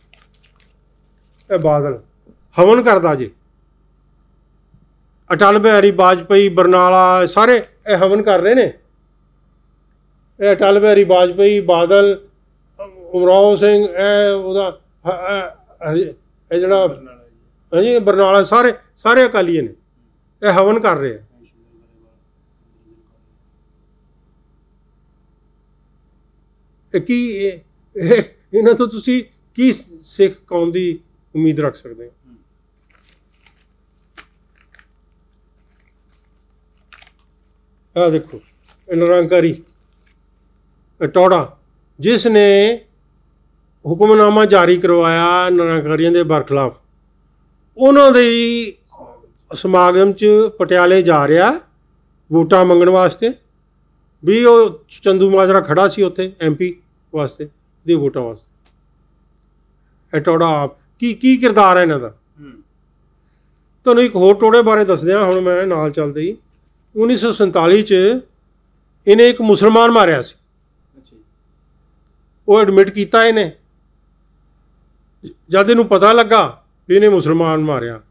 ਇਹ ਬਾਦਲ, ਹਵਨ ਕਰਦਾ ਜੇ। ਅਟਲ ਬਿਹਾਰੀ ਵਾਜਪਈ ਬਰਨਾਲਾ ਸਾਰੇ ਇਹ ਹਵਨ ਕਰ ਰਹੇ ਨੇ। ਇਹ ਅਟਲ ਬਿਹਾਰੀ ਵਾਜਪਈ ਬਾਦਲ, ਉਮਰਾਓ ਸਿੰਘ, ਇਹ ਉਹਦਾ ਇਹ- ਜਿਹੜਾ, ਹਾਂਜੀ, ਬਰਨਾਲਾ, ਸਾਰੇ ਸਾਰੇ ਅਕਾਲੀਏ ਨੇ। ਇਹ ਹਵਨ ਕਰ ਰਹੇ ਆ। ਇਹ ਕੀ ਇਹਨਾਂ ਤੋਂ ਤੁਸੀਂ ਕੀ ਸਿੱਖ ਕੌਮ ਦੀ ਉਮੀਦ ਰੱਖ ਸਕਦੇ ਹੋ? ਆ ਦੇਖੋ ਨਿਰੰਕਾਰੀ ਇਹ ਟੋੜਾ ਜਿਸ ਨੇ ਹੁਕਮਨਾਮਾ ਜਾਰੀ ਕਰਵਾਇਆ ਨਿਰੰਕਾਰੀਆਂ ਦੇ ਬਰਖਲਾਫ। ਉਹਨਾਂ ਦੇ ਸਮਾਗਮ ਚ ਪਟਿਆਲੇ ਜਾ ਰਿਹਾ, ਵੋਟਾਂ ਮੰਗਣ ਵਾਸਤੇ। ਵੀ ਉਹ ਚੰਦੂ ਮਾਜਰਾ ਖੜਾ ਸੀ ਉੱਥੇ ਐਮਪੀ ਵਾਸਤੇ, ਦੀ ਵੋਟਾਂ ਵਾਸਤੇ। ਟੋੜਾ ਆਪ ਕੀ ਕੀ ਕਿਰਦਾਰ ਹੈ ਇਹਨਾਂ ਦਾ? ਤੁਹਾਨੂੰ ਇੱਕ ਹੋਰ ਟੋੜੇ ਬਾਰੇ ਦੱਸਦਿਆਂ ਹੁਣ ਮੈਂ ਨਾਲ ਚੱਲਦੇ ਹੀ। 1947 ਚ ਇਹਨੇ ਇੱਕ ਮੁਸਲਮਾਨ ਮਾਰਿਆ ਸੀ। ਉਹ ਐਡਮਿਟ ਕੀਤਾ ਇਹਨੇ। ਜਦ ਇਹਨੂੰ ਪਤਾ ਲੱਗਾ ਵੀ ਇਹਨੇ ਮੁਸਲਮਾਨ ਮਾਰਿਆ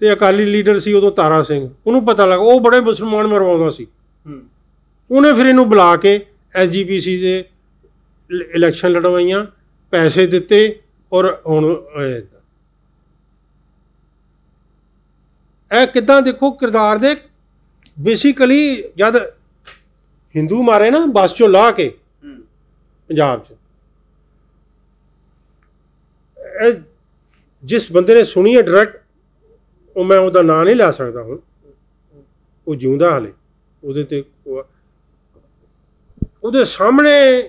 ਤੇ ਅਕਾਲੀ ਲੀਡਰ ਸੀ ਉਦੋਂ ਤਾਰਾ ਸਿੰਘ ਉਹਨੂੰ ਪਤਾ ਲੱਗਾ ਉਹ ਬੜੇ ਮੁਸਲਮਾਨ ਮਰਵਾਉਂਦਾ ਸੀ। ਹੂੰ। ਉਹਨੇ ਫਿਰ ਇਹਨੂੰ ਬੁਲਾ ਕੇ ਐਸਜੀਪੀਸੀ ਦੇ ਇਲ- ਇਲੈਕਸ਼ਨ ਲੜਵਾਈਆਂ। ਪੈਸੇ ਦਿੱਤੇ ਔਰ ਹੁਣ ਇਹ ਕਿਦਾਂ ਦੇਖੋ ਕਿਰਦਾਰ ਦੇ? ਬੇਸਿਕਲੀ ਜਦ ਹਿੰਦੂ ਮਾਰੇ ਨਾ ਬੱਸ ਚੋਂ ਲਾ ਕੇ ਪੰਜਾਬ 'ਚ। ਇਹ ਜਿਸ ਬੰਦੇ ਨੇ ਸੁਣੀ ਹੈ ਡਾਇਰੈਕਟ ਉਹ ਮੈਂ ਉਹਦਾ ਨਾਂ ਨਹੀਂ ਲੈ ਸਕਦਾ ਹੁਣ। ਉਹ ਜਿਉਂਦਾ ਹਲੇ। ਉਹਦੇ ਤੇ ਉਹ- ਉਹਦੇ ਸਾਹਮਣੇ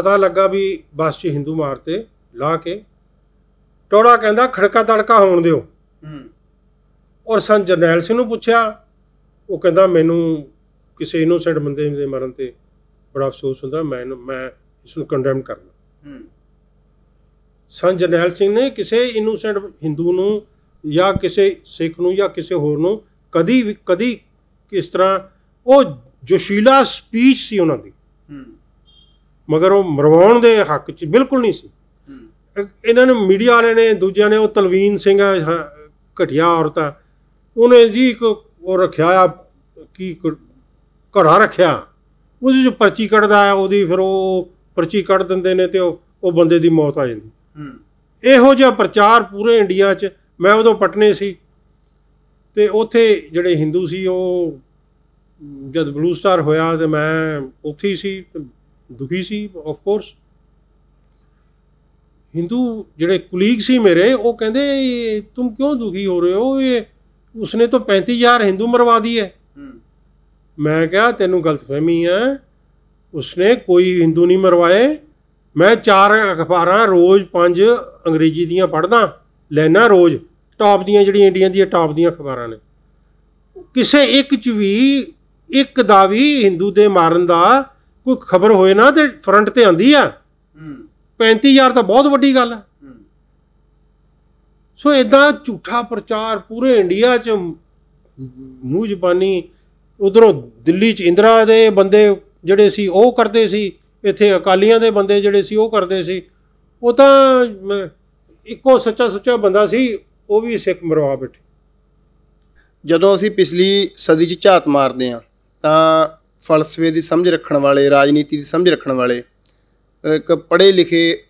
ਪਤਾ ਲੱਗਾ ਵੀ ਬੱਸ 'ਚ ਹਿੰਦੂ ਮਾਰਤੇ ਲਾ ਕੇ। ਟੋੜਾ ਕਹਿੰਦਾ ਖੜਕਾ ਤੜਕਾ ਹੋਣ ਦਿਓ। ਹੂੰ। ਔਰ ਸੰਤ ਜਰਨੈਲ ਸਿੰਘ ਨੂੰ ਪੁੱਛਿਆ ਉਹ ਕਹਿੰਦਾ ਮੈਨੂੰ ਕਿਸੇ ਇਨੋਸੈਂਟ ਬੰਦੇ ਦੇ ਮਰਨ ਤੇ ਬੜਾ ਅਫਸੋਸ ਹੁੰਦਾ ਮੈਂ ਮੈਂ ਇਸ ਨੂੰ ਕੰਡੈਮ ਕਰਨਾ। ਹੂੰ। ਸੰਤ ਜਰਨੈਲ ਸਿੰਘ ਨੇ ਕਿਸੇ ਇਨੋਸੈਂਟ ਹਿੰਦੂ ਨੂੰ ਜਾਂ ਕਿਸੇ ਸਿੱਖ ਨੂੰ ਜਾਂ ਕਿਸੇ ਹੋਰ ਨੂੰ ਕਦੀ ਵੀ ਕਦੀ ਕਿਸ ਤਰ੍ਹਾਂ ਉਹ ਜੋਸ਼ੀਲਾ ਸਪੀਚ ਸੀ ਉਹਨਾਂ ਦੀ। ਹੂੰ। ਮਗਰ ਉਹ ਮਰਵਾਉਣ ਦੇ ਹੱਕ 'ਚ ਬਿਲਕੁਲ ਨਹੀਂ ਸੀ। ਇਹਨਾਂ ਨੇ ਮੀਡੀਆ ਵਾਲੇ ਨੇ ਦੂਜਿਆਂ ਨੇ ਉਹ ਤਲਵੀਨ ਸਿੰਘ ਘਟੀਆ ਔਰਤਾਂ ਉਹਨੇ ਜੀ ਇੱਕ ਉਹ ਰੱਖਿਆ ਆ ਕੀ ਘੜਾ ਰੱਖਿਆ। ਉਹਦੀ ਜੋ ਪਰਚੀ ਕੱਢਦਾ ਆ ਉਹਦੀ ਫਿਰ ਉਹ ਪਰਚੀ ਕੱਢ ਦਿੰਦੇ ਨੇ ਤੇ ਉਹ ਉਹ ਬੰਦੇ ਦੀ ਮੌਤ ਆ ਜਾਂਦੀ। ਇਹੋ ਜਿਹਾ ਪ੍ਰਚਾਰ ਪੂਰੇ ਇੰਡੀਆ 'ਚ ਮੈਂ ਉਦੋਂ ਪਟਨੇ ਸੀ। ਤੇ ਉੱਥੇ ਜਿਹੜੇ ਹਿੰਦੂ ਸੀ ਉਹ ਜਦ ਬਲੂ ਸਟਾਰ ਹੋਇਆ ਤੇ ਮੈਂ ਉੱਥੇ ਹੀ ਸੀ ਦੁਖੀ ਸੀ ਆਫ ਕੋਰਸ ਹਿੰਦੂ ਜਿਹੜੇ ਕੁਲੀਗ ਸੀ ਮੇਰੇ ਉਹ ਕਹਿੰਦੇ "ਇਹ ਤੁਮ ਕਿਉਂ ਦੁਖੀ ਹੋ ਰਹੇ ਹੋ? ਇਹ ਉਸਨੇ ਤਾਂ 35000 ਹਿੰਦੂ ਮਰਵਾ ਦਿਏ। ਹੂੰ। ਮੈਂ ਕਿਹਾ ਤੈਨੂੰ ਗਲਤਫਹਿਮੀ ਹੈ ਉਸਨੇ ਕੋਈ ਹਿੰਦੂ ਨਹੀਂ ਮਰਵਾਏ। ਮੈਂ ਚਾਰ ਅਖਬਾਰਾਂ ਰੋਜ਼ ਪੰਜ ਅੰਗਰੇਜ਼ੀ ਦੀਆਂ ਪੜ੍ਹਦਾ ਲੈਣਾ ਰੋਜ਼। ਟਾਪ ਦੀਆਂ ਜਿਹੜੀਆਂ ਇੰਡੀਆ ਦੀਆਂ ਟਾਪ ਦੀਆਂ ਅਖਬਾਰਾਂ ਨੇ। ਕਿਸੇ ਇੱਕ ਚ ਵੀ ਇੱਕ ਦਾ ਵੀ ਹਿੰਦੂ ਦੇ ਮਾਰਨ ਦਾ ਕੋਈ ਖਬਰ ਹੋਏ ਨਾ ਤੇ ਫਰੰਟ ਤੇ ਆਂਦੀ ਆ। ਹੂੰ। 35000 ਤਾਂ ਬਹੁਤ ਵੱਡੀ ਗੱਲ ਹੈ। ਸੋ ਇਦਾਂ ਝੂਠਾ ਪ੍ਰਚਾਰ ਪੂਰੇ ਇੰਡੀਆ 'ਚ ਮੂੰਹ ਜ਼ਬਾਨੀ ਉਧਰੋਂ ਦਿੱਲੀ 'ਚ ਇੰਦਰਾ ਦੇ ਬੰਦੇ ਜਿਹੜੇ ਸੀ ਉਹ ਕਰਦੇ ਸੀ। ਇੱਥੇ ਅਕਾਲੀਆਂ ਦੇ ਬੰਦੇ ਜਿਹੜੇ ਸੀ ਉਹ ਕਰਦੇ ਸੀ। ਉਹ ਤਾਂ ਇੱਕੋ ਸੱਚਾ ਸੁੱਚਾ ਬੰਦਾ ਸੀ ਉਹ ਵੀ ਸਿੱਖ ਮਰਵਾ ਬੈਠੇ। ਜਦੋਂ ਅਸੀਂ ਪਿਛਲੀ ਸਦੀ 'ਚ ਝਾਤ ਮਾਰਦੇ ਹਾਂ ਤਾਂ ਫਲਸਫੇ ਦੀ ਸਮਝ ਰੱਖਣ ਵਾਲੇ, ਰਾਜਨੀਤੀ ਦੀ ਸਮਝ ਰੱਖਣ ਵਾਲੇ ਇੱਕ ਪੜ੍ਹੇ ਲਿਖੇ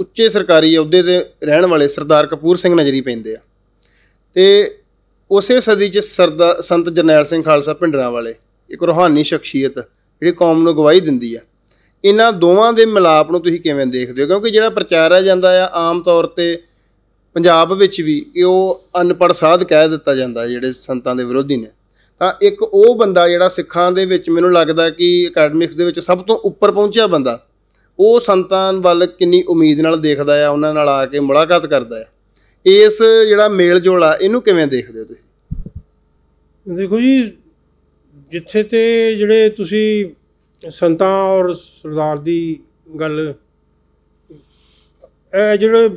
ਉੱਚੇ ਸਰਕਾਰੀ ਅਹੁਦੇ ਤੇ ਰਹਿਣ ਵਾਲੇ ਸਰਦਾਰ ਕਪੂਰ ਸਿੰਘ ਨਜ਼ਰੀ ਪੈਂਦੇ ਆ। ਤੇ ਉਸੇ ਸਦੀ 'ਚ ਸਰਦਾ, ਸੰਤ ਜਰਨੈਲ ਸਿੰਘ ਖਾਲਸਾ ਭਿੰਡਰਾਂ ਵਾਲੇ, ਇੱਕ ਰੂਹਾਨੀ ਸ਼ਖਸੀਅਤ, ਜਿਹੜੀ ਕੌਮ ਨੂੰ ਗਵਾਹੀ ਦਿੰਦੀ ਆ। ਇਹਨਾਂ ਦੋਵਾਂ ਦੇ ਮਿਲਾਪ ਨੂੰ ਤੁਸੀਂ ਕਿਵੇਂ ਦੇਖਦੇ ਹੋ? ਕਿਉਂਕਿ ਜਿਹੜਾ ਪ੍ਰਚਾਰਿਆ ਜਾਂਦਾ ਆ, ਆਮ ਤੌਰ ਤੇ ਪੰਜਾਬ ਵਿੱਚ ਵੀ ਕਿ ਉਹ ਅਨਪੜ੍ਹ ਸਾਧ ਕਹਿ ਦਿੱਤਾ ਜਾਂਦਾ, ਜਿਹੜੇ ਸੰਤਾਂ ਦੇ ਵਿਰੋਧੀ ਨੇ। ਤਾਂ ਇੱਕ ਉਹ ਬੰਦਾ ਜਿਹੜਾ ਸਿੱਖਾਂ ਦੇ ਵਿੱਚ ਮੈਨੂੰ ਲੱਗਦਾ ਕਿ ਅਕੈਡਮਿਕਸ ਦੇ ਵਿੱਚ ਸਭ ਤੋਂ ਉੱਪਰ ਪਹੁੰਚਿਆ ਬੰਦਾ, ਉਹ ਸੰਤਾਂ ਵੱਲ ਕਿੰਨੀ ਉਮੀਦ ਨਾਲ ਦੇਖਦਾ ਆ, ਉਹਨਾਂ ਨਾਲ ਆ ਕੇ ਮੁਲਾਕਾਤ ਕਰਦਾ ਆ। ਇਸ ਜਿਹੜਾ ਮੇਲ ਜੋਲ ਆ, ਇਹਨੂੰ ਕਿਵੇਂ ਦੇਖਦੇ ਹੋ ਤੁਸੀਂ? ਦੇਖੋ ਜੀ, ਜਿੱਥੇ ਤੇ ਜਿਹੜੇ ਤੁਸੀਂ ਸੰਤਾਂ ਔਰ ਸਰਦਾਰ ਦੀ ਗੱਲ, ਇਹ ਜਿਹੜੇ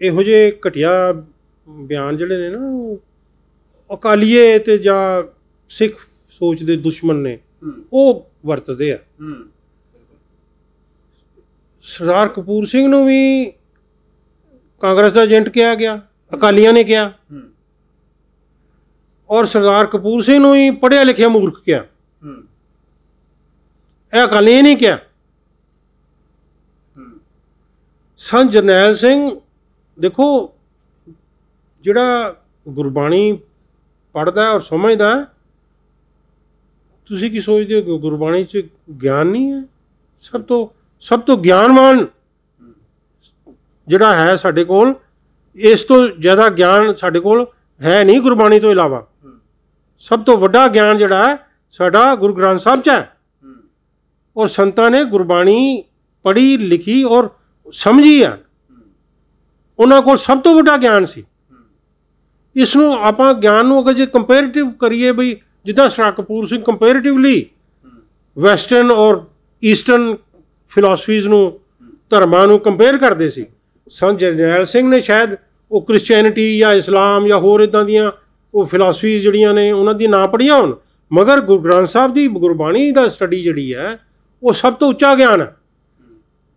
ਇਹੋ ਜਿਹੇ ਘਟਿਆ ਬਿਆਨ ਜਿਹੜੇ ਨੇ ਨਾ, ਉਹ ਅਕਾਲੀਏ ਤੇ ਜਾਂ ਸਿੱਖ ਸੋਚ ਦੇ ਦੁਸ਼ਮਣ ਨੇ ਉਹ ਵਰਤਦੇ ਆ। ਸਰਦਾਰ ਕਪੂਰ ਸਿੰਘ ਨੂੰ ਵੀ ਕਾਂਗਰਸ ਦਾ ਏਜੰਟ ਕਿਹਾ ਗਿਆ ਅਕਾਲੀਆਂ ਨੇ ਕਿਹਾ। ਔਰ ਸਰਦਾਰ ਕਪੂਰ ਸਿੰਘ ਨੂੰ ਹੀ ਪੜ੍ਹਿਆ ਲਿਖਿਆ ਮੂਰਖ ਕਿਹਾ। ਇਹ ਅਕਾਲੀਆਂ ਨੇ ਕਿਹਾ। ਸੰਤ ਜਰਨੈਲ ਸਿੰਘ ਦੇਖੋ ਜਿਹੜਾ ਗੁਰਬਾਣੀ ਪੜਦਾ ਔਰ ਸਮਝਦਾ ਹੈ, ਤੁਸੀਂ ਕੀ ਸੋਚਦੇ ਹੋ ਕਿ ਗੁਰਬਾਣੀ 'ਚ ਗਿਆਨ ਨਹੀਂ ਹੈ? ਸਭ ਤੋਂ ਸਭ ਤੋਂ ਗਿਆਨਵਾਨ ਜਿਹੜਾ ਹੈ ਸਾਡੇ ਕੋਲ ਇਸ ਤੋਂ ਜ਼ਿਆਦਾ ਗਿਆਨ ਸਾਡੇ ਕੋਲ ਹੈ ਨਹੀਂ ਗੁਰਬਾਣੀ ਤੋਂ ਇਲਾਵਾ। ਸਭ ਤੋਂ ਵੱਡਾ ਗਿਆਨ ਜਿਹੜਾ ਹੈ ਸਾਡਾ ਗੁਰੂ ਗ੍ਰੰਥ ਸਾਹਿਬ 'ਚ ਹੈ। ਔਰ ਸੰਤਾਂ ਨੇ ਗੁਰਬਾਣੀ ਪੜ੍ਹੀ ਲਿਖੀ ਔਰ ਸਮਝੀ ਆ ਉਹਨਾਂ ਕੋਲ ਸਭ ਤੋਂ ਵੱਡਾ ਗਿਆਨ ਸੀ। ਇਸ ਨੂੰ ਆਪਾਂ ਗਿਆਨ ਨੂੰ ਅਗਰ ਜੇ ਕੰਪੈਰੀਟਿਵ ਕਰੀਏ ਬਈ ਜਿੱਦਾਂ ਸਰਾ ਕਪੂਰ ਸਿੰਘ ਕੰਪੈਰੀਟਿਵਲੀ ਵੈਸਟਰਨ ਔਰ ਈਸਟਰਨ ਫਿਲਾਸਫੀਜ਼ ਨੂੰ ਧਰਮਾਂ ਨੂੰ ਕੰਪੇਅਰ ਕਰਦੇ ਸੀ। ਸੰਤ ਜਰਨੈਲ ਸਿੰਘ ਨੇ ਸ਼ਾਇਦ ਉਹ ਕ੍ਰਿਸਚੀਅਨਿਟੀ ਜਾਂ ਇਸਲਾਮ ਜਾਂ ਹੋਰ ਇਦਾਂ ਦੀਆਂ ਉਹ ਫਿਲਾਸਫੀਜ਼ ਜਿਹੜੀਆਂ ਨੇ ਉਹਨਾਂ ਦੀ ਨਾ ਪੜ੍ਹੀਆਂ ਹੋਣ। ਮਗਰ ਗੁਰੂ ਗ੍ਰੰਥ ਸਾਹਿਬ ਦੀ ਗੁਰਬਾਣੀ ਦਾ ਸਟੱਡੀ ਜਿਹੜੀ ਹੈ ਉਹ ਸਭ ਤੋਂ ਉੱਚਾ ਗਿਆਨ ਹੈ।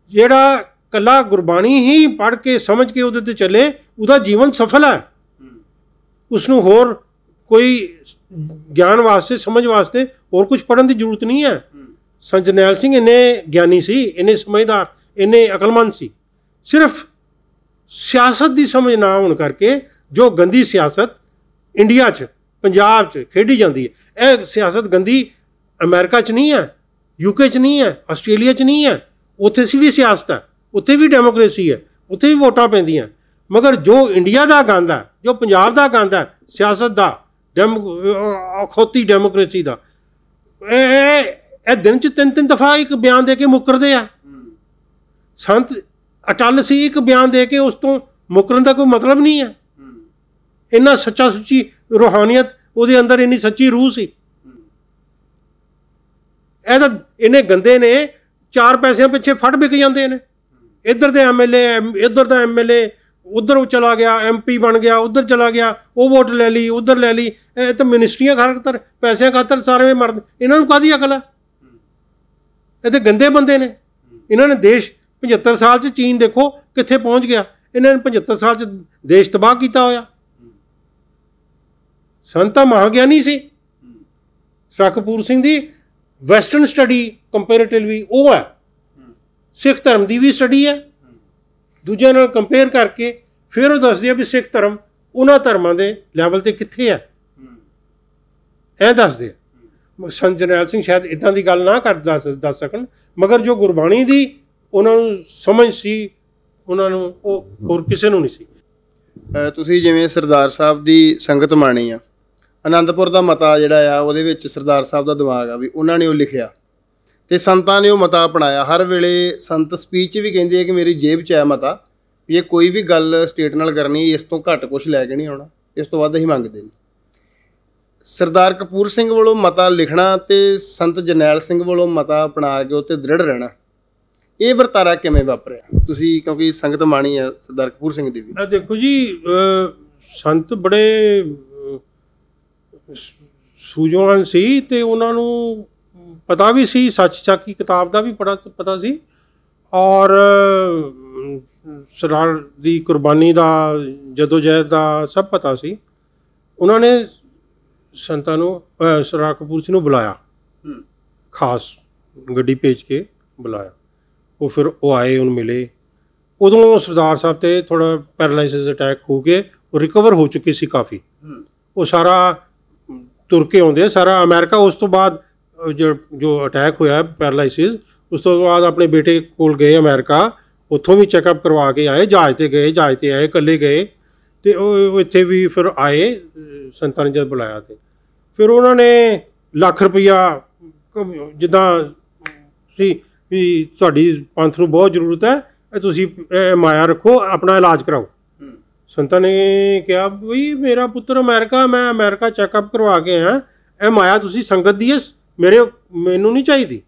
ਜਿਹੜਾ ਕੱਲਾ ਗੁਰਬਾਣੀ ਹੀ ਪੜ੍ਹ ਕੇ ਸਮਝ ਕੇ ਉਹਦੇ ਤੇ ਚੱਲੇ ਉਹਦਾ ਜੀਵਨ ਸਫਲ ਹੈ। ਉਸ ਨੂੰ ਹੋਰ ਕੋਈ ਗਿਆਨ ਵਾਸਤੇ, ਸਮਝ ਵਾਸਤੇ ਹੋਰ ਕੁਝ ਪੜਨ ਦੀ ਜ਼ਰੂਰਤ ਨਹੀਂ ਹੈ। ਸੰਤ ਸਿੰਘ ਇੰਨੇ ਗਿਆਨੀ ਸੀ, ਇੰਨੇ ਸਮਝਦਾਰ, ਇੰਨੇ ਅਕਲਮੰਦ ਸੀ। ਸਿਰਫ ਸਿਆਸਤ ਦੀ ਸਮਝ ਨਾ ਹੋਣ ਕਰਕੇ ਜੋ ਗੰਦੀ ਸਿਆਸਤ ਇੰਡੀਆ 'ਚ, ਪੰਜਾਬ 'ਚ ਖੇਡੀ ਜਾਂਦੀ ਹੈ, ਇਹ ਸਿਆਸਤ ਗੰਦੀ ਅਮਰੀਕਾ 'ਚ ਨਹੀਂ ਹੈ ਯੂਕੇ 'ਚ ਨਹੀਂ ਹੈ, ਆਸਟ੍ਰੇਲੀਆ 'ਚ ਨਹੀਂ ਹੈ, ਉੱਥੇ ਸੀ ਵੀ ਸਿਆਸਤ ਹੈ, ਉੱਥੇ ਵੀ ਡੈਮੋਕ੍ਰੇਸੀ ਹੈ, ਉੱਥੇ ਵੀ ਵੋਟਾਂ ਪੈਂਦੀਆਂ। ਮਗਰ ਜੋ ਇੰਡੀਆ ਦਾ ਗੰਦ ਹੈ, ਜੋ ਪੰਜਾਬ ਦਾ ਗੰਦ ਹੈ, ਸਿਆਸਤ ਦਾ ਡੈਮ ਅਖੋਤੀ ਡੈਮੋਕ੍ਰੇਸੀ ਦਾ। ਇਹ ਇਹ ਇਹ ਦਿਨ 'ਚ ਤਿੰਨ ਤਿੰਨ ਦਫਾ ਇੱਕ ਬਿਆਨ ਦੇ ਕੇ ਮੁੱਕਰਦੇ ਆ। ਸੰਤ ਅਟਲ ਸੀ ਇੱਕ ਬਿਆਨ ਦੇ ਕੇ ਉਸ ਤੋਂ ਮੁੱਕਰਨ ਦਾ ਕੋਈ ਮਤਲਬ ਨਹੀਂ ਹੈ ਇੰਨਾ ਸੱਚਾ ਸੁੱਚੀ ਰੂਹਾਨੀਅਤ, ਉਹਦੇ ਅੰਦਰ ਇੰਨੀ ਸੱਚੀ ਰੂਹ ਸੀ। ਇਹ ਤਾਂ ਇਹਨੇ ਗੰਦੇ ਨੇ, ਚਾਰ ਪੈਸਿਆਂ ਪਿੱਛੇ ਫੜ ਵਿਕ ਜਾਂਦੇ ਨੇ। ਇੱਧਰ ਦੇ ਐਮਐਲਏ ਇੱਧਰ ਦਾ ਐਮਐਲਏ ਉਧਰ ਉਹ ਚਲਾ ਗਿਆ ਐਮਪੀ ਬਣ ਗਿਆ, ਉਧਰ ਚਲਾ ਗਿਆ, ਉਹ ਵੋਟ ਲੈ ਲਈ, ਉਧਰ ਲੈ ਲਈ, ਇਹ ਤਾਂ ਮਿਨਿਸਟਰੀਆਂ ਖਾਤਰ, ਪੈਸਿਆਂ ਖਾਤਰ ਸਾਰੇ ਮਰਦੇ ਇਹਨਾਂ ਨੂੰ ਕਾਦੀ ਅਕਲ ਹੈ ਇਹ ਤੇ ਗੰਦੇ ਬੰਦੇ ਨੇ। ਇਹਨਾਂ ਨੇ ਦੇਸ਼ 75 ਸਾਲ ਚ ਚੀਨ ਦੇਖੋ ਕਿੱਥੇ ਪਹੁੰਚ ਗਿਆ। ਇਹਨਾਂ ਨੇ 75 ਸਾਲ ਚ ਦੇਸ਼ ਤਬਾਹ ਕੀਤਾ ਹੋਇਆ। ਸੰਤਾ ਮਹਾਗਿਆਨੀ ਸੀ। ਸ਼ਰਕਪੂਰ ਸਿੰਘ ਦੀ ਵੈਸਟਰਨ ਸਟੱਡੀ ਕੰਪੈਰੀਟਿਵਲੀ ਉਹ ਹੈ। ਸਿੱਖ ਧਰਮ ਦੀ ਵੀ ਸਟੱਡੀ ਹੈ। ਦੂਜਿਆਂ ਨਾਲ ਕੰਪੇਅਰ ਕਰਕੇ ਫਿਰ ਉਹ ਦੱਸਦੇ ਆ ਵੀ ਸਿੱਖ ਧਰਮ ਉਹਨਾਂ ਧਰਮਾਂ ਦੇ ਲੈਵਲ ਤੇ ਕਿੱਥੇ ਹੈ ਇਹ ਦੱਸਦੇ ਆ। ਸੰਤ ਜਰਨੈਲ ਸਿੰਘ ਸ਼ਾਇਦ ਇਦਾਂ ਦੀ ਗੱਲ ਨਾ ਕਰ ਦੱਸ ਦੱਸ ਸਕਣ, ਮਗਰ ਜੋ ਗੁਰਬਾਣੀ ਦੀ ਉਹਨਾਂ ਨੂੰ ਸਮਝ ਸੀ, ਉਹਨਾਂ ਨੂੰ ਉਹ ਹੋਰ ਕਿਸੇ ਨੂੰ ਨਹੀਂ ਸੀ। ਤੁਸੀਂ ਜਿਵੇਂ ਸਰਦਾਰ ਸਾਹਿਬ ਦੀ ਸੰਗਤ ਮਾਣੀ ਆ ਆਨੰਦਪੁਰ ਦਾ ਮਤਾ ਜਿਹੜਾ ਆ, ਉਹਦੇ ਵਿੱਚ ਸਰਦਾਰ ਸਾਹਿਬ ਦਾ ਦਿਮਾਗ ਆ ਵੀ ਉਹਨਾਂ ਨੇ ਉਹ ਲਿਖਿਆ। ਤੇ ਸੰਤਾਂ ਨੇ ਉਹ ਮਤਾ ਅਪਣਾਇਆ। ਹਰ ਵੇਲੇ ਸੰਤ ਸਪੀਚ ਵੀ ਕਹਿੰਦੇ ਆ ਕਿ ਮੇਰੀ ਜੇਬ 'ਚ ਹੈ ਮਤਾ, ਵੀ ਇਹ ਕੋਈ ਵੀ ਗੱਲ ਸਟੇਟ ਨਾਲ ਕਰਨੀ, ਇਸ ਤੋਂ ਘੱਟ ਕੁਝ ਲੈ ਕੇ ਨਹੀਂ ਆਉਣਾ, ਇਸ ਤੋਂ ਵੱਧ ਅਸੀਂ ਮੰਗਦੇ ਨਹੀਂ। ਸਰਦਾਰ ਕਪੂਰ ਸਿੰਘ ਵੱਲੋਂ ਮਤਾ ਲਿਖਣਾ ਤੇ ਸੰਤ ਜਰਨੈਲ ਸਿੰਘ ਵੱਲੋਂ ਮਤਾ ਅਪਣਾ ਕੇ ਉੱਤੇ ਦ੍ਰਿੜ ਰਹਿਣਾ। ਇਹ ਵਰਤਾਰਾ ਕਿਵੇਂ ਵਾਪਰਿਆ? ਤੁਸੀਂ, ਕਿਉਂਕਿ ਸੰਗਤ ਮਾਣੀ ਆ ਸਰਦਾਰ ਕਪੂਰ ਸਿੰਘ ਦੀ ਵੀ। ਇਹ ਦੇਖੋ ਜੀ ਸੰਤ ਬੜੇ ਸੂਝਵਾਨ ਸੀ ਤੇ ਉਹਨਾਂ ਨੂੰ ਪਤਾ ਵੀ ਸੀ ਸੱਚ ਚੱਕੀ ਕਿਤਾਬ ਦਾ ਵੀ ਪੜਾ ਪਤਾ ਸੀ। ਔਰ ਸਰਾਰ ਦੀ ਕੁਰਬਾਨੀ ਦਾ ਜਦੋਜਹਿਦ ਦਾ ਸਭ ਪਤਾ ਸੀ। ਉਹਨਾਂ ਨੇ ਸੰਤਾਂ ਨੂੰ ਸਰਦਾਰ ਕਪੂਰ ਸਿੰਘ ਨੂੰ ਬੁਲਾਇਆ। ਖਾਸ ਗੱਡੀ ਭੇਜ ਕੇ ਬੁਲਾਇਆ। ਉਹ ਫਿਰ ਉਹ ਆਏ ਉਹਨੂੰ ਮਿਲੇ। ਉਦੋਂ ਸਰਦਾਰ ਸਾਹਿਬ ਤੇ ਥੋੜਾ ਪੈਰਾਲਾਈਸਿਸ ਅਟੈਕ ਹੋ ਕੇ ਉਹ ਰਿਕਵਰ ਹੋ ਚੁੱਕੇ ਸੀ ਕਾਫੀ। ਉਹ ਸਾਰਾ ਤੁਰ ਕੇ ਆਉਂਦੇ ਸਾਰਾ ਅਮਰੀਕਾ ਉਸ ਤੋਂ ਬਾਅਦ ਜੋ ਜੋ ਅਟੈਕ ਹੋਇਆ ਪੈਰਾਲਾਈਸਿਸ ਉਸ ਤੋਂ ਬਾਅਦ ਆਪਣੇ ਬੇਟੇ ਕੋਲ ਗਏ ਅਮਰੀਕਾ ਉੱਥੋਂ ਵੀ ਚੈੱਕਅਪ ਕਰਵਾ ਕੇ ਆਏ ਜਹਾਜ਼ ਤੇ ਗਏ ਜਹਾਜ਼ ਤੇ ਆਏ ਇਕੱਲੇ ਗਏ ਤੇ ਉਹ ਇੱਥੇ ਵੀ ਫਿਰ ਆਏ ਸੰਤਾਂ ਨੇ ਜਦ ਬੁਲਾਇਆ ਤੇ। ਫਿਰ ਉਹਨਾਂ ਨੇ ਲੱਖ ਰੁਪਈਆ ਕ- ਜਿੱਦਾਂ ਸੀ ਵੀ ਤੁਹਾਡੀ ਪੰਥ ਨੂੰ ਬਹੁਤ ਜ਼ਰੂਰਤ ਹੈ ਇਹ ਤੁਸੀਂ ਮਾਇਆ ਰੱਖੋ ਆਪਣਾ ਇਲਾਜ ਕਰਾਓ। ਸੰਤਾਂ ਨੇ ਕਿਹਾ ਵੀ ਮੇਰਾ ਪੁੱਤਰ ਅਮਰੀਕਾ ਮੈਂ ਅਮਰੀਕਾ ਚੈੱਕਅਪ ਕਰਵਾ ਕੇ ਆਇਆ ਇਹ ਮਾਇਆ ਤੁਸੀਂ ਸੰਗਤ ਦੀ ਹੈ ਮੇਰੇ ਮੈਨੂੰ ਨਹੀਂ ਚਾਹੀਦੀ।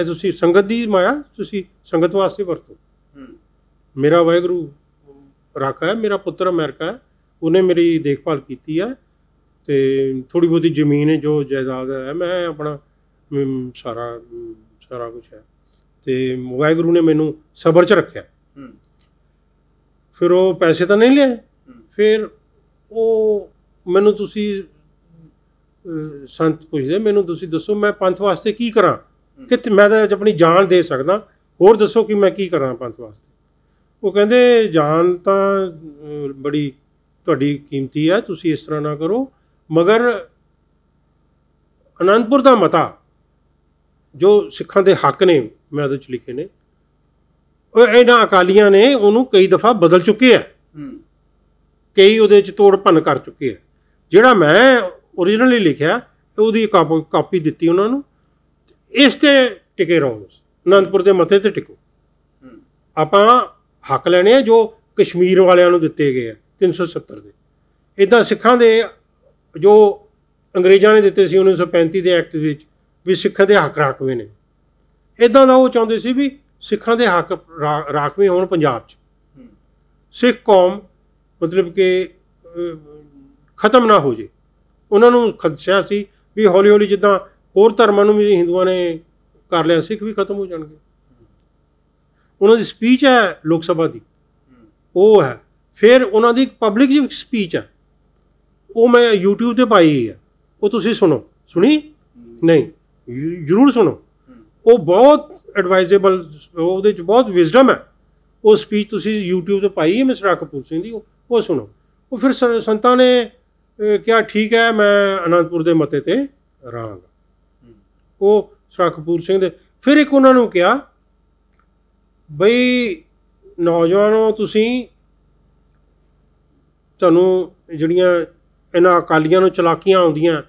ਇਹ ਤੁਸੀਂ ਸੰਗਤ ਦੀ ਮਾਇਆ ਤੁਸੀਂ ਸੰਗਤ ਵਾਸਤੇ ਵਰਤੋ। ਮੇਰਾ ਵਾਹਿਗੁਰੂ ਰਾਖਾ ਹੈ ਮੇਰਾ ਪੁੱਤਰ ਅਮਰੀਕਾ ਹੈ ਉਹਨੇ ਮੇਰੀ ਦੇਖਭਾਲ ਕੀਤੀ ਹੈ ਤੇ ਥੋੜੀ ਬਹੁਤੀ ਜ਼ਮੀਨ ਹੈ ਜੋ ਜਾਇਦਾਦ ਹੈ ਮੈਂ ਆਪਣਾ ਸਾਰਾ ਸਾਰਾ ਕੁਝ ਹੈ। ਤੇ ਵਾਹਿਗੁਰੂ ਨੇ ਮੈਨੂੰ ਸਬਰ 'ਚ ਰੱਖਿਆ। ਫਿਰ ਉਹ ਪੈਸੇ ਤਾਂ ਨਹੀਂ ਲਿਆਏ। ਫਿਰ ਉਹ ਮੈਨੂੰ ਤੁਸੀਂ ਸੰਤ ਪੁੱਛਦੇ ਮੈਨੂੰ ਤੁਸੀਂ ਦੱਸੋ ਮੈਂ ਪੰਥ ਵਾਸਤੇ ਕੀ ਕਰਾਂ? ਕਿ ਮੈਂ ਤਾਂ ਆਪਣੀ ਜਾਨ ਦੇ ਸਕਦਾ। ਹੋਰ ਦੱਸੋ ਕਿ ਮੈਂ ਕੀ ਕਰਾਂ ਪੰਥ ਵਾਸਤੇ? ਉਹ ਕਹਿੰਦੇ ਜਾਨ ਤਾਂ ਬੜੀ ਤੁਹਾਡੀ ਕੀਮਤੀ ਹੈ ਤੁਸੀਂ ਇਸ ਤਰ੍ਹਾਂ ਨਾ ਕਰੋ। ਮਗਰ ਅਨੰਦਪੁਰ ਦਾ ਮਤਾ ਜੋ ਸਿੱਖਾਂ ਦੇ ਹੱਕ ਨੇ ਮੈਂ ਉਹਦੇ ਚ ਲਿਖੇ ਨੇ ਉਹ ਇਹਨਾਂ ਅਕਾਲੀਆਂ ਨੇ ਉਹਨੂੰ ਕਈ ਦਫਾ ਬਦਲ ਚੁੱਕੇ ਆ। ਕਈ ਉਹਦੇ ਚ ਤੋੜ ਭੰਨ ਕਰ ਚੁੱਕੇ ਆ। ਜਿਹੜਾ ਮੈਂ ਓਰੀਜਨਲੀ ਲਿਖਿਆ ਉਹਦੀ ਕਾਪ- ਦਿੱਤੀ ਉਹਨਾਂ ਨੂੰ ਇਸ ਤੇ ਟਿਕੇ ਰਹੋ ਅਨੰਦਪੁਰ ਦੇ ਮਤੇ ਤੇ ਟਿਕੋ। ਆਪਾਂ ਹੱਕ ਲੈਣੇ ਆ ਜੋ ਕਸ਼ਮੀਰ ਵਾਲਿਆਂ ਨੂੰ ਦਿੱਤੇ ਗਏ ਆ 370 ਦੇ। ਇਦਾਂ ਸਿੱਖਾਂ ਦੇ ਜੋ ਅੰਗਰੇਜ਼ਾਂ ਨੇ ਦਿੱਤੇ ਸੀ 1935 ਦੇ ਐਕਟ ਵਿੱਚ ਵੀ ਸਿੱਖਾਂ ਦੇ ਹੱਕ ਰਾਖਵੇਂ ਨੇ। ਇਦਾਂ ਦਾ ਉਹ ਚਾਹੁੰਦੇ ਸੀ ਵੀ ਸਿੱਖਾਂ ਦੇ ਹੱਕ ਰਾਖਵੇਂ ਹੋਣ ਪੰਜਾਬ 'ਚ। ਸਿੱਖ ਕੌਮ ਮਤਲਬ ਕਿ ਖਤਮ ਨਾ ਹੋ ਜੇ। ਉਹਨਾਂ ਨੂੰ ਖਦਸ਼ਾ ਸੀ ਵੀ ਹੌਲੀ ਹੌਲੀ ਜਿੱਦਾਂ ਹੋਰ ਧਰਮਾਂ ਨੂੰ ਵੀ ਹਿੰਦੂਆਂ ਨੇ ਕਰ ਲਿਆ, ਸਿੱਖ ਵੀ ਖਤਮ ਹੋ ਜਾਣਗੇ। ਉਹਨਾਂ ਦੀ ਸਪੀਚ ਹੈ ਲੋਕ ਸਭਾ ਦੀ। ਉਹ ਹੈ। ਫਿਰ ਉਹਨਾਂ ਦੀ ਪਬਲਿਕ ਜੀ ਸਪੀਚ ਹੈ, ਉਹ ਮੈਂ YouTube ਤੇ ਪਾਈ ਹੈ। ਉਹ ਤੁਸੀਂ ਸੁਣੋ। ਸੁਣੀ? ਨਹੀਂ। ਜ਼ਰੂਰ ਸੁਣੋ। ਉਹ ਬਹੁਤ ਐਡਵਾਈਜ਼ੇਬਲ ਉਹਦੇ ਚ ਬਹੁਤ ਵਿਜ਼ਡਮ ਹੈ। ਉਹ ਸਪੀਚ ਤੁਸੀਂ YouTube ਤੇ ਪਾਈ ਹੈ ਮਿਸਟਰ ਕਪੂਰ ਸਿੰਘ ਦੀ। ਉਹ ਸੁਣੋ। ਉਹ ਫਿਰ ਸ- ਸੰਤਾਂ ਨੇ ਕਿਹਾ ਠੀਕ ਹੈ ਮੈਂ ਅਨੰਦਪੁਰ ਦੇ ਮਤੇ ਤੇ ਰਹਾਂਗਾ ਉਹ ਸਰਾ ਕਪੂਰ ਸਿੰਘ ਦੇ ਫਿਰ ਇੱਕ ਉਹਨਾਂ ਨੂੰ ਕਿਹਾ ਬਈ ਨੌਜਵਾਨੋ ਤੁਸੀਂ ਤੁਹਾਨੂੰ ਜਿਹੜੀਆਂ ਇਹਨਾਂ ਅਕਾਲੀਆਂ ਨੂੰ ਚਲਾਕੀਆਂ ਆਉਂਦੀਆਂ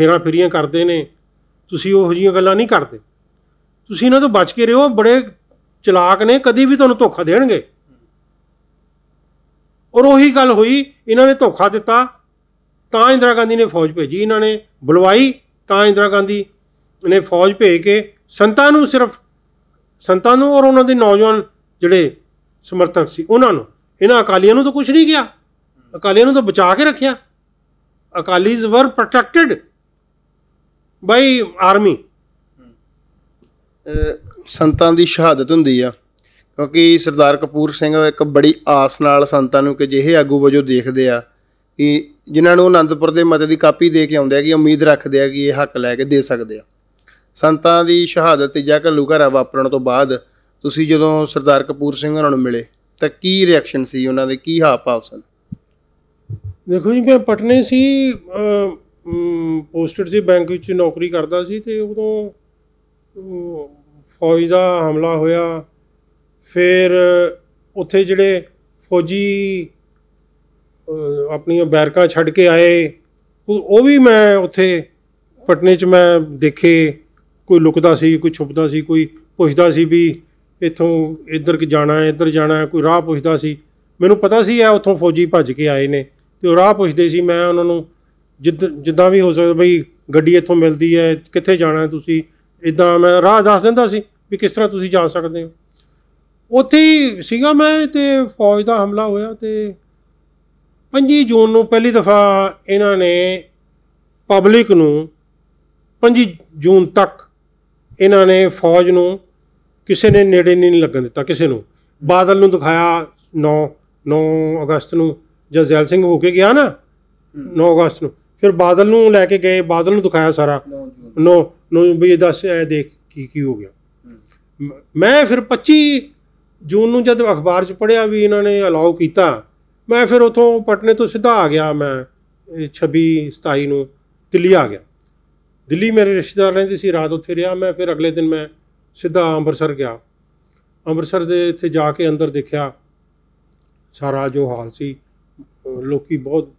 ਹੇਰਾ ਫੇਰੀਆਂ ਕਰਦੇ ਨੇ ਤੁਸੀਂ ਉਹੋ ਜਿਹੀਆਂ ਗੱਲਾਂ ਨਹੀਂ ਕਰਦੇ। ਤੁਸੀਂ ਇਹਨਾਂ ਤੋਂ ਬਚ ਕੇ ਰਹੋ ਬੜੇ ਚਲਾਕ ਨੇ ਕਦੀ ਵੀ ਤੁਹਾਨੂੰ ਧੋਖਾ ਦੇਣਗੇ। ਔਰ ਉਹੀ ਗੱਲ ਹੋਈ, ਇਹਨਾਂ ਨੇ ਧੋਖਾ ਦਿੱਤਾ। ਤਾਂ ਇੰਦਰਾ ਗਾਂਧੀ ਨੇ ਫੌਜ ਭੇਜੀ ਇਹਨਾਂ ਨੇ, ਬੁਲਵਾਈ, ਤਾਂ ਇੰਦਰਾ ਗਾਂਧੀ ਨੇ ਫੌਜ ਭੇਜ ਕੇ ਸੰਤਾਂ ਨੂੰ ਸਿਰਫ, ਸੰਤਾਂ ਨੂੰ ਔਰ ਉਹਨਾਂ ਦੇ ਨੌਜਵਾਨ ਜਿਹੜੇ ਸਮਰਥਕ ਸੀ, ਉਹਨਾਂ ਨੂੰ। ਇਹਨਾਂ ਅਕਾਲੀਆਂ ਨੂੰ ਤਾਂ ਕੁਝ ਨਹੀਂ ਗਿਆ ਅਕਾਲੀਆਂ ਨੂੰ ਤਾਂ ਬਚਾ ਕੇ ਰੱਖਿਆ। ਅਕਾਲੀਜ਼ ਵਰ ਪ੍ਰੋਟੈਕਟਡ ਬਾਈ ਆਰਮੀ ਸੰਤਾਂ ਦੀ ਸ਼ਹਾਦਤ ਹੁੰਦੀ ਆ। ਕਿਉਂਕਿ ਸਰਦਾਰ ਕਪੂਰ ਸਿੰਘ ਇੱਕ ਬੜੀ ਆਸ ਨਾਲ ਸੰਤਾਂ ਨੂੰ ਕਿ ਜਿਹੇ ਆਗੂ ਵਜੋਂ ਦੇਖਦੇ ਆ, ਕਿ ਜਿਨ੍ਹਾਂ ਨੂੰ ਅਨੰਦਪੁਰ ਦੇ ਮਤੇ ਦੀ ਕਾਪੀ ਦੇ ਕੇ ਆਉਂਦੇ ਆ, ਕਿ ਉਮੀਦ ਰੱਖਦੇ ਆ ਕਿ ਇਹ ਹੱਕ ਲੈ ਕੇ ਦੇ ਸਕਦੇ ਆ। ਸੰਤਾਂ ਦੀ ਸ਼ਹਾਦਤ ਜਾਂ ਘੱਲੂ ਘੱਲੂਘਾਰਾ ਵਾਪਰਨ ਤੋਂ ਬਾਅਦ ਤੁਸੀਂ ਜਦੋਂ ਸਰਦਾਰ ਕਪੂਰ ਸਿੰਘ ਉਹਨਾਂ ਨੂੰ ਮਿਲੇ, ਤਾਂ ਕੀ ਰਿਐਕਸ਼ਨ ਸੀ ਉਹਨਾਂ ਦੇ? ਕੀ ਹਾਵ ਭਾਵ ਸਨ? ਦੇਖੋ ਜੀ, ਮੈਂ ਪਟਨੇ ਸੀ ਪੋਸਟਡ ਸੀ ਬੈਂਕ ਵਿੱਚ ਨੌਕਰੀ ਕਰਦਾ ਸੀ ਤੇ ਉਦੋਂ ਫੌਜ ਦਾ ਹਮਲਾ ਹੋਇਆ। ਫਿਰ ਉੱਥੇ ਜਿਹੜੇ ਫੌਜੀ ਆਪਣੀਆਂ ਬੈਰਕਾਂ ਛੱਡ ਕੇ ਆਏ। ਉਹ ਵੀ ਮੈਂ ਉੱਥੇ ਪਟਨੇ 'ਚ ਮੈਂ ਦੇਖੇ। ਕੋਈ ਲੁਕਦਾ ਸੀ, ਕੋਈ ਛੁਪਦਾ ਸੀ, ਕੋਈ ਪੁੱਛਦਾ ਸੀ ਵੀ ਇੱਥੋਂ ਇੱਧਰ ਕਿ ਜਾਣਾ ਹੈ, ਇੱਧਰ ਜਾਣਾ ਹੈ, ਕੋਈ ਰਾਹ ਪੁੱਛਦਾ ਸੀ। ਮੈਨੂੰ ਪਤਾ ਸੀ ਇਹ ਉੱਥੋਂ ਫੌਜੀ ਭੱਜ ਕੇ ਆਏ ਨੇ ਤੇ ਉਹ ਰਾਹ ਪੁੱਛਦੇ ਸੀ, ਮੈਂ ਉਹਨਾਂ ਨੂੰ ਜਿੱਦ, ਜਿੱਦਾਂ ਵੀ ਹੋ ਸਕਦਾ ਬਈ ਗੱਡੀ ਇੱਥੋਂ ਮਿਲਦੀ ਹੈ, ਕਿੱਥੇ ਜਾਣਾ ਤੁਸੀਂ? ਇਦਾਂ ਮੈਂ ਰਾਹ ਦੱਸ ਦਿੰਦਾ ਸੀ ਵੀ ਕਿਸ ਤਰ੍ਹਾਂ ਤੁਸੀਂ ਜਾ ਸਕਦੇ ਹੋ। ਉੱਥੇ ਹੀ ਸੀਗਾ ਮੈਂ ਤੇ ਫੌਜ ਦਾ ਹਮਲਾ ਹੋਇਆ ਤੇ 25 ਜੂਨ ਨੂੰ ਪਹਿਲੀ ਦਫਾ ਇਹਨਾਂ ਨੇ ਪਬਲਿਕ ਨੂੰ 25 ਜੂਨ ਤੱਕ ਇਹਨਾਂ ਨੇ ਫੌਜ ਨੂੰ ਕਿਸੇ ਨੇ ਨੇੜੇ ਨਹੀਂ ਲੱਗਣ ਦਿੱਤਾ ਕਿਸੇ ਨੂੰ। ਬਾਦਲ ਨੂੰ ਦਿਖਾਇਆ 9 9 ਅਗਸਤ ਨੂੰ ਜਦ ਜ਼ੈਲ ਸਿੰਘ ਹੋ ਕੇ ਗਿਆ ਨਾ 9 ਅਗਸਤ ਨੂੰ। ਫਿਰ ਬਾਦਲ ਨੂੰ ਲੈ ਕੇ ਗਏ ਬਾਦਲ ਨੂੰ ਦਿਖਾਇਆ ਸਾਰਾ। ਨੋ ਨੋ ਵੀ ਇਹ ਦੱਸ ਇਹ ਦੇਖ ਕੀ ਕੀ ਹੋ ਗਿਆ। ਮ- ਮੈਂ ਫਿਰ 25 ਜੂਨ ਨੂੰ ਜਦ ਅਖਬਾਰ 'ਚ ਪੜਿਆ ਵੀ ਇਹਨਾਂ ਨੇ ਅਲਾਉ ਕੀਤਾ ਮੈਂ ਫਿਰ ਉਥੋਂ ਪਟਨੇ ਤੋਂ ਸਿੱਧਾ ਆ ਗਿਆ ਮੈਂ ਇਹ 26 27 ਨੂੰ ਦਿੱਲੀ ਆ ਗਿਆ। ਦਿੱਲੀ ਮੇਰੇ ਰਿਸ਼ਤੇਦਾਰ ਰਹਿੰਦੇ ਸੀ ਰਾਤ ਉੱਥੇ ਰਿਹਾ ਮੈਂ ਫਿਰ ਅਗਲੇ ਦਿਨ ਮੈਂ ਸਿੱਧਾ ਅੰਮ੍ਰਿਤਸਰ ਗਿਆ। ਅੰਮ੍ਰਿਤਸਰ ਦੇ ਇੱਥੇ ਜਾ ਕੇ ਅੰਦਰ ਦੇਖਿਆ ਸਾਰਾ ਜੋ ਹਾਲ ਸੀ ਅਹ ਲੋਕੀ ਬਹੁਤ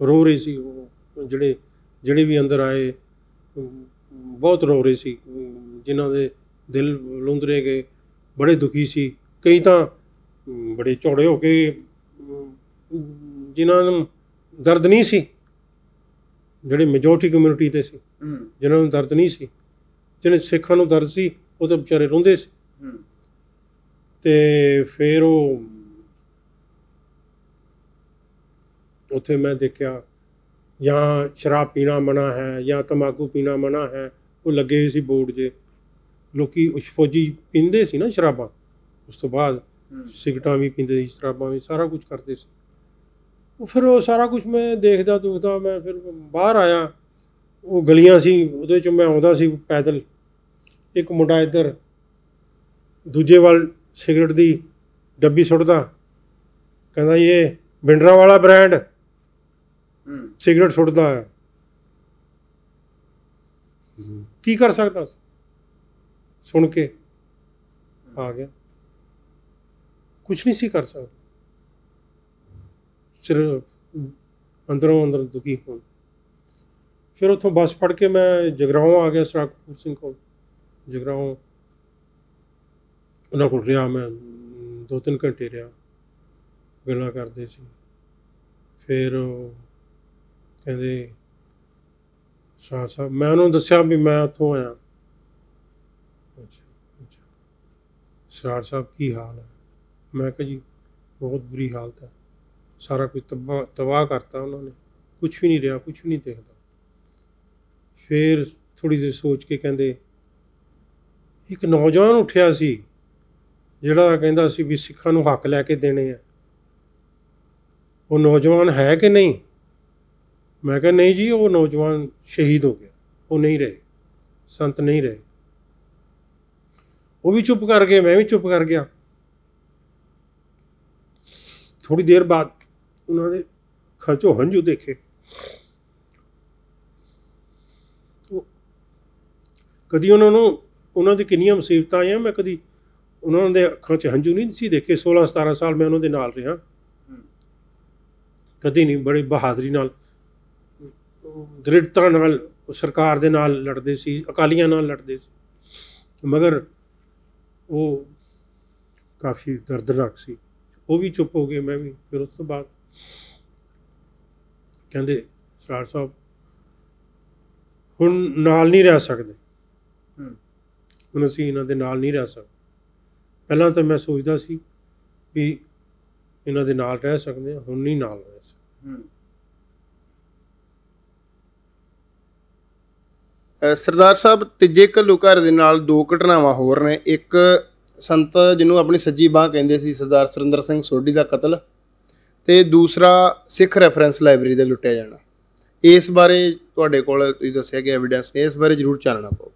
ਰੋ ਰਹੇ ਸੀ ਉਹ ਜਿਹੜੇ ਜਿਹੜੇ ਵੀ ਅੰਦਰ ਆਏ ਬਹੁਤ ਰੋ ਰਹੇ ਸੀ ਅਮ, ਜਿਨ੍ਹਾਂ ਦੇ ਦਿਲ ਲੁੰਦਰੇ ਗਏ। ਬੜੇ ਦੁਖੀ ਸੀ। ਕਈ ਤਾਂ ਬੜੇ ਚੌੜੇ ਹੋ ਕੇ ਜਿਨ੍ਹਾਂ ਨੂੰ ਦਰਦ ਨਹੀਂ ਸੀ ਜਿਹੜੇ ਮੈਜੋਰਟੀ ਕਮਿਊਨਿਟੀ ਦੇ ਸੀ ਜਿਨ੍ਹਾਂ ਨੂੰ ਦਰਦ ਨਹੀਂ ਸੀ ਜਿਹਨੇ ਸਿੱਖਾਂ ਨੂੰ ਦਰਦ ਸੀ ਉਹ ਤਾਂ ਵਿਚਾਰੇ ਰੋਂਦੇ ਸੀ। ਤੇ ਫਿਰ ਉਹ ਉੱਥੇ ਮੈਂ ਦੇਖਿਆ ਜਾਂ ਸ਼ਰਾਬ ਪੀਣਾ ਮਨਾ ਹੈ ਜਾਂ ਤਮਾਕੂ ਪੀਣਾ ਮਨਾ ਹੈ ਉਹ ਲੱਗੇ ਸੀ ਬੋਰਡ ਜੇ ਲੋਕੀ ਉਸ ਫੌਜੀ ਪੀਂਦੇ ਸੀ ਨਾ ਸ਼ਰਾਬਾਂ ਉਸ ਤੋਂ ਬਾਅਦ ਸਿਗਰਟਾਂ ਵੀ ਪੀਂਦੇ ਸੀ ਸ਼ਰਾਬਾਂ ਵੀ ਸਾਰਾ ਕੁਝ ਕਰਦੇ ਸੀ। ਉਹ ਫਿਰ ਉਹ ਸਾਰਾ ਕੁਝ ਮੈਂ ਦੇਖਦਾ ਦੁਖਦਾ ਮੈਂ ਫਿਰ ਬਾਹਰ ਆਇਆ ਉਹ ਗਲੀਆਂ ਸੀ ਉਹਦੇ ਚੋਂ ਮੈਂ ਆਉਂਦਾ ਸੀ ਪੈਦਲ। ਇੱਕ ਮੁੰਡਾ ਇੱਧਰ ਦੂਜੇ ਵੱਲ ਸਿਗਰਟ ਦੀ ਡੱਬੀ ਸੁੱਟਦਾ ਕਹਿੰਦਾ ਇਹ ਬਿੰਡਰਾ ਵਾਲਾ ਬ੍ਰਾਂਡ। ਸਿਗਰਟ ਸੁੱਟਦਾ। ਹੈ ਕੀ ਕਰ ਸਕਦਾ ਸੀ? ਸੁਣ ਕੇ ਆ ਗਿਆ। ਕੁਝ ਨਹੀਂ ਸੀ ਕਰ ਸਕਦਾ। ਸਿਰਫ ਅੰਦਰੋਂ ਅੰਦਰ ਦੁਖੀ ਹੋ ਫਿਰ ਉੱਥੋਂ ਬੱਸ ਫੜ ਕੇ ਮੈਂ ਜਗਰਾਉਂ ਆ ਗਿਆ ਸਰਾਕਪੁਰ ਸਿੰਘ ਕੋਲ। ਜਗਰਾਉਂ ਉਹਨਾਂ ਕੋਲ ਰਿਹਾ ਮੈਂ ਦੋ ਤਿੰਨ ਘੰਟੇ ਰਿਹਾ। ਗੱਲਾਂ ਕਰਦੇ ਸੀ। ਫਿਰ ਕਹਿੰਦੇ ਸ਼ਾਹ ਸਾਹਿਬ, ਮੈਂ ਉਹਨੂੰ ਦੱਸਿਆ ਵੀ ਮੈਂ ਉੱਥੋਂ ਆਇਆ ਅੱਛਾ ਅੱਛਾ ਸਰਾਰ ਸਾਹਿਬ ਕੀ ਹਾਲ ਹੈ? ਮੈਂ ਕਿਹਾ ਜੀ, ਬਹੁਤ ਬੁਰੀ ਹਾਲਤ ਹੈ। ਸਾਰਾ ਕੁਝ ਤਬਾਹ ਤਬਾਹ ਕਰਤਾ ਉਹਨਾਂ ਨੇ। ਕੁਝ ਵੀ ਨਹੀਂ ਰਿਹਾ ਕੁਝ ਵੀ ਨਹੀਂ ਦਿਖਦਾ। ਫਿਰ ਥੋੜੀ ਦੇਰ ਸੋਚ ਕੇ ਕਹਿੰਦੇ, ਇੱਕ ਨੌਜਵਾਨ ਉੱਠਿਆ ਸੀ, ਜਿਹੜਾ ਕਹਿੰਦਾ ਸੀ ਵੀ ਸਿੱਖਾਂ ਨੂੰ ਹੱਕ ਲੈ ਕੇ ਦੇਣੇ ਆ। ਉਹ ਨੌਜਵਾਨ ਹੈ ਕਿ ਨਹੀਂ? ਮੈਂ ਕਿਹਾ, ਨਹੀਂ ਜੀ, ਉਹ ਨੌਜਵਾਨ ਸ਼ਹੀਦ ਹੋ ਗਿਆ। ਉਹ ਨਹੀਂ ਰਹੇ। ਸੰਤ ਨਹੀਂ ਰਹੇ। ਉਹ ਵੀ ਚੁੱਪ ਕਰ ਗਏ, ਮੈਂ ਵੀ ਚੁੱਪ ਕਰ ਗਿਆ। ਥੋੜੀ ਦੇਰ ਬਾਅਦ ਉਹਨਾਂ ਦੇ ਅੱਖਾਂ 'ਚੋਂ ਹੰਝੂ ਦੇਖੇ। ਕਦੀ ਉਹਨਾਂ ਨੂੰ, ਉਹਨਾਂ ਦੀ ਕਿੰਨੀਆਂ ਮੁਸੀਬਤਾਂ ਆਈਆਂ, ਮੈਂ ਕਦੀ ਉਹਨਾਂ ਦੇ ਅੱਖਾਂ 'ਚ ਹੰਝੂ ਨਹੀਂ ਸੀ ਦੇਖੇ। 16 17 ਸਾਲ ਮੈਂ ਉਹਨਾਂ ਦੇ ਨਾਲ ਰਿਹਾ। ਕਦੀ ਨਹੀਂ, ਬੜੀ ਬਹਾਦਰੀ ਨਾਲ, ਦ੍ਰਿੜਤਾ ਨਾਲ, ਸਰਕਾਰ ਦੇ ਨਾਲ ਲੜਦੇ ਸੀ, ਅਕਾਲੀਆਂ ਨਾਲ ਲੜਦੇ ਸੀ। ਮਗਰ ਉਹ ਕਾਫੀ ਦਰਦਨਾਕ ਸੀ। ਉਹ ਵੀ ਚੁੱਪ ਹੋ ਗਏ ਮੈਂ ਵੀ। ਫਿਰ ਉਸ ਤੋਂ ਬਾਅਦ ਕਹਿੰਦੇ ਸਰਾਰ ਸਾਹਿਬ ਹੁਣ ਨਾਲ ਨਹੀਂ ਰਹਿ ਸਕਦੇ। ਹੁਣ ਅਸੀਂ ਇਹਨਾਂ ਦੇ ਨਾਲ ਨਹੀਂ ਰਹਿ ਸਕਦੇ। ਪਹਿਲਾਂ ਤਾਂ ਮੈਂ ਸੋਚਦਾ ਸੀ ਵੀ ਇਹਨਾਂ ਦੇ ਨਾਲ ਰਹਿ ਸਕਦੇ ਹਾਂ ਹੁਣ ਨਹੀਂ ਨਾਲ ਰਹਿ ਸਕਦੇ। ਸਰਦਾਰ ਸਾਹਿਬ, ਤੀਜੇ ਘੱਲੂ ਘਰ ਦੇ ਨਾਲ ਦੋ ਘਟਨਾਵਾਂ ਹੋਰ ਨੇ। ਇੱਕ ਸੰਤ ਜਿਹਨੂੰ ਆਪਣੀ ਸੱਜੀ ਬਾਹ ਕਹਿੰਦੇ ਸੀ, ਸਰਦਾਰ ਸੁਰਿੰਦਰ ਸਿੰਘ ਸੋਢੀ ਦਾ ਕਤਲ ਤੇ ਦੂਸਰਾ ਸਿੱਖ ਰੈਫਰੈਂਸ ਲਾਇਬ੍ਰੇਰੀ ਦਾ ਲੁੱਟਿਆ ਜਾਣਾ। ਇਸ ਬਾਰੇ ਤੁਹਾਡੇ ਕੋਲ ਤੁਸੀਂ ਦੱਸਿਆ ਕਿ ਐਵੀਡੈਂਸ ਨੇ, ਇਸ ਬਾਰੇ ਜ਼ਰੂਰ ਚਾਨਣਾ ਪਾਓ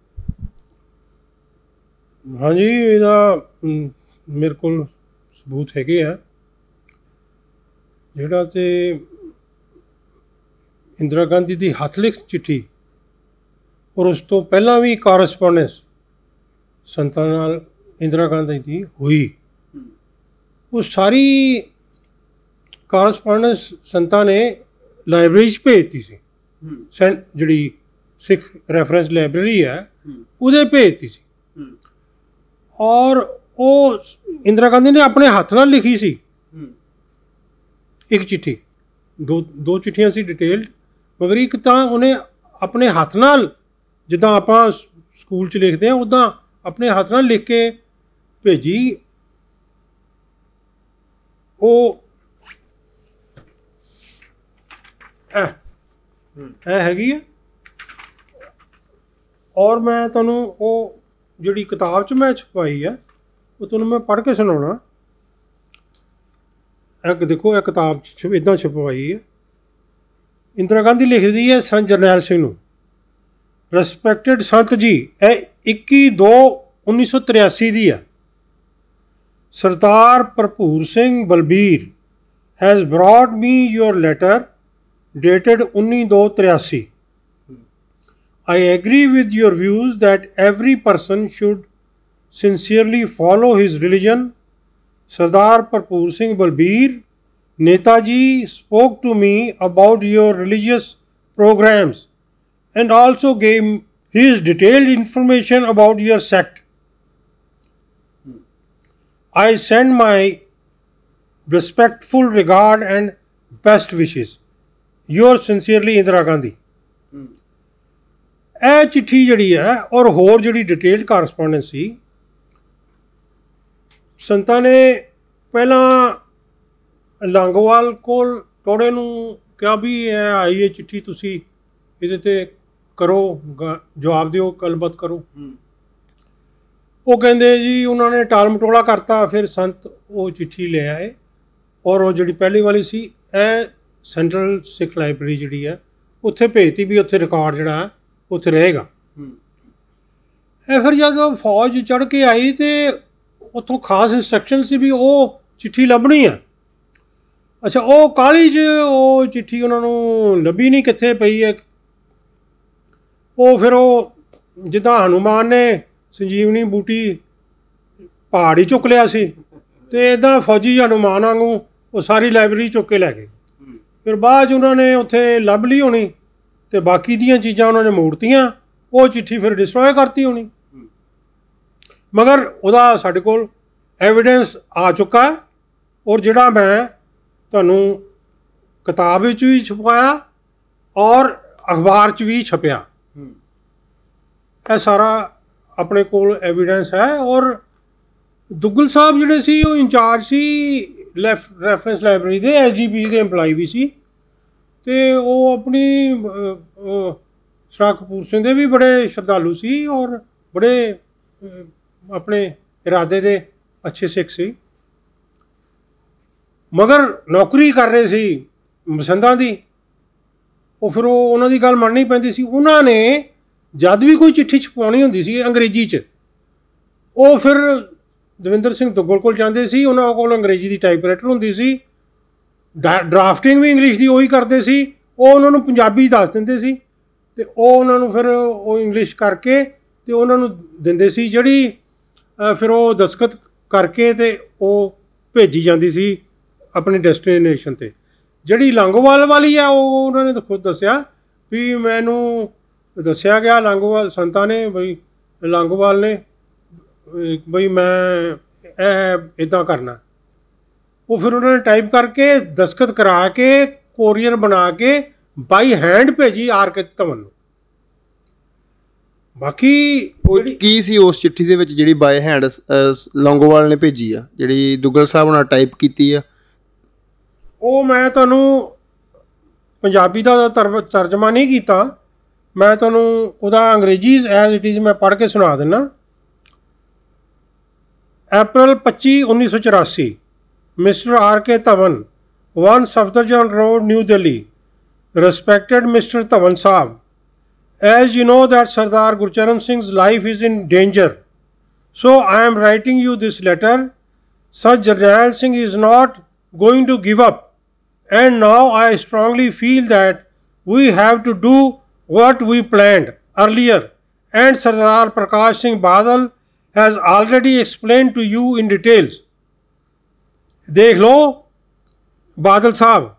ਹਾਂਜੀ, ਇਹਦਾ ਮੇਰੇ ਕੋਲ ਸਬੂਤ ਹੈਗੇ ਆ। ਜਿਹੜਾ ਤੇ ਇੰਦਰਾ ਗਾਂਧੀ ਦੀ ਹੱਥ ਲਿਖ ਚਿੱਠੀ ਔਰ ਉਸ ਤੋਂ ਪਹਿਲਾਂ ਵੀ ਕਾਰਸਪੋਂਡੈਂਸ ਸੰਤਾਂ ਨਾਲ ਇੰਦਰਾ ਗਾਂਧੀ ਦੀ ਹੋਈ। ਉਹ ਸਾਰੀ ਕਾਰਸਪੋਂਡੈਂਸ ਸੰਤਾਂ ਨੇ ਲਾਇਬ੍ਰੇਰੀ 'ਚ ਭੇਜਤੀ ਸੀ। ਜਿਹੜੀ ਸਿੱਖ ਰੈਫਰੈਂਸ ਲਾਇਬ੍ਰੇਰੀ ਹੈ ਉਹਦੇ ਭੇਜਤੀ ਸੀ। ਔਰ ਉਹ ਇੰਦਰਾ ਗਾਂਧੀ ਨੇ ਆਪਣੇ ਹੱਥ ਨਾਲ ਲਿਖੀ ਸੀ। ਇੱਕ ਚਿੱਠੀ। ਦੋ ਦੋ ਚਿੱਠੀਆਂ ਸੀ ਡਿਟੇਲਡ ਮਗਰ ਇੱਕ ਤਾਂ ਉਹਨੇ ਆਪਣੇ ਹੱਥ ਨਾਲ ਜਿੱਦਾਂ ਆਪਾਂ ਸਕੂਲ 'ਚ ਲਿਖਦੇ ਆ ਉਦਾਂ ਆਪਣੇ ਹੱਥ ਨਾਲ ਲਿਖ ਕੇ ਭੇਜੀ। ਉਹ ਇਹ ਹੈਗੀ ਹੈ ਔਰ ਮੈਂ ਤੁਹਾਨੂੰ ਉਹ ਜਿਹੜੀ ਕਿਤਾਬ 'ਚ ਮੈਂ ਛਪਾਈ ਹੈ ਉਹ ਤੁਹਾਨੂੰ ਮੈਂ ਪੜ੍ਹ ਕੇ ਸੁਣਾਉਣਾ। ਇੱਕ ਦੇਖੋ ਇਹ ਕਿਤਾਬ 'ਚ ਇਦਾਂ ਛਪਵਾਈ ਹੈ ਇੰਦਰਾ ਗਾਂਧੀ ਲਿਖਦੀ ਹੈ ਸੰ ਜਰਨੈਲ ਸਿੰਘ ਨੂੰ। ਰਿਸਪੈਕਟਡ ਸੰਤ ਜੀ ਇਹ 21 2 1983 ਦੀ ਹੈ Sardar Bharpur Singh Balbir has brought me your letter dated 19 I agree with your views that every person should sincerely follow his religion. Sardar Parpoor Singh Balbir, Netaji spoke to me about your religious programs and also gave his detailed information about your sect. I send my respectful regard and best wishes. Yours sincerely, Indira Gandhi. ਇਹ ਚਿੱਠੀ ਜਿਹੜੀ ਹੈ ਔਰ ਹੋਰ ਜਿਹੜੀ detail ਕਾਰਸਪੋਂਡੈਂਸ ਸੀ ਸੰਤਾਂ ਨੇ ਪਹਿਲਾਂ ਲੰਗੋਵਾਲ ਕੋਲ ਟੋੜੇ ਨੂੰ ਕਿਹਾ ਵੀ ਇਹ ਆਈ ਹੈ ਚਿੱਠੀ ਤੁਸੀਂ ਇਹਦੇ ਤੇ ਕਰੋ ਗ- ਜਵਾਬ ਦਿਓ ਗੱਲਬਾਤ ਕਰੋ। ਉਹ ਕਹਿੰਦੇ ਜੀ ਉਹਨਾਂ ਨੇ ਟਾਲ ਮਟੋਲਾ ਕਰਤਾ ਫਿਰ ਸੰਤ ਉਹ ਚਿੱਠੀ ਲੈ ਆਏ। ਔਰ ਉਹ ਜਿਹੜੀ ਪਹਿਲੀ ਵਾਲੀ ਸੀ ਇਹ ਸੈਂਟਰਲ ਸਿੱਖ ਲਾਇਬ੍ਰੇਰੀ ਜਿਹੜੀ ਹੈ ਉੱਥੇ ਭੇਜਤੀ ਵੀ ਉੱਥੇ ਰਿਕਾਰਡ ਜਿਹੜਾ ਹੈ ਉੱਥੇ ਰਹੇਗਾ। ਇਹ ਫਿਰ ਜਦੋਂ ਫੌਜ ਚੜ ਕੇ ਆਈ ਤੇ ਉੱਥੋਂ ਖਾਸ ਇਨਸਟਰਕਸ਼ਨ ਸੀ ਵੀ ਉਹ ਚਿੱਠੀ ਲੱਭਣੀ ਆ ਅੱਛਾ ਉਹ ਕਾਲੀ 'ਚ ਉਹ ਚਿੱਠੀ ਉਹਨਾਂ ਨੂੰ ਲੱਭੀ ਨਹੀਂ ਕਿੱਥੇ ਪਈ ਹੈ ਉਹ ਫਿਰ ਉਹ ਜਿੱਦਾਂ ਹਨੂਮਾਨ ਨੇ ਸੰਜੀਵਨੀ ਬੂਟੀ ਪਹਾੜੀ ਚੁੱਕ ਲਿਆ ਸੀ ਤੇ ਇਦਾਂ ਫੌਜੀ ਹਨੂਮਾਨ ਵਾਂਗੂ ਉਹ ਸਾਰੀ ਲਾਇਬ੍ਰੇਰੀ ਚੁੱਕ ਕੇ ਲੈ ਗਏ। ਫਿਰ ਬਾਅਦ 'ਚ ਉਹਨਾਂ ਨੇ ਉੱਥੇ ਲੱਭ ਲਈ ਹੋਣੀ ਤੇ ਬਾਕੀ ਦੀਆਂ ਚੀਜ਼ਾਂ ਉਹਨਾਂ ਨੇ ਮੋੜਤੀਆਂ, ਉਹ ਚਿੱਠੀ ਫਿਰ ਡਿਸਟਰੋਏ ਕਰਤੀ ਹੋਣੀ। ਮਗਰ ਉਹਦਾ ਸਾਡੇ ਕੋਲ ਐਵੀਡੈਂਸ ਆ ਚੁੱਕਾ ਹੈ ਔਰ ਜਿਹੜਾ ਮੈਂ ਤੁਹਾਨੂੰ ਕਿਤਾਬ ਵਿੱਚ ਵੀ ਛਪਾਇਆ ਔਰ ਅਖਬਾਰ 'ਚ ਵੀ ਛਪਿਆ। ਇਹ ਸਾਰਾ ਆਪਣੇ ਕੋਲ ਐਵੀਡੈਂਸ ਹੈ ਔਰ ਦੁੱਗਲ ਸਾਹਿਬ ਜਿਹੜੇ ਸੀ ਉਹ ਇੰਚਾਰਜ ਸੀ ਰੈਫਰੈਂਸ ਲਾਇਬ੍ਰੇਰੀ ਦੇ ਐਸਜੀਪੀ ਦੇ EMPLOYE ਵੀ ਸੀ ਤੇ ਉਹ ਆਪਣੀ ਅਹ, ਸ਼ਰਾ ਕਪੂਰ ਸਿੰਘ ਦੇ ਵੀ ਬੜੇ ਸ਼ਰਧਾਲੂ ਸੀ ਔਰ ਬੜੇ ਆਪਣੇ ਇਰਾਦੇ ਦੇ ਅੱਛੇ ਸਿੱਖ ਸੀ। ਮਗਰ ਨੌਕਰੀ ਕਰ ਰਹੇ ਸੀ ਮਸੰਦਾਂ ਦੀ ਉਹ ਫਿਰ ਉਹ ਉਹਨਾਂ ਦੀ ਗੱਲ ਮੰਨਣੀ ਪੈਂਦੀ ਸੀ। ਉਹਨਾਂ ਨੇ ਜਦ ਵੀ ਕੋਈ ਚਿੱਠੀ ਛਪਾਉਣੀ ਹੁੰਦੀ ਸੀ ਅੰਗਰੇਜ਼ੀ 'ਚ, ਉਹ ਫਿਰ ਦਵਿੰਦਰ ਸਿੰਘ ਦੁੱਗਲ ਕੋਲ ਜਾਂਦੇ ਸੀ, ਉਹਨਾਂ ਕੋਲ ਅੰਗਰੇਜ਼ੀ ਦੀ ਟਾਈਪਰਾਈਟਰ ਹੁੰਦੀ ਸੀ ਡਰਾਫਟਿੰਗ ਵੀ ਇੰਗਲਿਸ਼ ਦੀ ਉਹੀ ਕਰਦੇ ਸੀ, ਉਹ ਉਹਨਾਂ ਨੂੰ ਪੰਜਾਬੀ ਦੱਸ ਦਿੰਦੇ ਸੀ, ਤੇ ਉਹ ਉਹਨਾਂ ਨੂੰ ਫਿਰ ਉਹ ਇੰਗਲਿਸ਼ ਕਰਕੇ ਤੇ ਉਹਨਾਂ ਨੂੰ ਦਿੰਦੇ ਸੀ ਜਿਹੜੀ ਫਿਰ ਉਹ ਦਸਖਤ ਕਰਕੇ ਤੇ ਉਹ ਭੇਜੀ ਜਾਂਦੀ ਸੀ ਆਪਣੀ ਡੈਸਟੀਨੇਸ਼ਨ ਤੇ। ਜਿਹੜੀ ਲੰਗੋਵਾਲ ਵਾਲੀ ਆ, ਉਹ ਉਹਨਾਂ ਨੇ ਖੁਦ ਦੱਸਿਆ ਵੀ ਮੈਨੂੰ ਦੱਸਿਆ ਗਿਆ ਲੰਗੋਵਾਲ ਸੰਤਾਂ ਨੇ ਬਈ ਲੰਗੋਵਾਲ ਨੇ ਬਈ ਮੈਂ ਇਹ ਇਦਾਂ ਕਰਨਾ। ਉਹ ਫਿਰ ਉਹਨਾਂ ਨੇ ਟਾਈਪ ਕਰਕੇ ਦਸਖਤ ਕਰਾ ਕੇ ਕੋਰੀਅਰ ਬਣਾ ਕੇ ਬਾਈ ਹੈਂਡ ਭੇਜੀ ਆਰ ਕੇ ਤਮਨ ਨੂੰ। ਬਾਕੀ ਉਹ ਕੀ ਸੀ ਉਸ ਚਿੱਠੀ ਦੇ ਵਿੱਚ ਜਿਹੜੀ ਬਾਈ ਹੈਂਡ ਲੌਂਗੋਵਾਲ ਨੇ ਭੇਜੀ ਆ? ਜਿਹੜੀ ਦੁੱਗਲ ਸਾਹਿਬ ਨਾਲ ਟਾਈਪ ਕੀਤੀ ਆ? ਉਹ ਮੈਂ ਤੁਹਾਨੂੰ ਪੰਜਾਬੀ ਦਾ ਤਰਜਮਾ ਨਹੀਂ ਕੀਤਾ। ਮੈਂ ਤੁਹਾਨੂੰ ਉਹਦਾ ਅੰਗਰੇਜ਼ੀ ਐਜ਼ ਇਟ ਇਜ਼ ਮੈਂ ਪੜ੍ਹ ਕੇ ਸੁਣਾ ਦਿੰਨਾ April 25 1984 mister R K Dhawan 1 Safdarjung road New Delhi respected Mr. Tavan Saab, as you know that Sardar Gurcharan Singh's life is in danger, so I am writing you this letter. Such Jarnail Singh is not going to give up, and now I strongly feel that we have to do what we planned earlier and Sardar Prakash Singh Badal has already explained to you in details. ਦੇਖ ਲਓ ਬਾਦਲ ਸਾਹਿਬ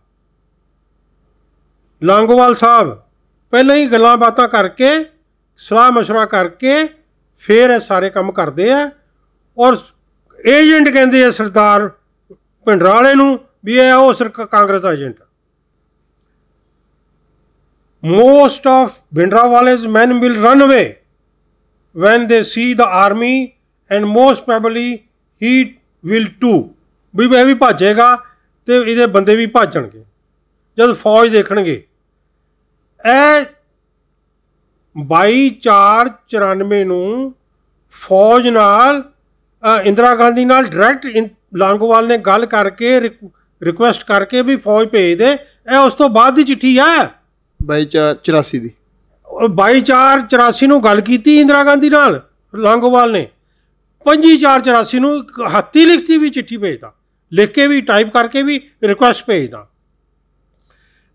ਲਾਂਗੋਵਾਲ ਸਾਹਿਬ ਪਹਿਲਾਂ ਹੀ ਗੱਲਾਂ ਬਾਤਾਂ ਕਰਕੇ ਸਲਾਹ مشورہ ਕਰਕੇ ਫੇਰ ਇਹ ਸਾਰੇ ਕੰਮ ਕਰਦੇ ਆ ਔਰ ਏਜੰਟ ਕਹਿੰਦੇ ਆ ਸਰਦਾਰ ਪਿੰਡਰਾਲੇ ਨੂੰ ਵੀ ਇਹ ਉਹ sir Congress agent most of Bhindrawale's men will run away when they see the army and most probably he will too. ਵੀ ਇਹ ਵੀ ਭੱਜੇਗਾ ਤੇ ਇਹਦੇ ਬੰਦੇ ਵੀ ਭੱਜਣਗੇ। ਜਦ ਫੌਜ ਦੇਖਣਗੇ। ਇਹ 22/4/94 ਨੂੰ ਫੌਜ ਨਾਲ ਇੰਦਰਾ ਗਾਂਧੀ ਨਾਲ ਡਾਇਰੈਕਟ ਲਾਂਗੋਵਾਲ ਨੇ ਗੱਲ ਕਰਕੇ ਰਿਕੁਐਸਟ ਕਰਕੇ ਵੀ ਫੌਜ ਭੇਜ ਦੇ। ਇਹ ਉਸ ਤੋਂ ਬਾਅਦ ਦੀ ਚਿੱਠੀ ਆ। 22/84 ਦੀ 22/4/84 ਨੂੰ ਗੱਲ ਕੀਤੀ ਇੰਦਰਾ ਗਾਂਧੀ ਨਾਲ ਲਾਂਗੋਵਾਲ ਨੇ 25/4/84 ਨੂੰ ਹੱਥੀ ਲਿਖਤੀ ਵੀ ਚਿੱਠੀ ਭੇਜਦਾ ਲਿਖ ਕੇ ਵੀ ਟਾਈਪ ਕਰਕੇ ਵੀ ਰਿਕੁਐਸਟ ਭੇਜਦਾ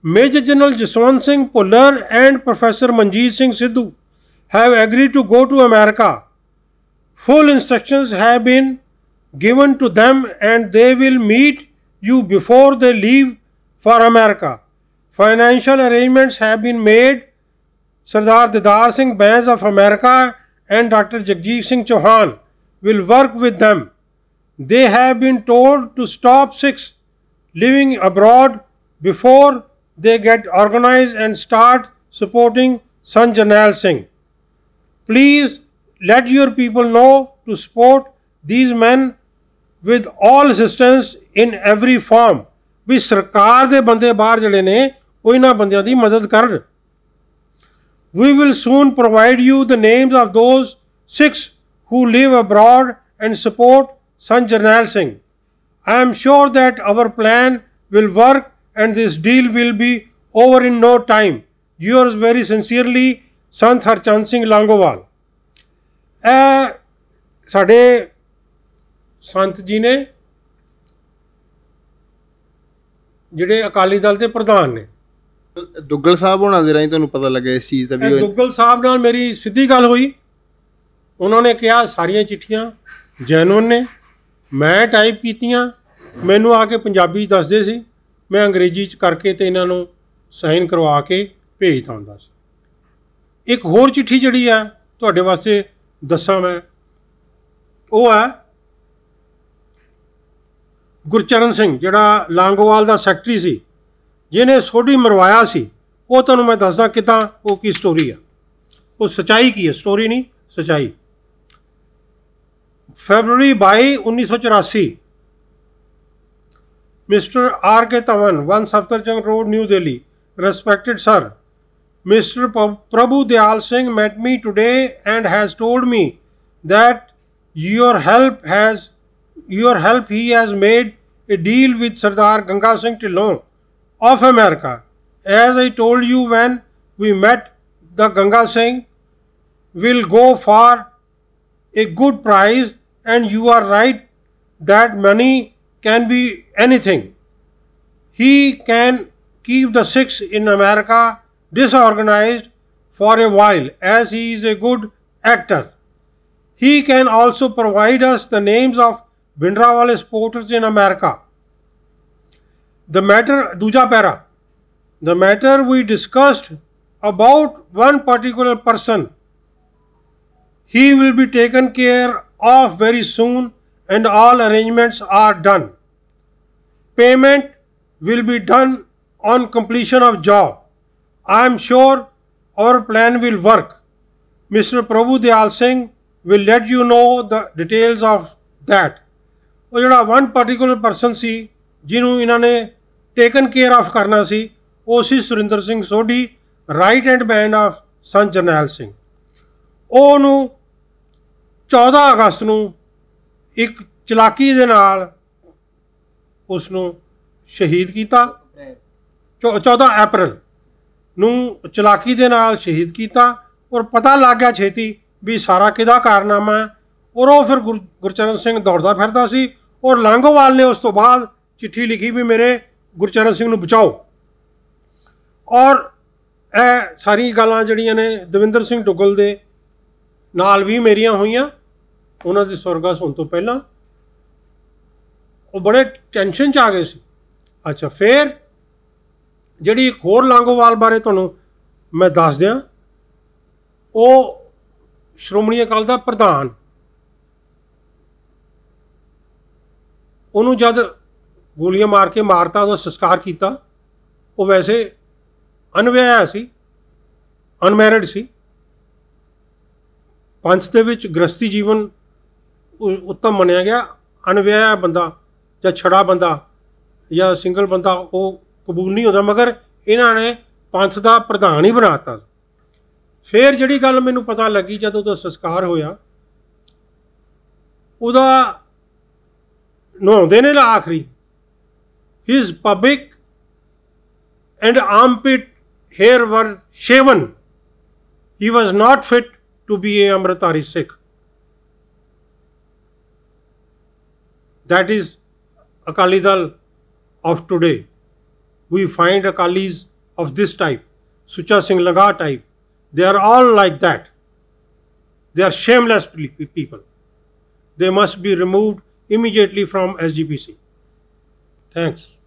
Major General Jaswant Singh Pullar and Professor Manjeet Singh Sidhu have agreed to go to America. Full instructions have been given to them and they will meet you before they leave for America. Financial arrangements have been made. Sardar Didar Singh Bains of America and Dr. Jagjit Singh Chauhan will work with them. They have been told to stop Sikhs living abroad before they get organized and start supporting Sant Jarnail Singh. Please let your people know to support these men with all assistance in every form. ਵੀ ਸਰਕਾਰ ਦੇ ਬੰਦੇ ਬਾਹਰ ਜਿਹੜੇ ਨੇ ਉਹ ਇਹਨਾਂ ਬੰਦਿਆਂ ਦੀ ਮਦਦ ਕਰਨ We will soon provide you the names of those Sikhs who live abroad and support Sant Jarnail Singh. I am sure that our plan will work and this deal will be over in no time. Yours very sincerely, Sant Harchand Singh Langowal. ਇਹ ਸਾਡੇ ਸੰਤ ਜੀ ਨੇ ਜਿਹੜੇ ਅਕਾਲੀ ਦਲ ਦੇ ਪ੍ਰਧਾਨ ਨੇ ਦੁੱਗਲ ਸਾਹਿਬ ਹੋਣਾ ਦੇ ਰਾਹੀਂ ਤੁਹਾਨੂੰ ਪਤਾ ਲੱਗਾ ਇਸ ਚੀਜ਼ ਦਾ ਵੀ ਦੁੱਗਲ ਸਾਹਿਬ ਨਾਲ ਮੇਰੀ ਸਿੱਧੀ ਗੱਲ ਹੋਈ। ਉਹਨਾਂ ਨੇ ਕਿਹਾ ਸਾਰੀਆਂ ਚਿੱਠੀਆਂ ਜੈਨੂਨ ਨੇ। ਮੈਂ ਟਾਈਪ ਕੀਤੀਆਂ। ਮੈਨੂੰ ਆ ਕੇ ਪੰਜਾਬੀ ਦੱਸਦੇ ਸੀ। ਮੈਂ ਅੰਗਰੇਜ਼ੀ ਚ ਕਰਕੇ ਤੇ ਇਹਨਾਂ ਨੂੰ ਸਾਈਨ ਕਰਵਾ ਕੇ ਭੇਜਦਾ ਹੁੰਦਾ ਸੀ। ਇੱਕ ਹੋਰ ਚਿੱਠੀ ਜਿਹੜੀ ਆ ਤੁਹਾਡੇ ਵਾਸਤੇ ਦੱਸਾਂ ਮੈਂ। ਉਹ ਆ ਗੁਰਚਰਨ ਸਿੰਘ ਜਿਹੜਾ ਲਾਂਗੋਵਾਲ ਦਾ ਸੈਕਟਰੀ ਸੀ। ਜਿਹਨੇ ਸੋਢੀ ਮਰਵਾਇਆ ਸੀ ਉਹ ਤੁਹਾਨੂੰ ਮੈਂ ਦੱਸਦਾ ਕਿਦਾਂ ਉਹ ਕੀ ਸਟੋਰੀ ਆ ਉਹ ਸਚਾਈ ਕੀ ਹੈ ਸਟੋਰੀ ਨਹੀਂ ਸਚਾਈ February 22 1984 Mr. R. K. Tavan, 1 Safdarjung Road, New Delhi. Respected sir, Mr. Prabhu Dayal Singh met me today and has told me that your help has your help, he has made a deal with Sardar Ganga Singh Tillon of America. As I told you when we met, the Ganga Singh will go for a good price, and you are right that money can be anything. He can keep the Sikhs in America disorganized for a while as he is a good actor. He can also provide us the names of Bhindrawale supporters in America The matter, Duja Para, the matter we discussed about one particular person, he will be taken care of very soon and all arrangements are done. Payment will be done on completion of job. I am sure our plan will work. Mr. Prabhu Dayal Singh will let you know the details of that. ਉਹ ਜਿਹੜਾ one particular person ਸੀ ਜਿਹਨੂੰ ਇਹਨਾਂ ਨੇ taken care of ਕਰਨਾ ਸੀ। ਉਹ ਸੀ Surinder Singh Sodhi right hand man of Sant Jarnail Singh. ਉਹ ਨੂੰ 14 ਅਗਸਤ ਨੂੰ ਇੱਕ ਚਲਾਕੀ ਦੇ ਨਾਲ ਉਸ ਨੂੰ ਸ਼ਹੀਦ ਕੀਤਾ। ਚੌ- 14 ਅਪ੍ਰੈਲ ਨੂੰ ਚਲਾਕੀ ਦੇ ਨਾਲ ਸ਼ਹੀਦ ਕੀਤਾ ਔਰ ਪਤਾ ਲੱਗ ਗਿਆ ਛੇਤੀ ਵੀ ਸਾਰਾ ਕਿਹਦਾ ਕਾਰਨਾਮਾ ਹੈ। ਔਰ ਉਹ ਫਿਰ ਗੁਰ- ਗੁਰਚਰਨ ਸਿੰਘ ਦੌੜਦਾ ਫਿਰਦਾ ਸੀ ਔਰ ਲਾਂਗੋਵਾਲ ਨੇ ਉਸ ਤੋਂ ਬਾਅਦ ਚਿੱਠੀ ਲਿਖੀ ਵੀ ਮੇਰੇ ਗੁਰਚਰਨ ਸਿੰਘ ਨੂੰ ਬਚਾਓ। ਔਰ ਇਹ ਸਾਰੀ ਗੱਲਾਂ ਜਿਹੜੀਆਂ ਨੇ ਦਵਿੰਦਰ ਸਿੰਘ ਡੁੱਗਲ ਦੇ ਨਾਲ ਵੀ ਮੇਰੀਆਂ ਹੋਈਆਂ। ਉਹਨਾਂ ਦੇ ਸਵਰਗਾਸ ਹੋਣ ਤੋਂ ਪਹਿਲਾਂ ਉਹ ਬੜੇ ਟੈਨਸ਼ਨ ਚ ਆ ਗਏ ਸੀ। ਅੱਛਾ, ਫਿਰ ਜਿਹੜੀ ਇੱਕ ਹੋਰ ਲਾਂਗੋਵਾਲ ਬਾਰੇ ਤੁਹਾਨੂੰ ਮੈਂ ਦੱਸ ਦਿਆਂ, ਉਹ ਸ਼੍ਰੋਮਣੀ ਅਕਾਲ ਦਾ ਪ੍ਰਧਾਨ, ਉਹਨੂੰ ਜਦ ਗੋਲੀਆਂ ਮਾਰ ਕੇ ਮਾਰਤਾ, ਉਹਦਾ ਸੰਸਕਾਰ ਕੀਤਾ। ਉਹ ਵੈਸੇ ਅਨਵਿਆਹਿਆ ਸੀ ਅਨਮੈਰਿਡ ਸੀ। ਪੰਥ ਦੇ ਵਿੱਚ ਗ੍ਰਸਤੀ ਜੀਵਨ ਉੱਤਮ ਮੰਨਿਆ ਗਿਆ। ਅਨਵਿਆਹਿਆ ਬੰਦਾ ਜਾਂ ਛੜਾ ਬੰਦਾ ਜਾਂ ਸਿੰਗਲ ਬੰਦਾ, ਉਹ ਕਬੂਲ ਨਹੀਂ ਹੁੰਦਾ। ਮਗਰ ਇਹਨਾਂ ਨੇ ਪੰਥ ਦਾ ਪ੍ਰਧਾਨ ਹੀ ਬਣਾਤਾ। ਫਿਰ ਜਿਹੜੀ ਗੱਲ ਮੈਨੂੰ ਪਤਾ ਲੱਗੀ ਜਦੋਂ ਉਹਦਾ ਸੰਸਕਾਰ ਹੋਇਆ, ਉਹਦਾ ਨਹਾਉਂਦੇ ਨੇ ਲਾ ਆਖਰੀ। his pubic and armpit hair were shaven. He was not fit to be a Amritari Sikh. That is Akali Dal of today. We find Akalis of this type, Sucha Singh Laga type. They are all like that. They are shameless people. They must be removed immediately from SGPC thanks